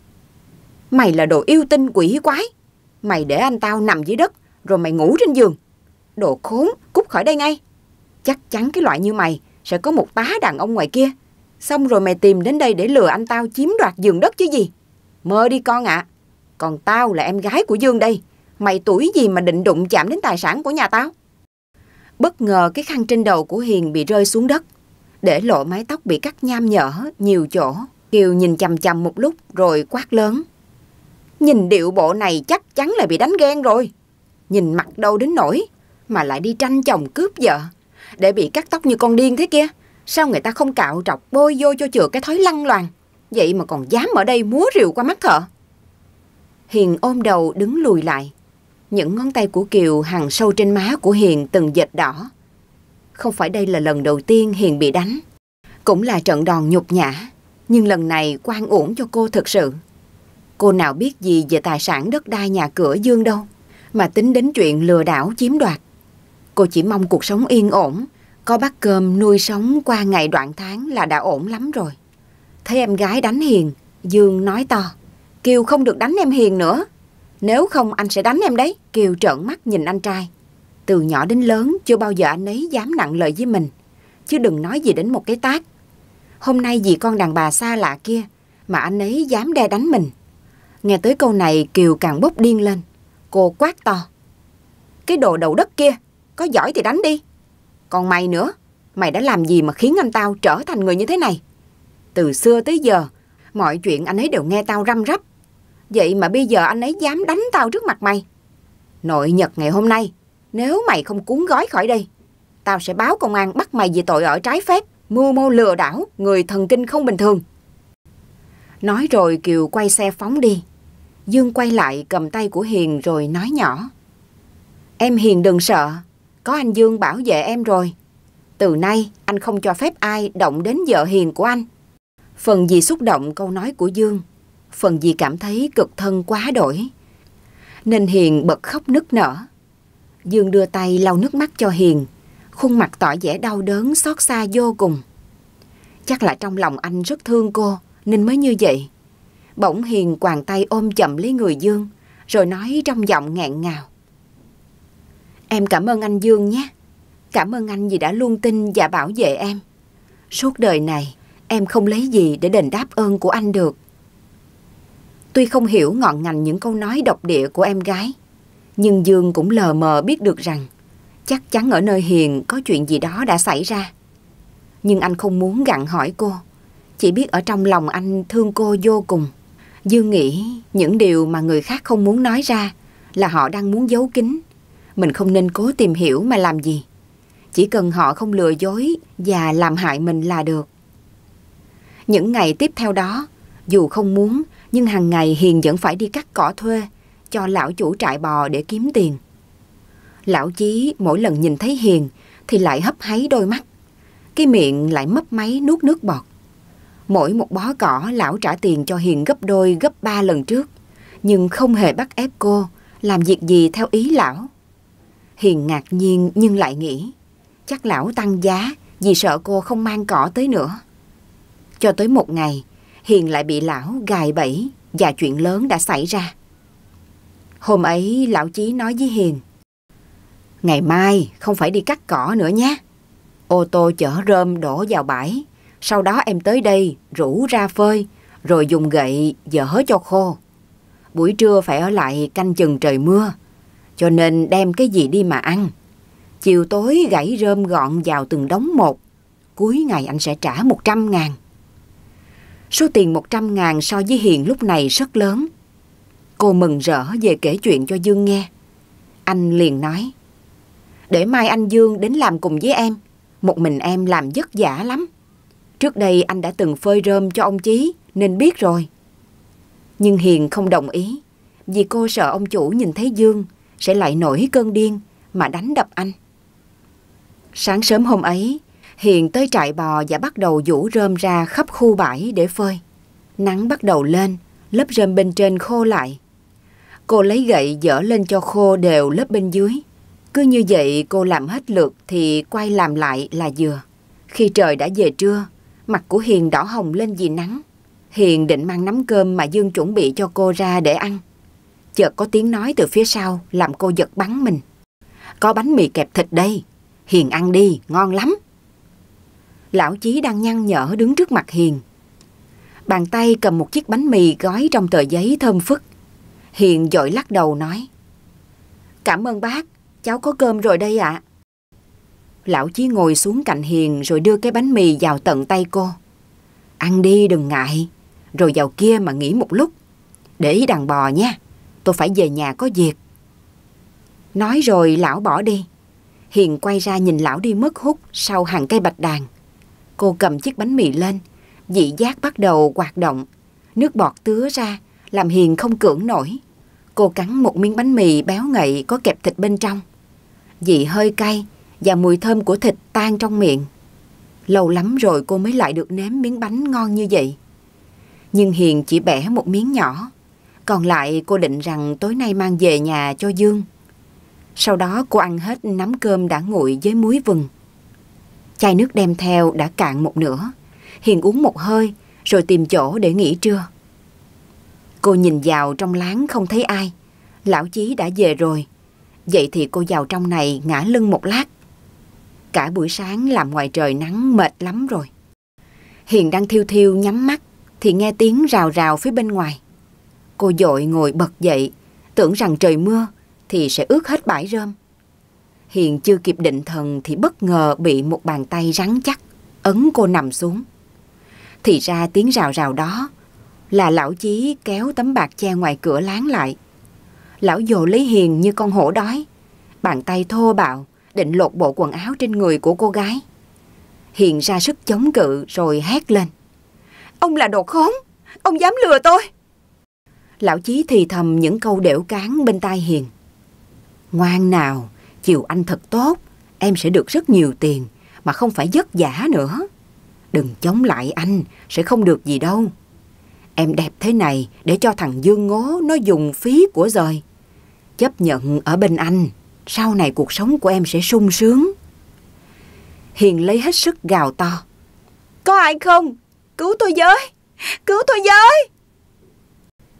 Mày là đồ yêu tinh quỷ quái. Mày để anh tao nằm dưới đất, rồi mày ngủ trên giường. Đồ khốn, cút khỏi đây ngay. Chắc chắn cái loại như mày sẽ có một tá đàn ông ngoài kia. Xong rồi mày tìm đến đây để lừa anh tao chiếm đoạt giường đất chứ gì. Mơ đi con ạ. Còn tao là em gái của Dương đây. Mày tuổi gì mà định đụng chạm đến tài sản của nhà tao? Bất ngờ cái khăn trên đầu của Hiền bị rơi xuống đất. Để lộ mái tóc bị cắt nham nhở nhiều chỗ. Kiều nhìn chầm chầm một lúc rồi quát lớn. Nhìn điệu bộ này chắc chắn là bị đánh ghen rồi. Nhìn mặt đâu đến nổi mà lại đi tranh chồng cướp vợ. Để bị cắt tóc như con điên thế kia. Sao người ta không cạo trọc bôi vô cho chừa cái thói lăng loàn. Vậy mà còn dám ở đây múa rìu qua mắt thợ. Hiền ôm đầu đứng lùi lại. Những ngón tay của Kiều hằn sâu trên má của Hiền từng dệt đỏ. Không phải đây là lần đầu tiên Hiền bị đánh. Cũng là trận đòn nhục nhã. Nhưng lần này quan uổng cho cô thực sự. Cô nào biết gì về tài sản đất đai nhà cửa Dương đâu. Mà tính đến chuyện lừa đảo chiếm đoạt. Cô chỉ mong cuộc sống yên ổn. Có bát cơm nuôi sống qua ngày đoạn tháng là đã ổn lắm rồi. Thấy em gái đánh Hiền, Dương nói to. Kiều không được đánh em Hiền nữa. Nếu không anh sẽ đánh em đấy. Kiều trợn mắt nhìn anh trai. Từ nhỏ đến lớn chưa bao giờ anh ấy dám nặng lời với mình. Chứ đừng nói gì đến một cái tác. Hôm nay vì con đàn bà xa lạ kia mà anh ấy dám đe đánh mình. Nghe tới câu này Kiều càng bốc điên lên. Cô quát to. Cái đồ đầu đất kia, có giỏi thì đánh đi. Còn mày nữa, mày đã làm gì mà khiến anh tao trở thành người như thế này? Từ xưa tới giờ, mọi chuyện anh ấy đều nghe tao răm rắp. Vậy mà bây giờ anh ấy dám đánh tao trước mặt mày. Nội nhật ngày hôm nay, nếu mày không cuốn gói khỏi đây, tao sẽ báo công an bắt mày vì tội ở trái phép, mưu mô lừa đảo, người thần kinh không bình thường. Nói rồi Kiều quay xe phóng đi. Dương quay lại cầm tay của Hiền rồi nói nhỏ. Em Hiền đừng sợ, có anh Dương bảo vệ em rồi. Từ nay anh không cho phép ai động đến vợ Hiền của anh. Phần gì xúc động câu nói của Dương, phần gì cảm thấy cực thân quá đổi. Nên Hiền bật khóc nức nở. Dương đưa tay lau nước mắt cho Hiền, khuôn mặt tỏ vẻ đau đớn xót xa vô cùng. Chắc là trong lòng anh rất thương cô nên mới như vậy. Bỗng Hiền quàng tay ôm chậm lấy người Dương rồi nói trong giọng nghẹn ngào. Em cảm ơn anh Dương nhé. Cảm ơn anh vì đã luôn tin và bảo vệ em. Suốt đời này em không lấy gì để đền đáp ơn của anh được. Tuy không hiểu ngọn ngành những câu nói độc địa của em gái, nhưng Dương cũng lờ mờ biết được rằng chắc chắn ở nơi Hiền có chuyện gì đó đã xảy ra. Nhưng anh không muốn gặn hỏi cô, chỉ biết ở trong lòng anh thương cô vô cùng. Dương nghĩ những điều mà người khác không muốn nói ra là họ đang muốn giấu kín. Mình không nên cố tìm hiểu mà làm gì. Chỉ cần họ không lừa dối và làm hại mình là được. Những ngày tiếp theo đó, dù không muốn nhưng hàng ngày Hiền vẫn phải đi cắt cỏ thuê cho lão chủ trại bò để kiếm tiền. Lão Chí mỗi lần nhìn thấy Hiền thì lại hấp háy đôi mắt. Cái miệng lại mấp máy nuốt nước bọt. Mỗi một bó cỏ lão trả tiền cho Hiền gấp đôi gấp ba lần trước. Nhưng không hề bắt ép cô làm việc gì theo ý lão. Hiền ngạc nhiên nhưng lại nghĩ chắc lão tăng giá vì sợ cô không mang cỏ tới nữa. Cho tới một ngày, Hiền lại bị lão gài bẫy và chuyện lớn đã xảy ra. Hôm ấy lão Chí nói với Hiền Ngày mai không phải đi cắt cỏ nữa nhé. Ô tô chở rơm đổ vào bãi. Sau đó em tới đây, rủ ra phơi, rồi dùng gậy dở cho khô. Buổi trưa phải ở lại canh chừng trời mưa. Cho nên đem cái gì đi mà ăn. Chiều tối gãy rơm gọn vào từng đống một. Cuối ngày anh sẽ trả 100 ngàn. Số tiền 100 ngàn so với Hiền lúc này rất lớn. Cô mừng rỡ về kể chuyện cho Dương nghe. Anh liền nói. Để mai anh Dương đến làm cùng với em. Một mình em làm vất vả lắm. Trước đây anh đã từng phơi rơm cho ông Chí nên biết rồi. Nhưng Hiền không đồng ý vì cô sợ ông chủ nhìn thấy Dương sẽ lại nổi cơn điên mà đánh đập anh. Sáng sớm hôm ấy, Hiền tới trại bò và bắt đầu vũ rơm ra khắp khu bãi để phơi. Nắng bắt đầu lên, lớp rơm bên trên khô lại. Cô lấy gậy dở lên cho khô đều lớp bên dưới. Cứ như vậy cô làm hết lượt thì quay làm lại là vừa. Khi trời đã về trưa, mặt của Hiền đỏ hồng lên vì nắng. Hiền định mang nắm cơm mà Dương chuẩn bị cho cô ra để ăn. Chợt có tiếng nói từ phía sau làm cô giật bắn mình. Có bánh mì kẹp thịt đây, Hiền ăn đi, ngon lắm. Lão Chí đang nhăn nhở đứng trước mặt Hiền. Bàn tay cầm một chiếc bánh mì gói trong tờ giấy thơm phức. Hiền dội lắc đầu nói. Cảm ơn bác, cháu có cơm rồi đây ạ. Lão Chí ngồi xuống cạnh Hiền rồi đưa cái bánh mì vào tận tay cô. Ăn đi đừng ngại, rồi vào kia mà nghỉ một lúc. Để ý đàn bò nha, tôi phải về nhà có việc. Nói rồi lão bỏ đi. Hiền quay ra nhìn lão đi mất hút sau hàng cây bạch đàn. Cô cầm chiếc bánh mì lên, dị giác bắt đầu hoạt động. Nước bọt tứa ra, làm Hiền không cưỡng nổi. Cô cắn một miếng bánh mì béo ngậy có kẹp thịt bên trong. Vị hơi cay và mùi thơm của thịt tan trong miệng. Lâu lắm rồi cô mới lại được nếm miếng bánh ngon như vậy. Nhưng Hiền chỉ bẻ một miếng nhỏ. Còn lại cô định rằng tối nay mang về nhà cho Dương. Sau đó cô ăn hết nắm cơm đã nguội với muối vừng. Chai nước đem theo đã cạn một nửa. Hiền uống một hơi, rồi tìm chỗ để nghỉ trưa. Cô nhìn vào trong láng không thấy ai. Lão Chí đã về rồi. Vậy thì cô vào trong này ngã lưng một lát. Cả buổi sáng làm ngoài trời nắng mệt lắm rồi. Hiền đang thiêu thiêu nhắm mắt thì nghe tiếng rào rào phía bên ngoài. Cô dội ngồi bật dậy, tưởng rằng trời mưa thì sẽ ướt hết bãi rơm. Hiền chưa kịp định thần thì bất ngờ bị một bàn tay rắn chắc, ấn cô nằm xuống. Thì ra tiếng rào rào đó là lão chí kéo tấm bạc che ngoài cửa láng lại. Lão dồ lấy Hiền như con hổ đói, bàn tay thô bạo định lột bộ quần áo trên người của cô gái. Hiền ra sức chống cự rồi hét lên. Ông là đồ khốn, ông dám lừa tôi. Lão chí thì thầm những câu đểu cán bên tai Hiền. Ngoan nào, chiều anh thật tốt, em sẽ được rất nhiều tiền mà không phải vất vả nữa. Đừng chống lại anh, sẽ không được gì đâu. Em đẹp thế này để cho thằng Dương Ngố nó dùng phí của rồi. Chấp nhận ở bên anh, sau này cuộc sống của em sẽ sung sướng. Hiền lấy hết sức gào to. Có ai không? Cứu tôi với! Cứu tôi với!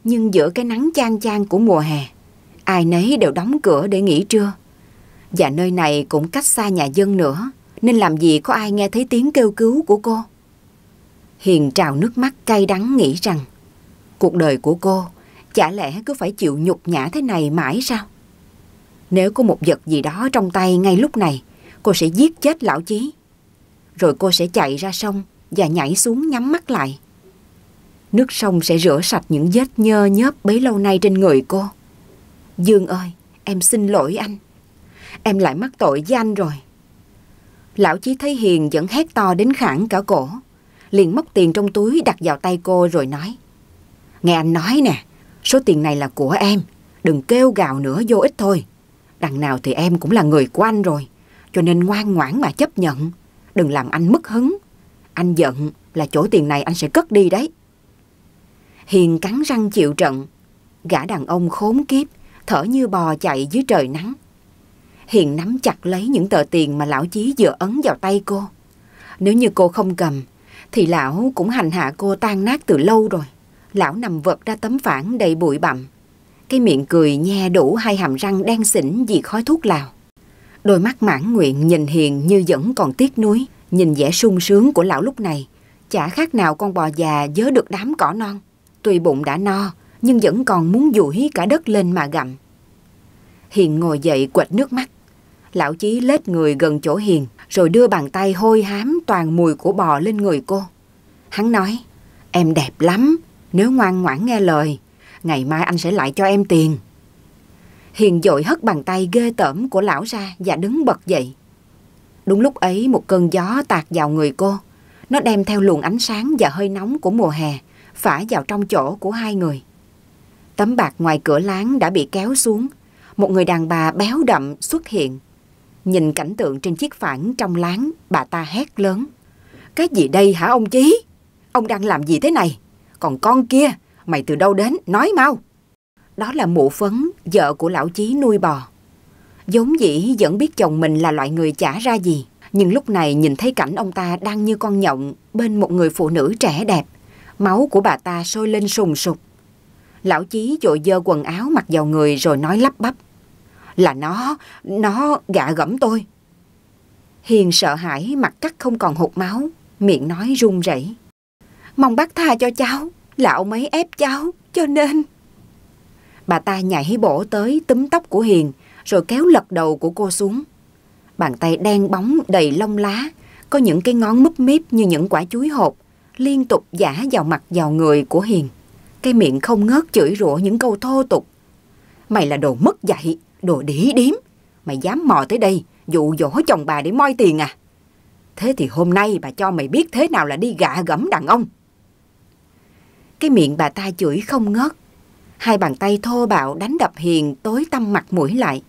Nhưng giữa cái nắng chang chang của mùa hè, ai nấy đều đóng cửa để nghỉ trưa. Và nơi này cũng cách xa nhà dân nữa, nên làm gì có ai nghe thấy tiếng kêu cứu của cô. Hiền trào nước mắt cay đắng nghĩ rằng cuộc đời của cô chả lẽ cứ phải chịu nhục nhã thế này mãi sao? Nếu có một vật gì đó trong tay ngay lúc này, cô sẽ giết chết lão chí. Rồi cô sẽ chạy ra sông và nhảy xuống nhắm mắt lại. Nước sông sẽ rửa sạch những vết nhơ nhớp bấy lâu nay trên người cô. Dương ơi, em xin lỗi anh. Em lại mắc tội với anh rồi. Lão Chí thấy Hiền vẫn hét to đến khẳng cả cổ. Liền móc tiền trong túi đặt vào tay cô rồi nói. Nghe anh nói nè, số tiền này là của em. Đừng kêu gào nữa vô ích thôi. Đằng nào thì em cũng là người của anh rồi. Cho nên ngoan ngoãn mà chấp nhận. Đừng làm anh mất hứng. Anh giận là chỗ tiền này anh sẽ cất đi đấy. Hiền cắn răng chịu trận. Gã đàn ông khốn kiếp, thở như bò chạy dưới trời nắng. Hiền nắm chặt lấy những tờ tiền mà lão Chí vừa ấn vào tay cô. Nếu như cô không cầm, thì lão cũng hành hạ cô tan nát từ lâu rồi. Lão nằm vật ra tấm phản đầy bụi bặm. Cái miệng cười nhe đủ hai hàm răng đen xỉn vì khói thuốc lào. Đôi mắt mãn nguyện nhìn Hiền như vẫn còn tiếc nuối. Nhìn vẻ sung sướng của lão lúc này, chả khác nào con bò già dớ được đám cỏ non. Tuy bụng đã no, nhưng vẫn còn muốn duỗi cả đất lên mà gặm. Hiền ngồi dậy quệt nước mắt. Lão Chí lết người gần chỗ Hiền, rồi đưa bàn tay hôi hám toàn mùi của bò lên người cô. Hắn nói, em đẹp lắm, nếu ngoan ngoãn nghe lời, ngày mai anh sẽ lại cho em tiền. Hiền dội hất bàn tay ghê tởm của lão ra và đứng bật dậy. Đúng lúc ấy một cơn gió tạt vào người cô. Nó đem theo luồng ánh sáng và hơi nóng của mùa hè, phả vào trong chỗ của hai người. Tấm bạc ngoài cửa láng đã bị kéo xuống. Một người đàn bà béo đậm xuất hiện. Nhìn cảnh tượng trên chiếc phản trong láng, bà ta hét lớn. Cái gì đây hả ông Chí? Ông đang làm gì thế này? Còn con kia, mày từ đâu đến? Nói mau. Đó là mụ phấn, vợ của lão Chí nuôi bò. Giống dĩ vẫn biết chồng mình là loại người chả ra gì. Nhưng lúc này nhìn thấy cảnh ông ta đang như con nhộng bên một người phụ nữ trẻ đẹp. Máu của bà ta sôi lên sùng sục. Lão Chí dội dơ quần áo mặc vào người rồi nói lắp bắp. Là nó, nó gạ gẫm tôi. Hiền sợ hãi mặt cắt không còn hụt máu, miệng nói run rẩy. Mong bác tha cho cháu, là ông ấy ép cháu, cho nên... Bà ta nhảy bổ tới túm tóc của Hiền, rồi kéo lật đầu của cô xuống. Bàn tay đen bóng đầy lông lá, có những cái ngón múp míp như những quả chuối hột, liên tục giả vào mặt vào người của Hiền. Cái miệng không ngớt chửi rủa những câu thô tục. Mày là đồ mất dạy, đồ đĩ điếm. Mày dám mò tới đây, dụ dỗ chồng bà để moi tiền à? Thế thì hôm nay bà cho mày biết thế nào là đi gạ gẫm đàn ông. Cái miệng bà ta chửi không ngớt. Hai bàn tay thô bạo đánh đập Hiền tối tăm mặt mũi lại.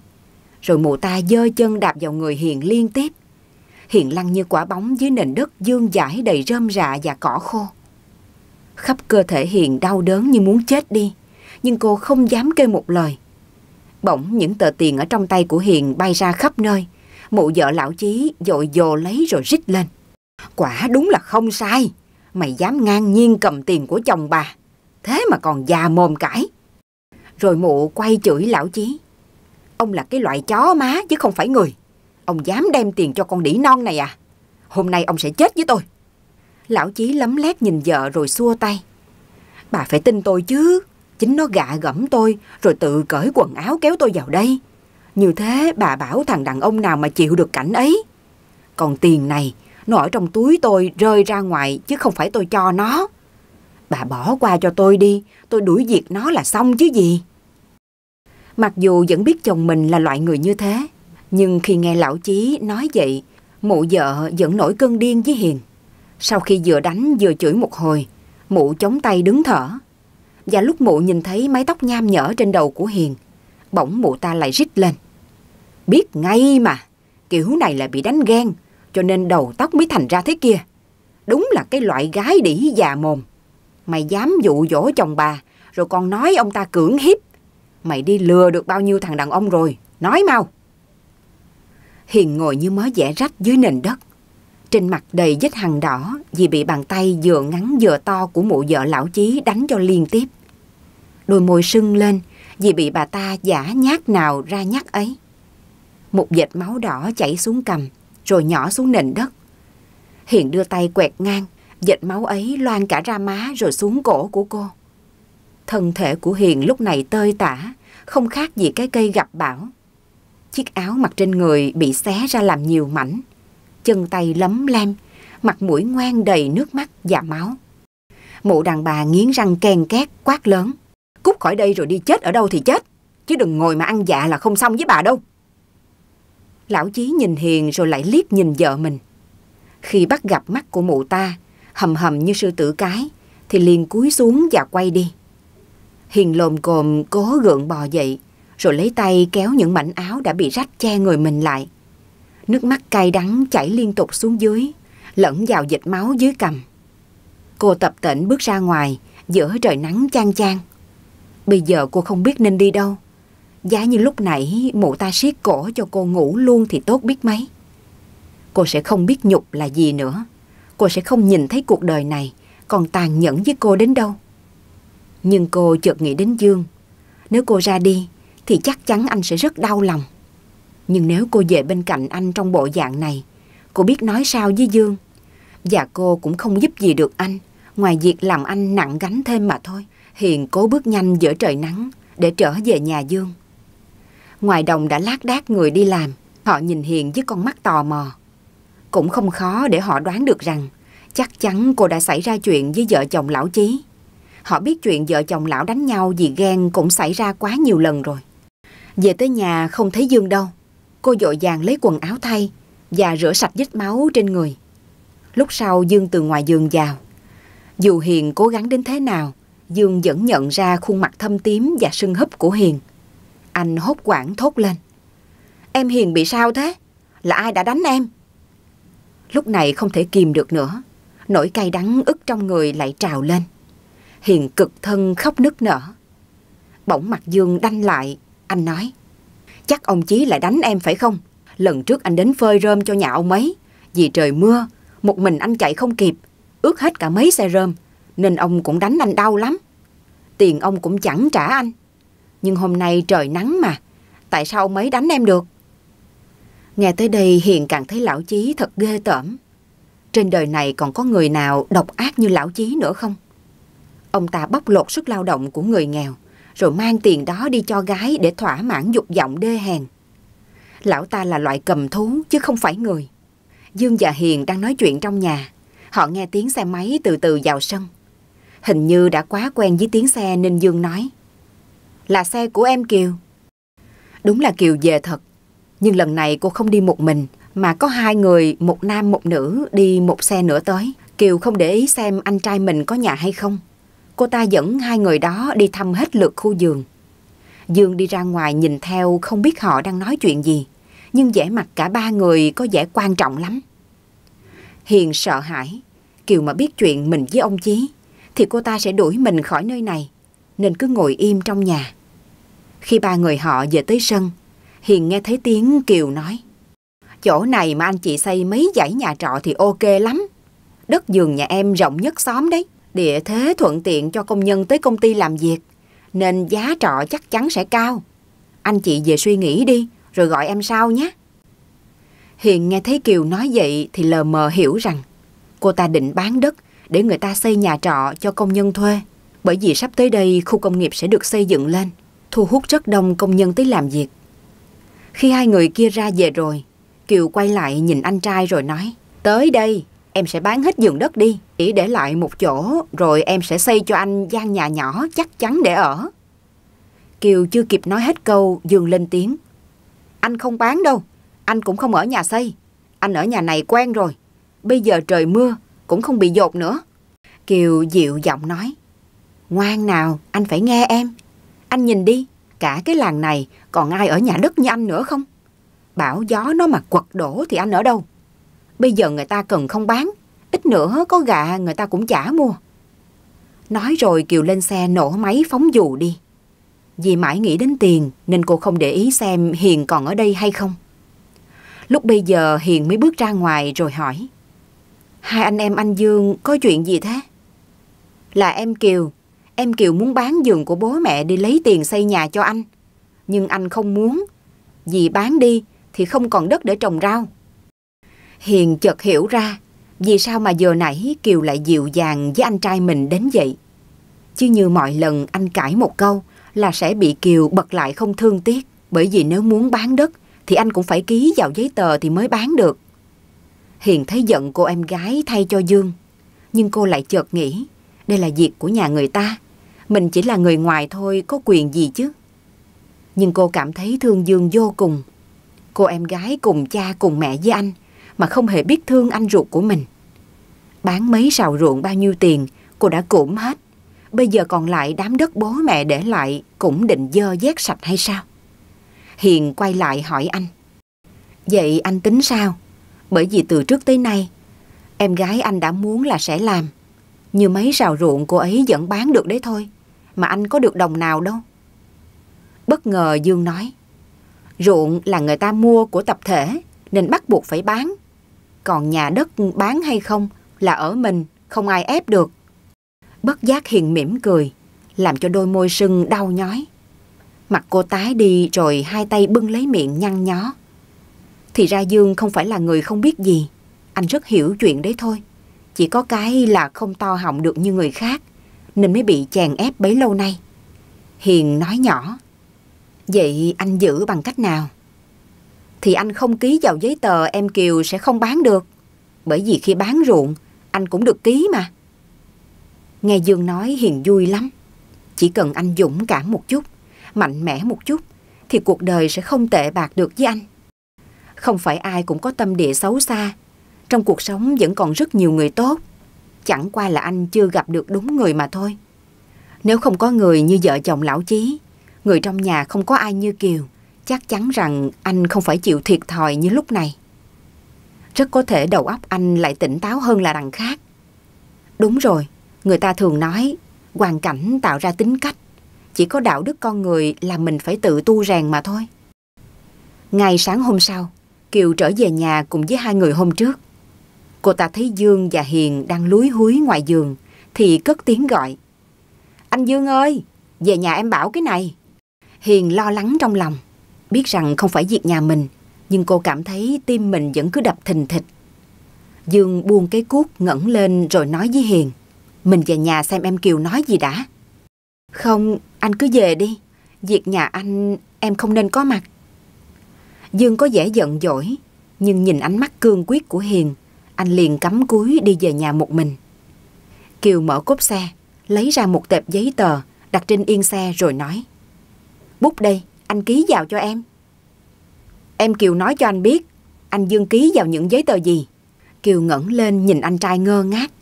Rồi mụ ta dơ chân đạp vào người Hiền liên tiếp. Hiền lăn như quả bóng dưới nền đất dương dãi đầy rơm rạ và cỏ khô. Khắp cơ thể Hiền đau đớn như muốn chết đi, nhưng cô không dám kêu một lời. Bỗng những tờ tiền ở trong tay của Hiền bay ra khắp nơi. Mụ vợ lão chí dội dồ lấy rồi rít lên. Quả đúng là không sai. Mày dám ngang nhiên cầm tiền của chồng bà. Thế mà còn già mồm cãi. Rồi mụ quay chửi lão chí. Ông là cái loại chó má chứ không phải người. Ông dám đem tiền cho con đĩ non này à? Hôm nay ông sẽ chết với tôi. Lão Chí lấm lét nhìn vợ rồi xua tay. Bà phải tin tôi chứ. Chính nó gạ gẫm tôi, rồi tự cởi quần áo kéo tôi vào đây. Như thế bà bảo thằng đàn ông nào mà chịu được cảnh ấy. Còn tiền này nó ở trong túi tôi rơi ra ngoài chứ không phải tôi cho nó. Bà bỏ qua cho tôi đi, tôi đuổi diệt nó là xong chứ gì. Mặc dù vẫn biết chồng mình là loại người như thế, nhưng khi nghe lão Chí nói vậy, mụ vợ vẫn nổi cơn điên với Hiền. Sau khi vừa đánh vừa chửi một hồi, mụ chống tay đứng thở. Và lúc mụ nhìn thấy mái tóc nham nhở trên đầu của Hiền, bỗng mụ ta lại rít lên. Biết ngay mà, kiểu này là bị đánh ghen, cho nên đầu tóc mới thành ra thế kia. Đúng là cái loại gái đỉ già mồm. Mày dám dụ dỗ chồng bà, rồi còn nói ông ta cưỡng hiếp. Mày đi lừa được bao nhiêu thằng đàn ông rồi, nói mau. Hiền ngồi như mớ dẻ rách dưới nền đất. Trên mặt đầy vết hằn đỏ vì bị bàn tay vừa ngắn vừa to của mụ vợ lão chí đánh cho liên tiếp. Đôi môi sưng lên vì bị bà ta giả nhát nào ra nhát ấy. Một vệt máu đỏ chảy xuống cầm rồi nhỏ xuống nền đất. Hiền đưa tay quẹt ngang, dịch máu ấy loan cả ra má rồi xuống cổ của cô. Thân thể của Hiền lúc này tơi tả, không khác gì cái cây gặp bão. Chiếc áo mặc trên người bị xé ra làm nhiều mảnh, chân tay lấm lem, mặt mũi ngoan đầy nước mắt và máu. Mụ đàn bà nghiến răng ken két quát lớn. Cút khỏi đây rồi đi chết ở đâu thì chết, chứ đừng ngồi mà ăn dạ là không xong với bà đâu. Lão Chí nhìn Hiền rồi lại liếc nhìn vợ mình. Khi bắt gặp mắt của mụ ta, hầm hầm như sư tử cái, thì liền cúi xuống và quay đi. Hiền lồm cồm cố gượng bò dậy, rồi lấy tay kéo những mảnh áo đã bị rách che người mình lại. Nước mắt cay đắng chảy liên tục xuống dưới, lẫn vào dịch máu dưới cằm. Cô tập tễnh bước ra ngoài, giữa trời nắng chang chang. Bây giờ cô không biết nên đi đâu. Giá như lúc nãy mụ ta siết cổ cho cô ngủ luôn thì tốt biết mấy. Cô sẽ không biết nhục là gì nữa. Cô sẽ không nhìn thấy cuộc đời này còn tàn nhẫn với cô đến đâu. Nhưng cô chợt nghĩ đến Dương. Nếu cô ra đi thì chắc chắn anh sẽ rất đau lòng. Nhưng nếu cô về bên cạnh anh trong bộ dạng này, cô biết nói sao với Dương. Và cô cũng không giúp gì được anh, ngoài việc làm anh nặng gánh thêm mà thôi. Hiền cố bước nhanh giữa trời nắng để trở về nhà Dương. Ngoài đồng đã lác đác người đi làm, họ nhìn Hiền với con mắt tò mò. Cũng không khó để họ đoán được rằng chắc chắn cô đã xảy ra chuyện với vợ chồng lão Chí. Họ biết chuyện vợ chồng lão đánh nhau vì ghen cũng xảy ra quá nhiều lần rồi. Về tới nhà không thấy Dương đâu. Cô dội vàng lấy quần áo thay và rửa sạch vết máu trên người. Lúc sau Dương từ ngoài giường vào. Dù Hiền cố gắng đến thế nào, Dương vẫn nhận ra khuôn mặt thâm tím và sưng húp của Hiền. Anh hốt quảng thốt lên. Em Hiền bị sao thế? Là ai đã đánh em? Lúc này không thể kìm được nữa. Nỗi cay đắng ức trong người lại trào lên. Hiền cực thân khóc nức nở. Bỗng mặt Dương đanh lại, anh nói. Chắc ông Chí lại đánh em phải không? Lần trước anh đến phơi rơm cho nhà ông ấy. Vì trời mưa, một mình anh chạy không kịp, ướt hết cả mấy xe rơm, nên ông cũng đánh anh đau lắm. Tiền ông cũng chẳng trả anh. Nhưng hôm nay trời nắng mà, tại sao ông ấy đánh em được? Nghe tới đây Hiền càng thấy lão Chí thật ghê tởm. Trên đời này còn có người nào độc ác như lão Chí nữa không? Ông ta bóc lột sức lao động của người nghèo, rồi mang tiền đó đi cho gái để thỏa mãn dục vọng đê hèn. Lão ta là loại cầm thú chứ không phải người. Dương và Hiền đang nói chuyện trong nhà. Họ nghe tiếng xe máy từ từ vào sân. Hình như đã quá quen với tiếng xe nên Dương nói. Là xe của em Kiều. Đúng là Kiều về thật. Nhưng lần này cô không đi một mình mà có hai người, một nam một nữ đi một xe nữa tới. Kiều không để ý xem anh trai mình có nhà hay không. Cô ta dẫn hai người đó đi thăm hết lượt khu giường. Dương đi ra ngoài nhìn theo không biết họ đang nói chuyện gì, nhưng vẻ mặt cả ba người có vẻ quan trọng lắm. Hiền sợ hãi, Kiều mà biết chuyện mình với ông Chí, thì cô ta sẽ đuổi mình khỏi nơi này, nên cứ ngồi im trong nhà. Khi ba người họ về tới sân, Hiền nghe thấy tiếng Kiều nói. Chỗ này mà anh chị xây mấy dãy nhà trọ thì ok lắm. Đất giường nhà em rộng nhất xóm đấy. Địa thế thuận tiện cho công nhân tới công ty làm việc, nên giá trọ chắc chắn sẽ cao. Anh chị về suy nghĩ đi, rồi gọi em sau nhé. Hiền nghe thấy Kiều nói vậy thì lờ mờ hiểu rằng cô ta định bán đất để người ta xây nhà trọ cho công nhân thuê. Bởi vì sắp tới đây khu công nghiệp sẽ được xây dựng lên, thu hút rất đông công nhân tới làm việc. Khi hai người kia ra về rồi, Kiều quay lại nhìn anh trai rồi nói, tới đây, em sẽ bán hết giường đất đi, chỉ để lại một chỗ, rồi em sẽ xây cho anh gian nhà nhỏ chắc chắn để ở. Kiều chưa kịp nói hết câu, Dương lên tiếng. Anh không bán đâu, anh cũng không ở nhà xây. Anh ở nhà này quen rồi, bây giờ trời mưa, cũng không bị dột nữa. Kiều dịu giọng nói. Ngoan nào, anh phải nghe em. Anh nhìn đi, cả cái làng này còn ai ở nhà đất như anh nữa không? Bảo gió nó mà quật đổ thì anh ở đâu? Bây giờ người ta cần không bán, ít nữa có gà người ta cũng chả mua. Nói rồi Kiều lên xe nổ máy phóng dù đi. Vì mãi nghĩ đến tiền nên cô không để ý xem Hiền còn ở đây hay không. Lúc bây giờ Hiền mới bước ra ngoài rồi hỏi. Hai anh em anh Dương có chuyện gì thế? Là em Kiều. Em Kiều muốn bán giường của bố mẹ đi lấy tiền xây nhà cho anh. Nhưng anh không muốn. Vì bán đi thì không còn đất để trồng rau. Hiền chợt hiểu ra vì sao mà giờ nãy Kiều lại dịu dàng với anh trai mình đến vậy. Chứ như mọi lần anh cãi một câu là sẽ bị Kiều bật lại không thương tiếc. Bởi vì nếu muốn bán đất thì anh cũng phải ký vào giấy tờ thì mới bán được. Hiền thấy giận cô em gái thay cho Dương. Nhưng cô lại chợt nghĩ đây là việc của nhà người ta. Mình chỉ là người ngoài thôi có quyền gì chứ. Nhưng cô cảm thấy thương Dương vô cùng. Cô em gái cùng cha cùng mẹ với anh mà không hề biết thương anh ruột của mình. Bán mấy sào ruộng bao nhiêu tiền cô đã cụm hết. Bây giờ còn lại đám đất bố mẹ để lại cũng định dơ dét sạch hay sao? Hiền quay lại hỏi anh. Vậy anh tính sao? Bởi vì từ trước tới nay, em gái anh đã muốn là sẽ làm. Như mấy rào ruộng cô ấy vẫn bán được đấy thôi. Mà anh có được đồng nào đâu. Bất ngờ Dương nói. Ruộng là người ta mua của tập thể nên bắt buộc phải bán. Còn nhà đất bán hay không là ở mình, không ai ép được. Bất giác Hiền mỉm cười, làm cho đôi môi sưng đau nhói. Mặt cô tái đi rồi hai tay bưng lấy miệng nhăn nhó. Thì ra Dương không phải là người không biết gì. Anh rất hiểu chuyện đấy thôi. Chỉ có cái là không to họng được như người khác, nên mới bị chèn ép bấy lâu nay. Hiền nói nhỏ. Vậy anh giữ bằng cách nào? Thì anh không ký vào giấy tờ em Kiều sẽ không bán được. Bởi vì khi bán ruộng, anh cũng được ký mà. Nghe Dương nói Hiền vui lắm. Chỉ cần anh dũng cảm một chút, mạnh mẽ một chút, thì cuộc đời sẽ không tệ bạc được với anh. Không phải ai cũng có tâm địa xấu xa. Trong cuộc sống vẫn còn rất nhiều người tốt. Chẳng qua là anh chưa gặp được đúng người mà thôi. Nếu không có người như vợ chồng lão chí, người trong nhà không có ai như Kiều, chắc chắn rằng anh không phải chịu thiệt thòi như lúc này. Rất có thể đầu óc anh lại tỉnh táo hơn là đằng khác. Đúng rồi, người ta thường nói hoàn cảnh tạo ra tính cách. Chỉ có đạo đức con người là mình phải tự tu rèn mà thôi. Ngày sáng hôm sau, Kiều trở về nhà cùng với hai người hôm trước. Cô ta thấy Dương và Hiền đang lúi húi ngoài giường, thì cất tiếng gọi. Anh Dương ơi, về nhà em bảo cái này. Hiền lo lắng trong lòng, biết rằng không phải việc nhà mình, nhưng cô cảm thấy tim mình vẫn cứ đập thình thịch. Dương buông cái cuốc ngẩng lên rồi nói với Hiền. Mình về nhà xem em Kiều nói gì đã. Không, anh cứ về đi. Việc nhà anh em không nên có mặt. Dương có vẻ giận dỗi, nhưng nhìn ánh mắt cương quyết của Hiền, anh liền cắm cúi đi về nhà một mình. Kiều mở cốp xe, lấy ra một tệp giấy tờ, đặt trên yên xe rồi nói. Bút đây, anh ký vào cho em. Em Kiều nói cho anh biết, anh Dương ký vào những giấy tờ gì. Kiều ngẩng lên nhìn anh trai ngơ ngác.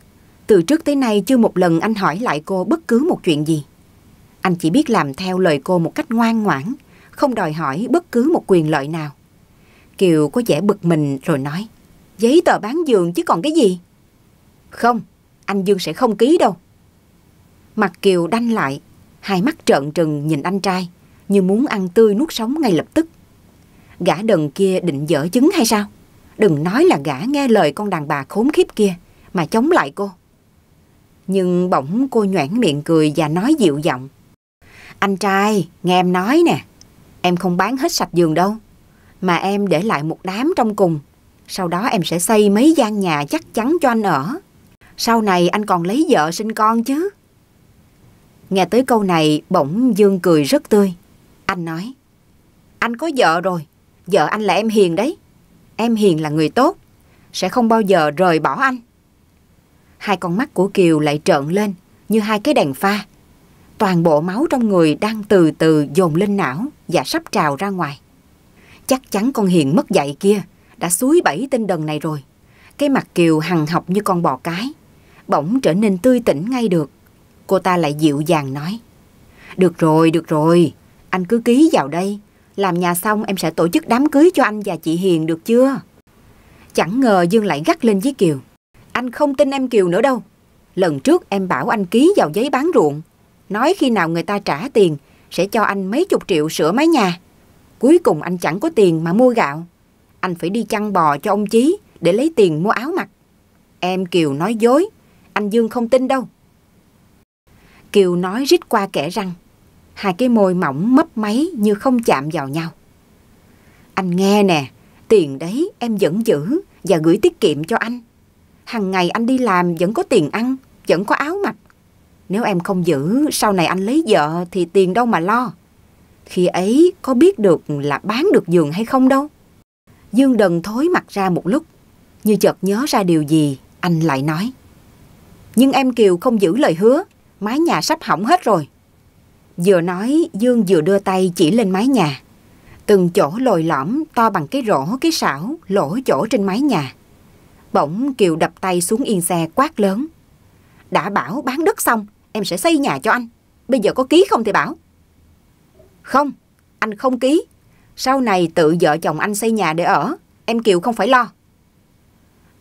Từ trước tới nay chưa một lần anh hỏi lại cô bất cứ một chuyện gì. Anh chỉ biết làm theo lời cô một cách ngoan ngoãn, không đòi hỏi bất cứ một quyền lợi nào. Kiều có vẻ bực mình rồi nói, giấy tờ bán giường chứ còn cái gì? Không, anh Dương sẽ không ký đâu. Mặt Kiều đanh lại, hai mắt trợn trừng nhìn anh trai, như muốn ăn tươi nuốt sống ngay lập tức. Gã đần kia định dở chứng hay sao? Đừng nói là gã nghe lời con đàn bà khốn khiếp kia mà chống lại cô. Nhưng bỗng cô nhoảng miệng cười và nói dịu giọng. Anh trai, nghe em nói nè, em không bán hết sạch giường đâu, mà em để lại một đám trong cùng. Sau đó em sẽ xây mấy gian nhà chắc chắn cho anh ở. Sau này anh còn lấy vợ sinh con chứ. Nghe tới câu này, bỗng Dương cười rất tươi. Anh nói, anh có vợ rồi, vợ anh là em Hiền đấy. Em Hiền là người tốt, sẽ không bao giờ rời bỏ anh. Hai con mắt của Kiều lại trợn lên như hai cái đèn pha. Toàn bộ máu trong người đang từ từ dồn lên não và sắp trào ra ngoài. Chắc chắn con Hiền mất dạy kia đã suối bảy tên đần này rồi. Cái mặt Kiều hằng học như con bò cái. Bỗng trở nên tươi tỉnh ngay được. Cô ta lại dịu dàng nói. Được rồi, được rồi. Anh cứ ký vào đây. Làm nhà xong em sẽ tổ chức đám cưới cho anh và chị Hiền được chưa? Chẳng ngờ Dương lại gắt lên với Kiều. Anh không tin em Kiều nữa đâu. Lần trước em bảo anh ký vào giấy bán ruộng. Nói khi nào người ta trả tiền sẽ cho anh mấy chục triệu sửa mái nhà. Cuối cùng anh chẳng có tiền mà mua gạo. Anh phải đi chăn bò cho ông Chí để lấy tiền mua áo mặc. Em Kiều nói dối, anh Dương không tin đâu. Kiều nói rít qua kẻ răng. Hai cái môi mỏng mấp máy như không chạm vào nhau. Anh nghe nè, tiền đấy em vẫn giữ và gửi tiết kiệm cho anh. Hằng ngày anh đi làm vẫn có tiền ăn, vẫn có áo mặc. Nếu em không giữ, sau này anh lấy vợ thì tiền đâu mà lo. Khi ấy có biết được là bán được giường hay không đâu. Dương đần thối mặt ra một lúc, như chợt nhớ ra điều gì, anh lại nói. Nhưng em Kiều không giữ lời hứa, mái nhà sắp hỏng hết rồi. Vừa nói, Dương vừa đưa tay chỉ lên mái nhà. Từng chỗ lồi lõm to bằng cái rổ, cái sảo, lỗ chỗ trên mái nhà. Bỗng Kiều đập tay xuống yên xe quát lớn. Đã bảo bán đất xong, em sẽ xây nhà cho anh. Bây giờ có ký không thì bảo? Không, anh không ký. Sau này tự vợ chồng anh xây nhà để ở, em Kiều không phải lo.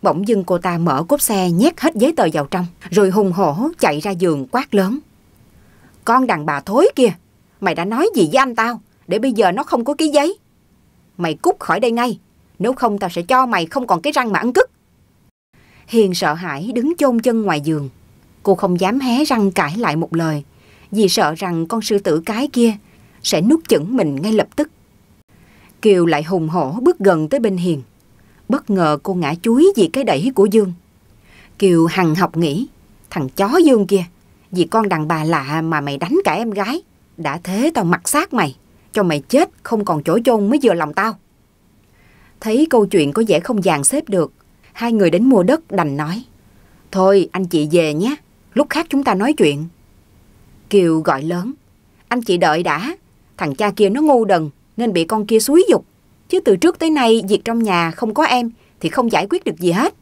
Bỗng dưng cô ta mở cốp xe nhét hết giấy tờ vào trong, rồi hùng hổ chạy ra giường quát lớn. Con đàn bà thối kia, mày đã nói gì với anh tao, để bây giờ nó không có ký giấy. Mày cút khỏi đây ngay, nếu không tao sẽ cho mày không còn cái răng mà ăn cứt. Hiền sợ hãi đứng chôn chân ngoài giường. Cô không dám hé răng cãi lại một lời, vì sợ rằng con sư tử cái kia sẽ nuốt chửng mình ngay lập tức. Kiều lại hùng hổ bước gần tới bên Hiền. Bất ngờ cô ngã chuối vì cái đẩy của Dương. Kiều hằng học nghĩ, thằng chó Dương kia, vì con đàn bà lạ mà mày đánh cả em gái. Đã thế tao mặc xác mày, cho mày chết không còn chỗ chôn mới vừa lòng tao. Thấy câu chuyện có vẻ không dàn xếp được, hai người đến mua đất đành nói. Thôi anh chị về nhé, lúc khác chúng ta nói chuyện. Kiều gọi lớn, anh chị đợi đã, thằng cha kia nó ngu đần nên bị con kia xúi dục. Chứ từ trước tới nay việc trong nhà không có em thì không giải quyết được gì hết.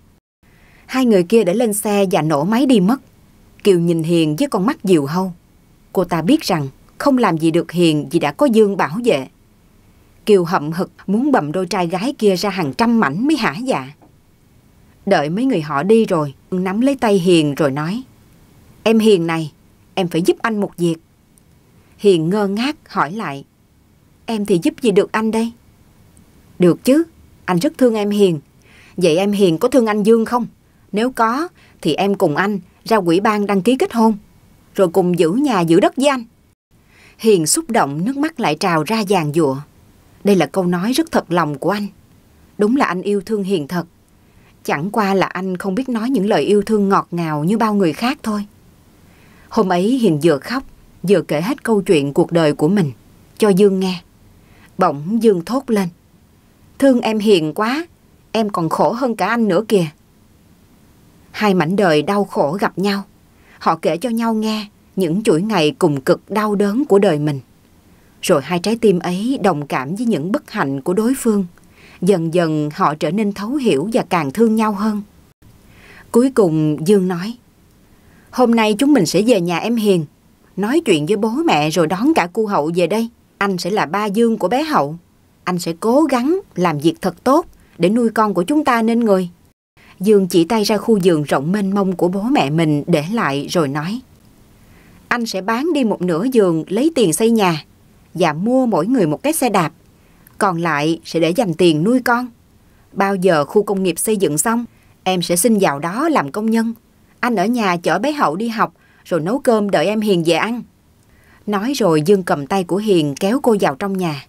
Hai người kia đã lên xe và nổ máy đi mất. Kiều nhìn Hiền với con mắt diều hâu. Cô ta biết rằng không làm gì được Hiền vì đã có Dương bảo vệ. Kiều hậm hực muốn bầm đôi trai gái kia ra hàng trăm mảnh mới hả dạ. Đợi mấy người họ đi rồi, nắm lấy tay Hiền rồi nói. Em Hiền này, em phải giúp anh một việc. Hiền ngơ ngác hỏi lại. Em thì giúp gì được anh đây? Được chứ, anh rất thương em Hiền. Vậy em Hiền có thương anh Dương không? Nếu có, thì em cùng anh ra quỹ ban đăng ký kết hôn. Rồi cùng giữ nhà giữ đất với anh. Hiền xúc động nước mắt lại trào ra giàn dụa. Đây là câu nói rất thật lòng của anh. Đúng là anh yêu thương Hiền thật. Chẳng qua là anh không biết nói những lời yêu thương ngọt ngào như bao người khác thôi. Hôm ấy Hiền vừa khóc, vừa kể hết câu chuyện cuộc đời của mình cho Dương nghe. Bỗng Dương thốt lên. Thương em hiền quá, em còn khổ hơn cả anh nữa kìa. Hai mảnh đời đau khổ gặp nhau. Họ kể cho nhau nghe những chuỗi ngày cùng cực đau đớn của đời mình. Rồi hai trái tim ấy đồng cảm với những bất hạnh của đối phương. Dần dần họ trở nên thấu hiểu và càng thương nhau hơn. Cuối cùng Dương nói Hôm nay chúng mình sẽ về nhà em Hiền Nói chuyện với bố mẹ rồi đón cả cu hậu về đây anh sẽ là ba Dương của bé Hậu anh sẽ cố gắng làm việc thật tốt để nuôi con của chúng ta nên người. Dương chỉ tay ra khu vườn rộng mênh mông của bố mẹ mình để lại rồi nói. Anh sẽ bán đi một nửa giường lấy tiền xây nhà và mua mỗi người một cái xe đạp. Còn lại sẽ để dành tiền nuôi con. Bao giờ khu công nghiệp xây dựng xong, em sẽ xin vào đó làm công nhân. Anh ở nhà chở bé Hậu đi học rồi nấu cơm đợi em Hiền về ăn. Nói rồi Dương cầm tay của Hiền kéo cô vào trong nhà.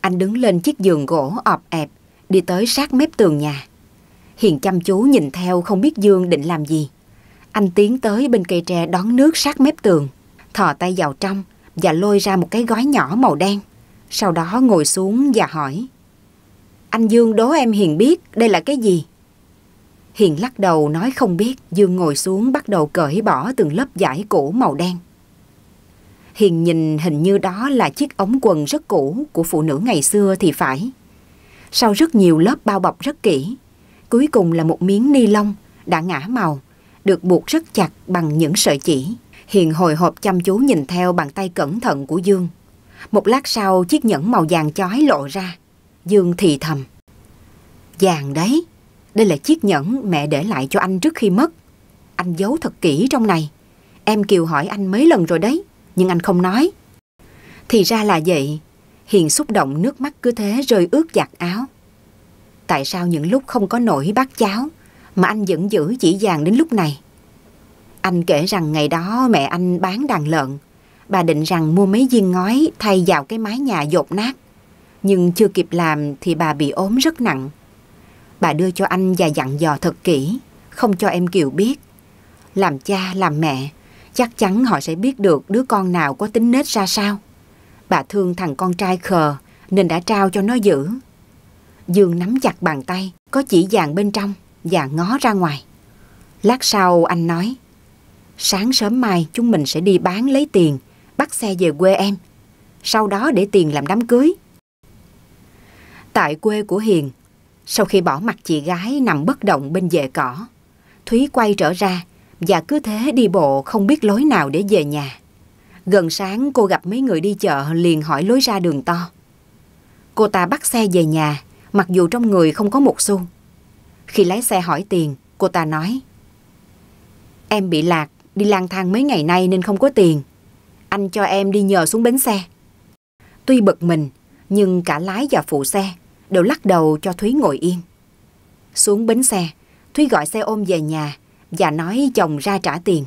Anh đứng lên chiếc giường gỗ ọp ẹp, đi tới sát mép tường nhà. Hiền chăm chú nhìn theo không biết Dương định làm gì. Anh tiến tới bên cây tre đón nước sát mép tường, thò tay vào trong và lôi ra một cái gói nhỏ màu đen. Sau đó ngồi xuống và hỏi. Anh Dương đố em Hiền biết đây là cái gì? Hiền lắc đầu nói không biết, Dương ngồi xuống bắt đầu cởi bỏ từng lớp vải cũ màu đen. Hiền nhìn hình như đó là chiếc ống quần rất cũ của phụ nữ ngày xưa thì phải. Sau rất nhiều lớp bao bọc rất kỹ, cuối cùng là một miếng ni lông đã ngã màu, được buộc rất chặt bằng những sợi chỉ. Hiền hồi hộp chăm chú nhìn theo bàn tay cẩn thận của Dương. Một lát sau chiếc nhẫn màu vàng chói lộ ra. Dương thì thầm. Vàng đấy, đây là chiếc nhẫn mẹ để lại cho anh trước khi mất. Anh giấu thật kỹ trong này. Em Kiều hỏi anh mấy lần rồi đấy nhưng anh không nói. Thì ra là vậy, Hiền xúc động nước mắt cứ thế rơi ướt giặt áo. Tại sao những lúc không có nổi bát cháo Mà anh vẫn giữ chỉ vàng đến lúc này. Anh kể rằng ngày đó mẹ anh bán đàn lợn. Bà định rằng mua mấy viên ngói thay vào cái mái nhà dột nát. Nhưng chưa kịp làm thì bà bị ốm rất nặng. Bà đưa cho anh và dặn dò thật kỹ, không cho em Kiều biết. Làm cha, làm mẹ, chắc chắn họ sẽ biết được đứa con nào có tính nết ra sao. Bà thương thằng con trai khờ nên đã trao cho nó giữ. Dương nắm chặt bàn tay, có chỉ vàng bên trong và ngó ra ngoài. Lát sau anh nói, sáng sớm mai chúng mình sẽ đi bán lấy tiền, bắt xe về quê em. Sau đó để tiền làm đám cưới. Tại quê của Hiền, sau khi bỏ mặt chị gái nằm bất động bên vệ cỏ, Thúy quay trở ra và cứ thế đi bộ không biết lối nào để về nhà. Gần sáng cô gặp mấy người đi chợ liền hỏi lối ra đường to. Cô ta bắt xe về nhà, mặc dù trong người không có một xu. Khi lái xe hỏi tiền, cô ta nói Em bị lạc, đi lang thang mấy ngày nay nên không có tiền. Anh cho em đi nhờ xuống bến xe. Tuy bực mình, nhưng cả lái và phụ xe đều lắc đầu cho Thúy ngồi yên. Xuống bến xe, Thúy gọi xe ôm về nhà và nói chồng ra trả tiền.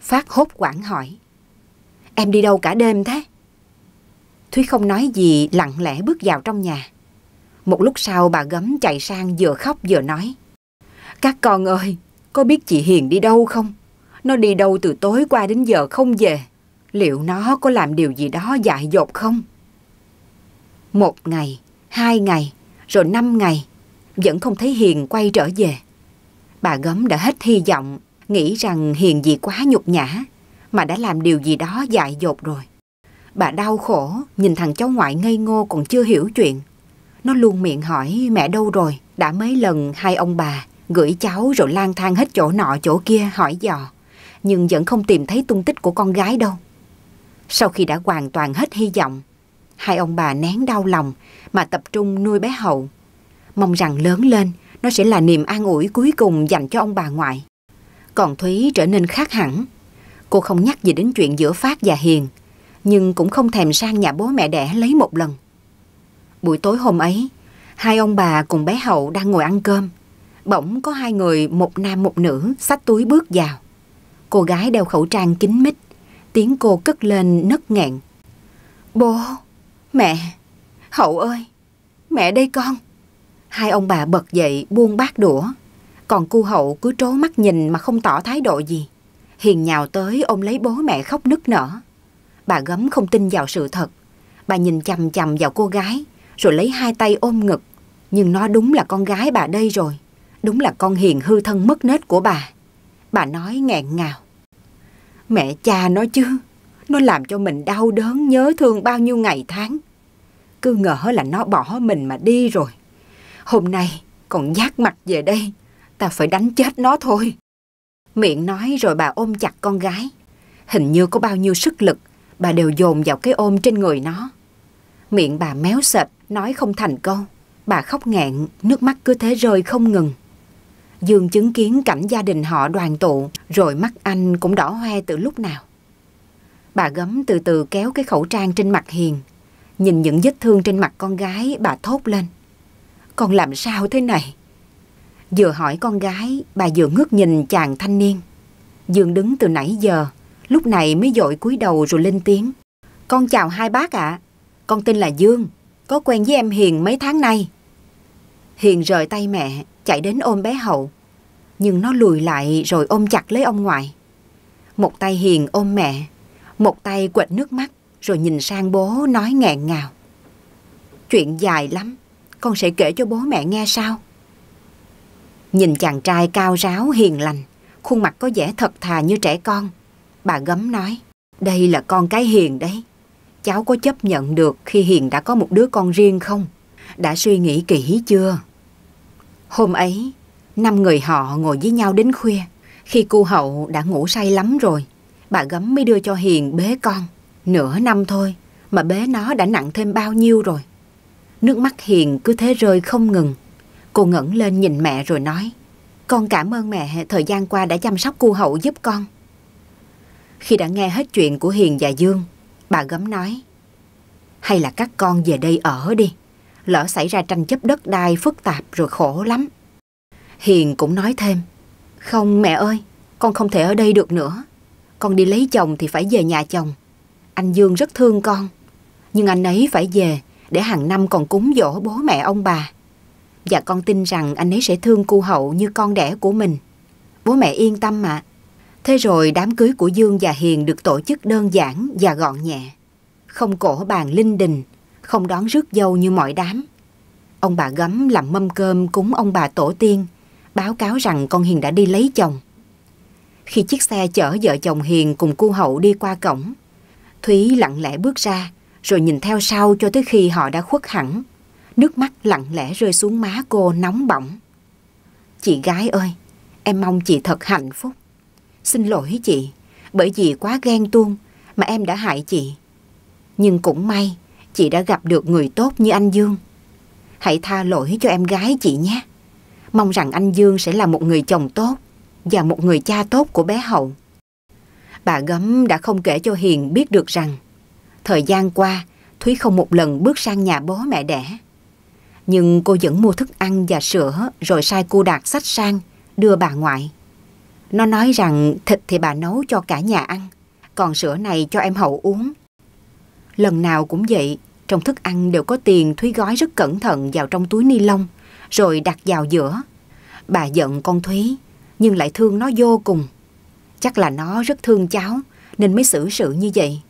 Phát hốt quảng hỏi. Em đi đâu cả đêm thế? Thúy không nói gì lặng lẽ bước vào trong nhà. Một lúc sau bà gấm chạy sang vừa khóc vừa nói. Các con ơi, có biết chị Hiền đi đâu không? Nó đi đâu từ tối qua đến giờ không về. Liệu nó có làm điều gì đó dại dột không? Một ngày, hai ngày, rồi năm ngày, vẫn không thấy Hiền quay trở về. Bà gấm đã hết hy vọng, nghĩ rằng Hiền gì quá nhục nhã, mà đã làm điều gì đó dại dột rồi. Bà đau khổ, nhìn thằng cháu ngoại ngây ngô còn chưa hiểu chuyện. Nó luôn miệng hỏi mẹ đâu rồi, đã mấy lần hai ông bà gửi cháu rồi lang thang hết chỗ nọ chỗ kia hỏi dò, nhưng vẫn không tìm thấy tung tích của con gái đâu. Sau khi đã hoàn toàn hết hy vọng, hai ông bà nén đau lòng mà tập trung nuôi bé Hậu. Mong rằng lớn lên, nó sẽ là niềm an ủi cuối cùng dành cho ông bà ngoại. Còn Thúy trở nên khác hẳn. Cô không nhắc gì đến chuyện giữa Phát và Hiền, nhưng cũng không thèm sang nhà bố mẹ đẻ lấy một lần. Buổi tối hôm ấy, hai ông bà cùng bé Hậu đang ngồi ăn cơm. Bỗng có hai người, một nam một nữ, xách túi bước vào. Cô gái đeo khẩu trang kín mít, tiếng cô cất lên nấc nghẹn. Bố, mẹ, Hậu ơi, mẹ đây con. Hai ông bà bật dậy buông bát đũa. Còn cu hậu cứ trố mắt nhìn mà không tỏ thái độ gì. Hiền nhào tới ôm lấy bố mẹ khóc nức nở. Bà gấm không tin vào sự thật. Bà nhìn chầm chầm vào cô gái, rồi lấy hai tay ôm ngực. Nhưng nó đúng là con gái bà đây rồi. Đúng là con hiền hư thân mất nết của bà. Bà nói nghẹn ngào. Mẹ cha nó chứ, nó làm cho mình đau đớn nhớ thương bao nhiêu ngày tháng. Cứ ngờ là nó bỏ mình mà đi rồi. Hôm nay còn nhát mặt về đây, ta phải đánh chết nó thôi. Miệng nói rồi bà ôm chặt con gái. Hình như có bao nhiêu sức lực, bà đều dồn vào cái ôm trên người nó. Miệng bà méo sệt, nói không thành câu. Bà khóc nghẹn, nước mắt cứ thế rơi không ngừng. Dương chứng kiến cảnh gia đình họ đoàn tụ, rồi mắt anh cũng đỏ hoe từ lúc nào. Bà gấm từ từ kéo cái khẩu trang trên mặt Hiền. Nhìn những vết thương trên mặt con gái, bà thốt lên. Con làm sao thế này? Vừa hỏi con gái, bà vừa ngước nhìn chàng thanh niên. Dương đứng từ nãy giờ, lúc này mới dội cúi đầu rồi lên tiếng. Con chào hai bác ạ. Con tên là Dương, có quen với em Hiền mấy tháng nay. Hiền rời tay mẹ, chạy đến ôm bé Hậu. Nhưng nó lùi lại rồi ôm chặt lấy ông ngoại. Một tay Hiền ôm mẹ, một tay quệt nước mắt rồi nhìn sang bố nói nghẹn ngào. Chuyện dài lắm, con sẽ kể cho bố mẹ nghe sao? Nhìn chàng trai cao ráo hiền lành, khuôn mặt có vẻ thật thà như trẻ con. Bà gấm nói, đây là con cái hiền đấy. Cháu có chấp nhận được khi Hiền đã có một đứa con riêng không? Đã suy nghĩ kỹ chưa? Hôm ấy, năm người họ ngồi với nhau đến khuya. Khi cô hậu đã ngủ say lắm rồi, bà gấm mới đưa cho Hiền bế con. Nửa năm thôi, mà bế nó đã nặng thêm bao nhiêu rồi. Nước mắt Hiền cứ thế rơi không ngừng. Cô ngẩng lên nhìn mẹ rồi nói, con cảm ơn mẹ thời gian qua đã chăm sóc cô hậu giúp con. Khi đã nghe hết chuyện của Hiền và Dương, bà gấm nói, hay là các con về đây ở đi, lỡ xảy ra tranh chấp đất đai phức tạp rồi khổ lắm. Hiền cũng nói thêm. Không mẹ ơi, con không thể ở đây được nữa. Con đi lấy chồng thì phải về nhà chồng. Anh Dương rất thương con. Nhưng anh ấy phải về để hàng năm còn cúng dỗ bố mẹ ông bà. Và con tin rằng anh ấy sẽ thương cu hậu như con đẻ của mình. Bố mẹ yên tâm mà. Thế rồi đám cưới của Dương và Hiền được tổ chức đơn giản và gọn nhẹ. Không cổ bàn linh đình, không đón rước dâu như mọi đám. Ông bà gấm làm mâm cơm cúng ông bà tổ tiên, báo cáo rằng con Hiền đã đi lấy chồng. Khi chiếc xe chở vợ chồng Hiền cùng cu hậu đi qua cổng, Thúy lặng lẽ bước ra, rồi nhìn theo sau cho tới khi họ đã khuất hẳn. Nước mắt lặng lẽ rơi xuống má cô nóng bỏng. Chị gái ơi, em mong chị thật hạnh phúc. Xin lỗi chị, bởi vì quá ghen tuông mà em đã hại chị. Nhưng cũng may, chị đã gặp được người tốt như anh Dương. Hãy tha lỗi cho em gái chị nhé. Mong rằng anh Dương sẽ là một người chồng tốt và một người cha tốt của bé Hậu. Bà Gấm đã không kể cho Hiền biết được rằng thời gian qua Thúy không một lần bước sang nhà bố mẹ đẻ. Nhưng cô vẫn mua thức ăn và sữa rồi sai cô Đạt sách sang đưa bà ngoại. Nó nói rằng thịt thì bà nấu cho cả nhà ăn, còn sữa này cho em Hậu uống. Lần nào cũng vậy, trong thức ăn đều có tiền Thúy gói rất cẩn thận vào trong túi ni lông, rồi đặt vào giữa. Bà giận con Thúy, nhưng lại thương nó vô cùng. Chắc là nó rất thương cháu, nên mới xử sự như vậy.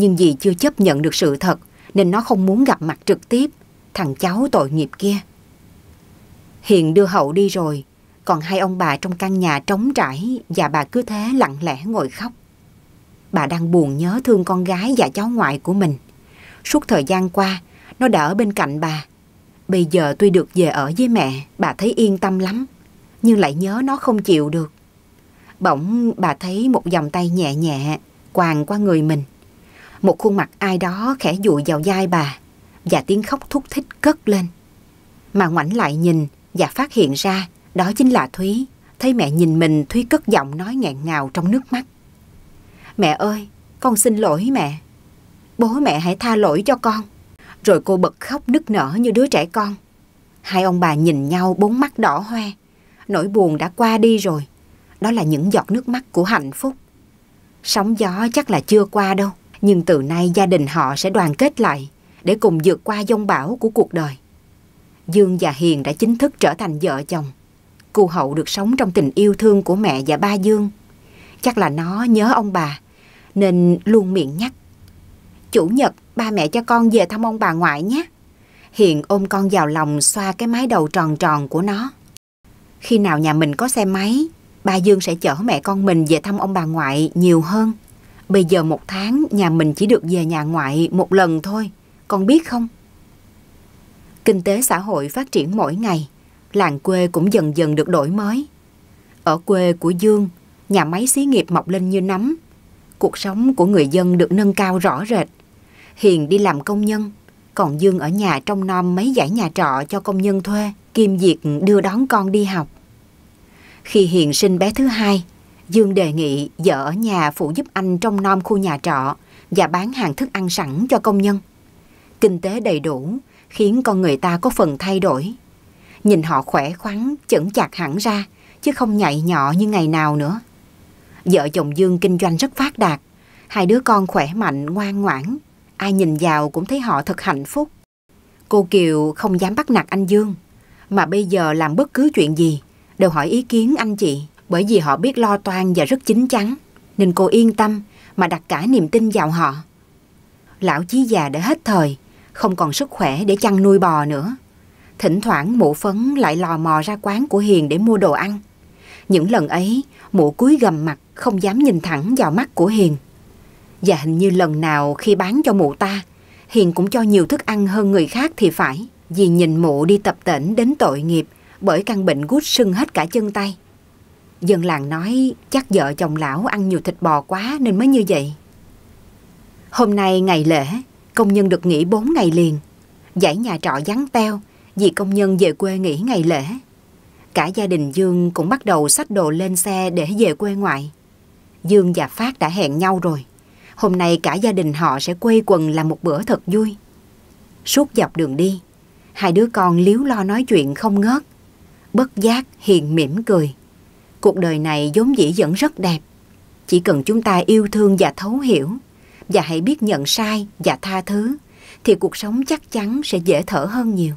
Nhưng vì chưa chấp nhận được sự thật, nên nó không muốn gặp mặt trực tiếp thằng cháu tội nghiệp kia. Hiền đưa hậu đi rồi, còn hai ông bà trong căn nhà trống trải và bà cứ thế lặng lẽ ngồi khóc. Bà đang buồn nhớ thương con gái và cháu ngoại của mình. Suốt thời gian qua, nó đã ở bên cạnh bà. Bây giờ tuy được về ở với mẹ, bà thấy yên tâm lắm, nhưng lại nhớ nó không chịu được. Bỗng bà thấy một vòng tay nhẹ nhẹ quàng qua người mình. Một khuôn mặt ai đó khẽ dụi vào vai bà và tiếng khóc thúc thích cất lên. Mà ngoảnh lại nhìn và phát hiện ra đó chính là Thúy. Thấy mẹ nhìn mình Thúy cất giọng nói nghẹn ngào trong nước mắt. Mẹ ơi, con xin lỗi mẹ. Bố mẹ hãy tha lỗi cho con. Rồi cô bật khóc nức nở như đứa trẻ con. Hai ông bà nhìn nhau bốn mắt đỏ hoe. Nỗi buồn đã qua đi rồi. Đó là những giọt nước mắt của hạnh phúc. Sóng gió chắc là chưa qua đâu. Nhưng từ nay gia đình họ sẽ đoàn kết lại để cùng vượt qua dông bão của cuộc đời. Dương và Hiền đã chính thức trở thành vợ chồng. Cô Hậu được sống trong tình yêu thương của mẹ và ba Dương. Chắc là nó nhớ ông bà, nên luôn miệng nhắc. Chủ nhật, ba mẹ cho con về thăm ông bà ngoại nhé. Hiền ôm con vào lòng xoa cái mái đầu tròn tròn của nó. Khi nào nhà mình có xe máy, ba Dương sẽ chở mẹ con mình về thăm ông bà ngoại nhiều hơn. Bây giờ một tháng nhà mình chỉ được về nhà ngoại một lần thôi, con biết không? Kinh tế xã hội phát triển mỗi ngày, làng quê cũng dần dần được đổi mới. Ở quê của Dương, nhà máy xí nghiệp mọc lên như nấm. Cuộc sống của người dân được nâng cao rõ rệt. Hiền đi làm công nhân, còn Dương ở nhà trong nom mấy dãy nhà trọ cho công nhân thuê, Kim Diệt đưa đón con đi học. Khi Hiền sinh bé thứ hai, Dương đề nghị vợ ở nhà phụ giúp anh trong nom khu nhà trọ và bán hàng thức ăn sẵn cho công nhân. Kinh tế đầy đủ khiến con người ta có phần thay đổi. Nhìn họ khỏe khoắn, chững chạc hẳn ra, chứ không nhạy nhọ như ngày nào nữa. Vợ chồng Dương kinh doanh rất phát đạt, hai đứa con khỏe mạnh, ngoan ngoãn. Ai nhìn vào cũng thấy họ thật hạnh phúc. Cô Kiều không dám bắt nạt anh Dương, mà bây giờ làm bất cứ chuyện gì đều hỏi ý kiến anh chị bởi vì họ biết lo toan và rất chín chắn nên cô yên tâm mà đặt cả niềm tin vào họ. Lão chí già đã hết thời, không còn sức khỏe để chăn nuôi bò nữa. Thỉnh thoảng mụ phấn lại lò mò ra quán của Hiền để mua đồ ăn. Những lần ấy, mụ cúi gầm mặt không dám nhìn thẳng vào mắt của Hiền. Và hình như lần nào khi bán cho mụ ta, Hiền cũng cho nhiều thức ăn hơn người khác thì phải. Vì nhìn mụ đi tập tỉnh đến tội nghiệp bởi căn bệnh gút sưng hết cả chân tay. Dân làng nói chắc vợ chồng lão ăn nhiều thịt bò quá nên mới như vậy. Hôm nay ngày lễ, công nhân được nghỉ 4 ngày liền. Dãy nhà trọ vắng teo vì công nhân về quê nghỉ ngày lễ. Cả gia đình Dương cũng bắt đầu xách đồ lên xe để về quê ngoại. Dương và Phát đã hẹn nhau rồi. Hôm nay cả gia đình họ sẽ quây quần làm một bữa thật vui. Suốt dọc đường đi, hai đứa con liếu lo nói chuyện không ngớt. Bất giác Hiền mỉm cười. Cuộc đời này vốn dĩ vẫn rất đẹp. Chỉ cần chúng ta yêu thương và thấu hiểu, và hãy biết nhận sai và tha thứ, thì cuộc sống chắc chắn sẽ dễ thở hơn nhiều.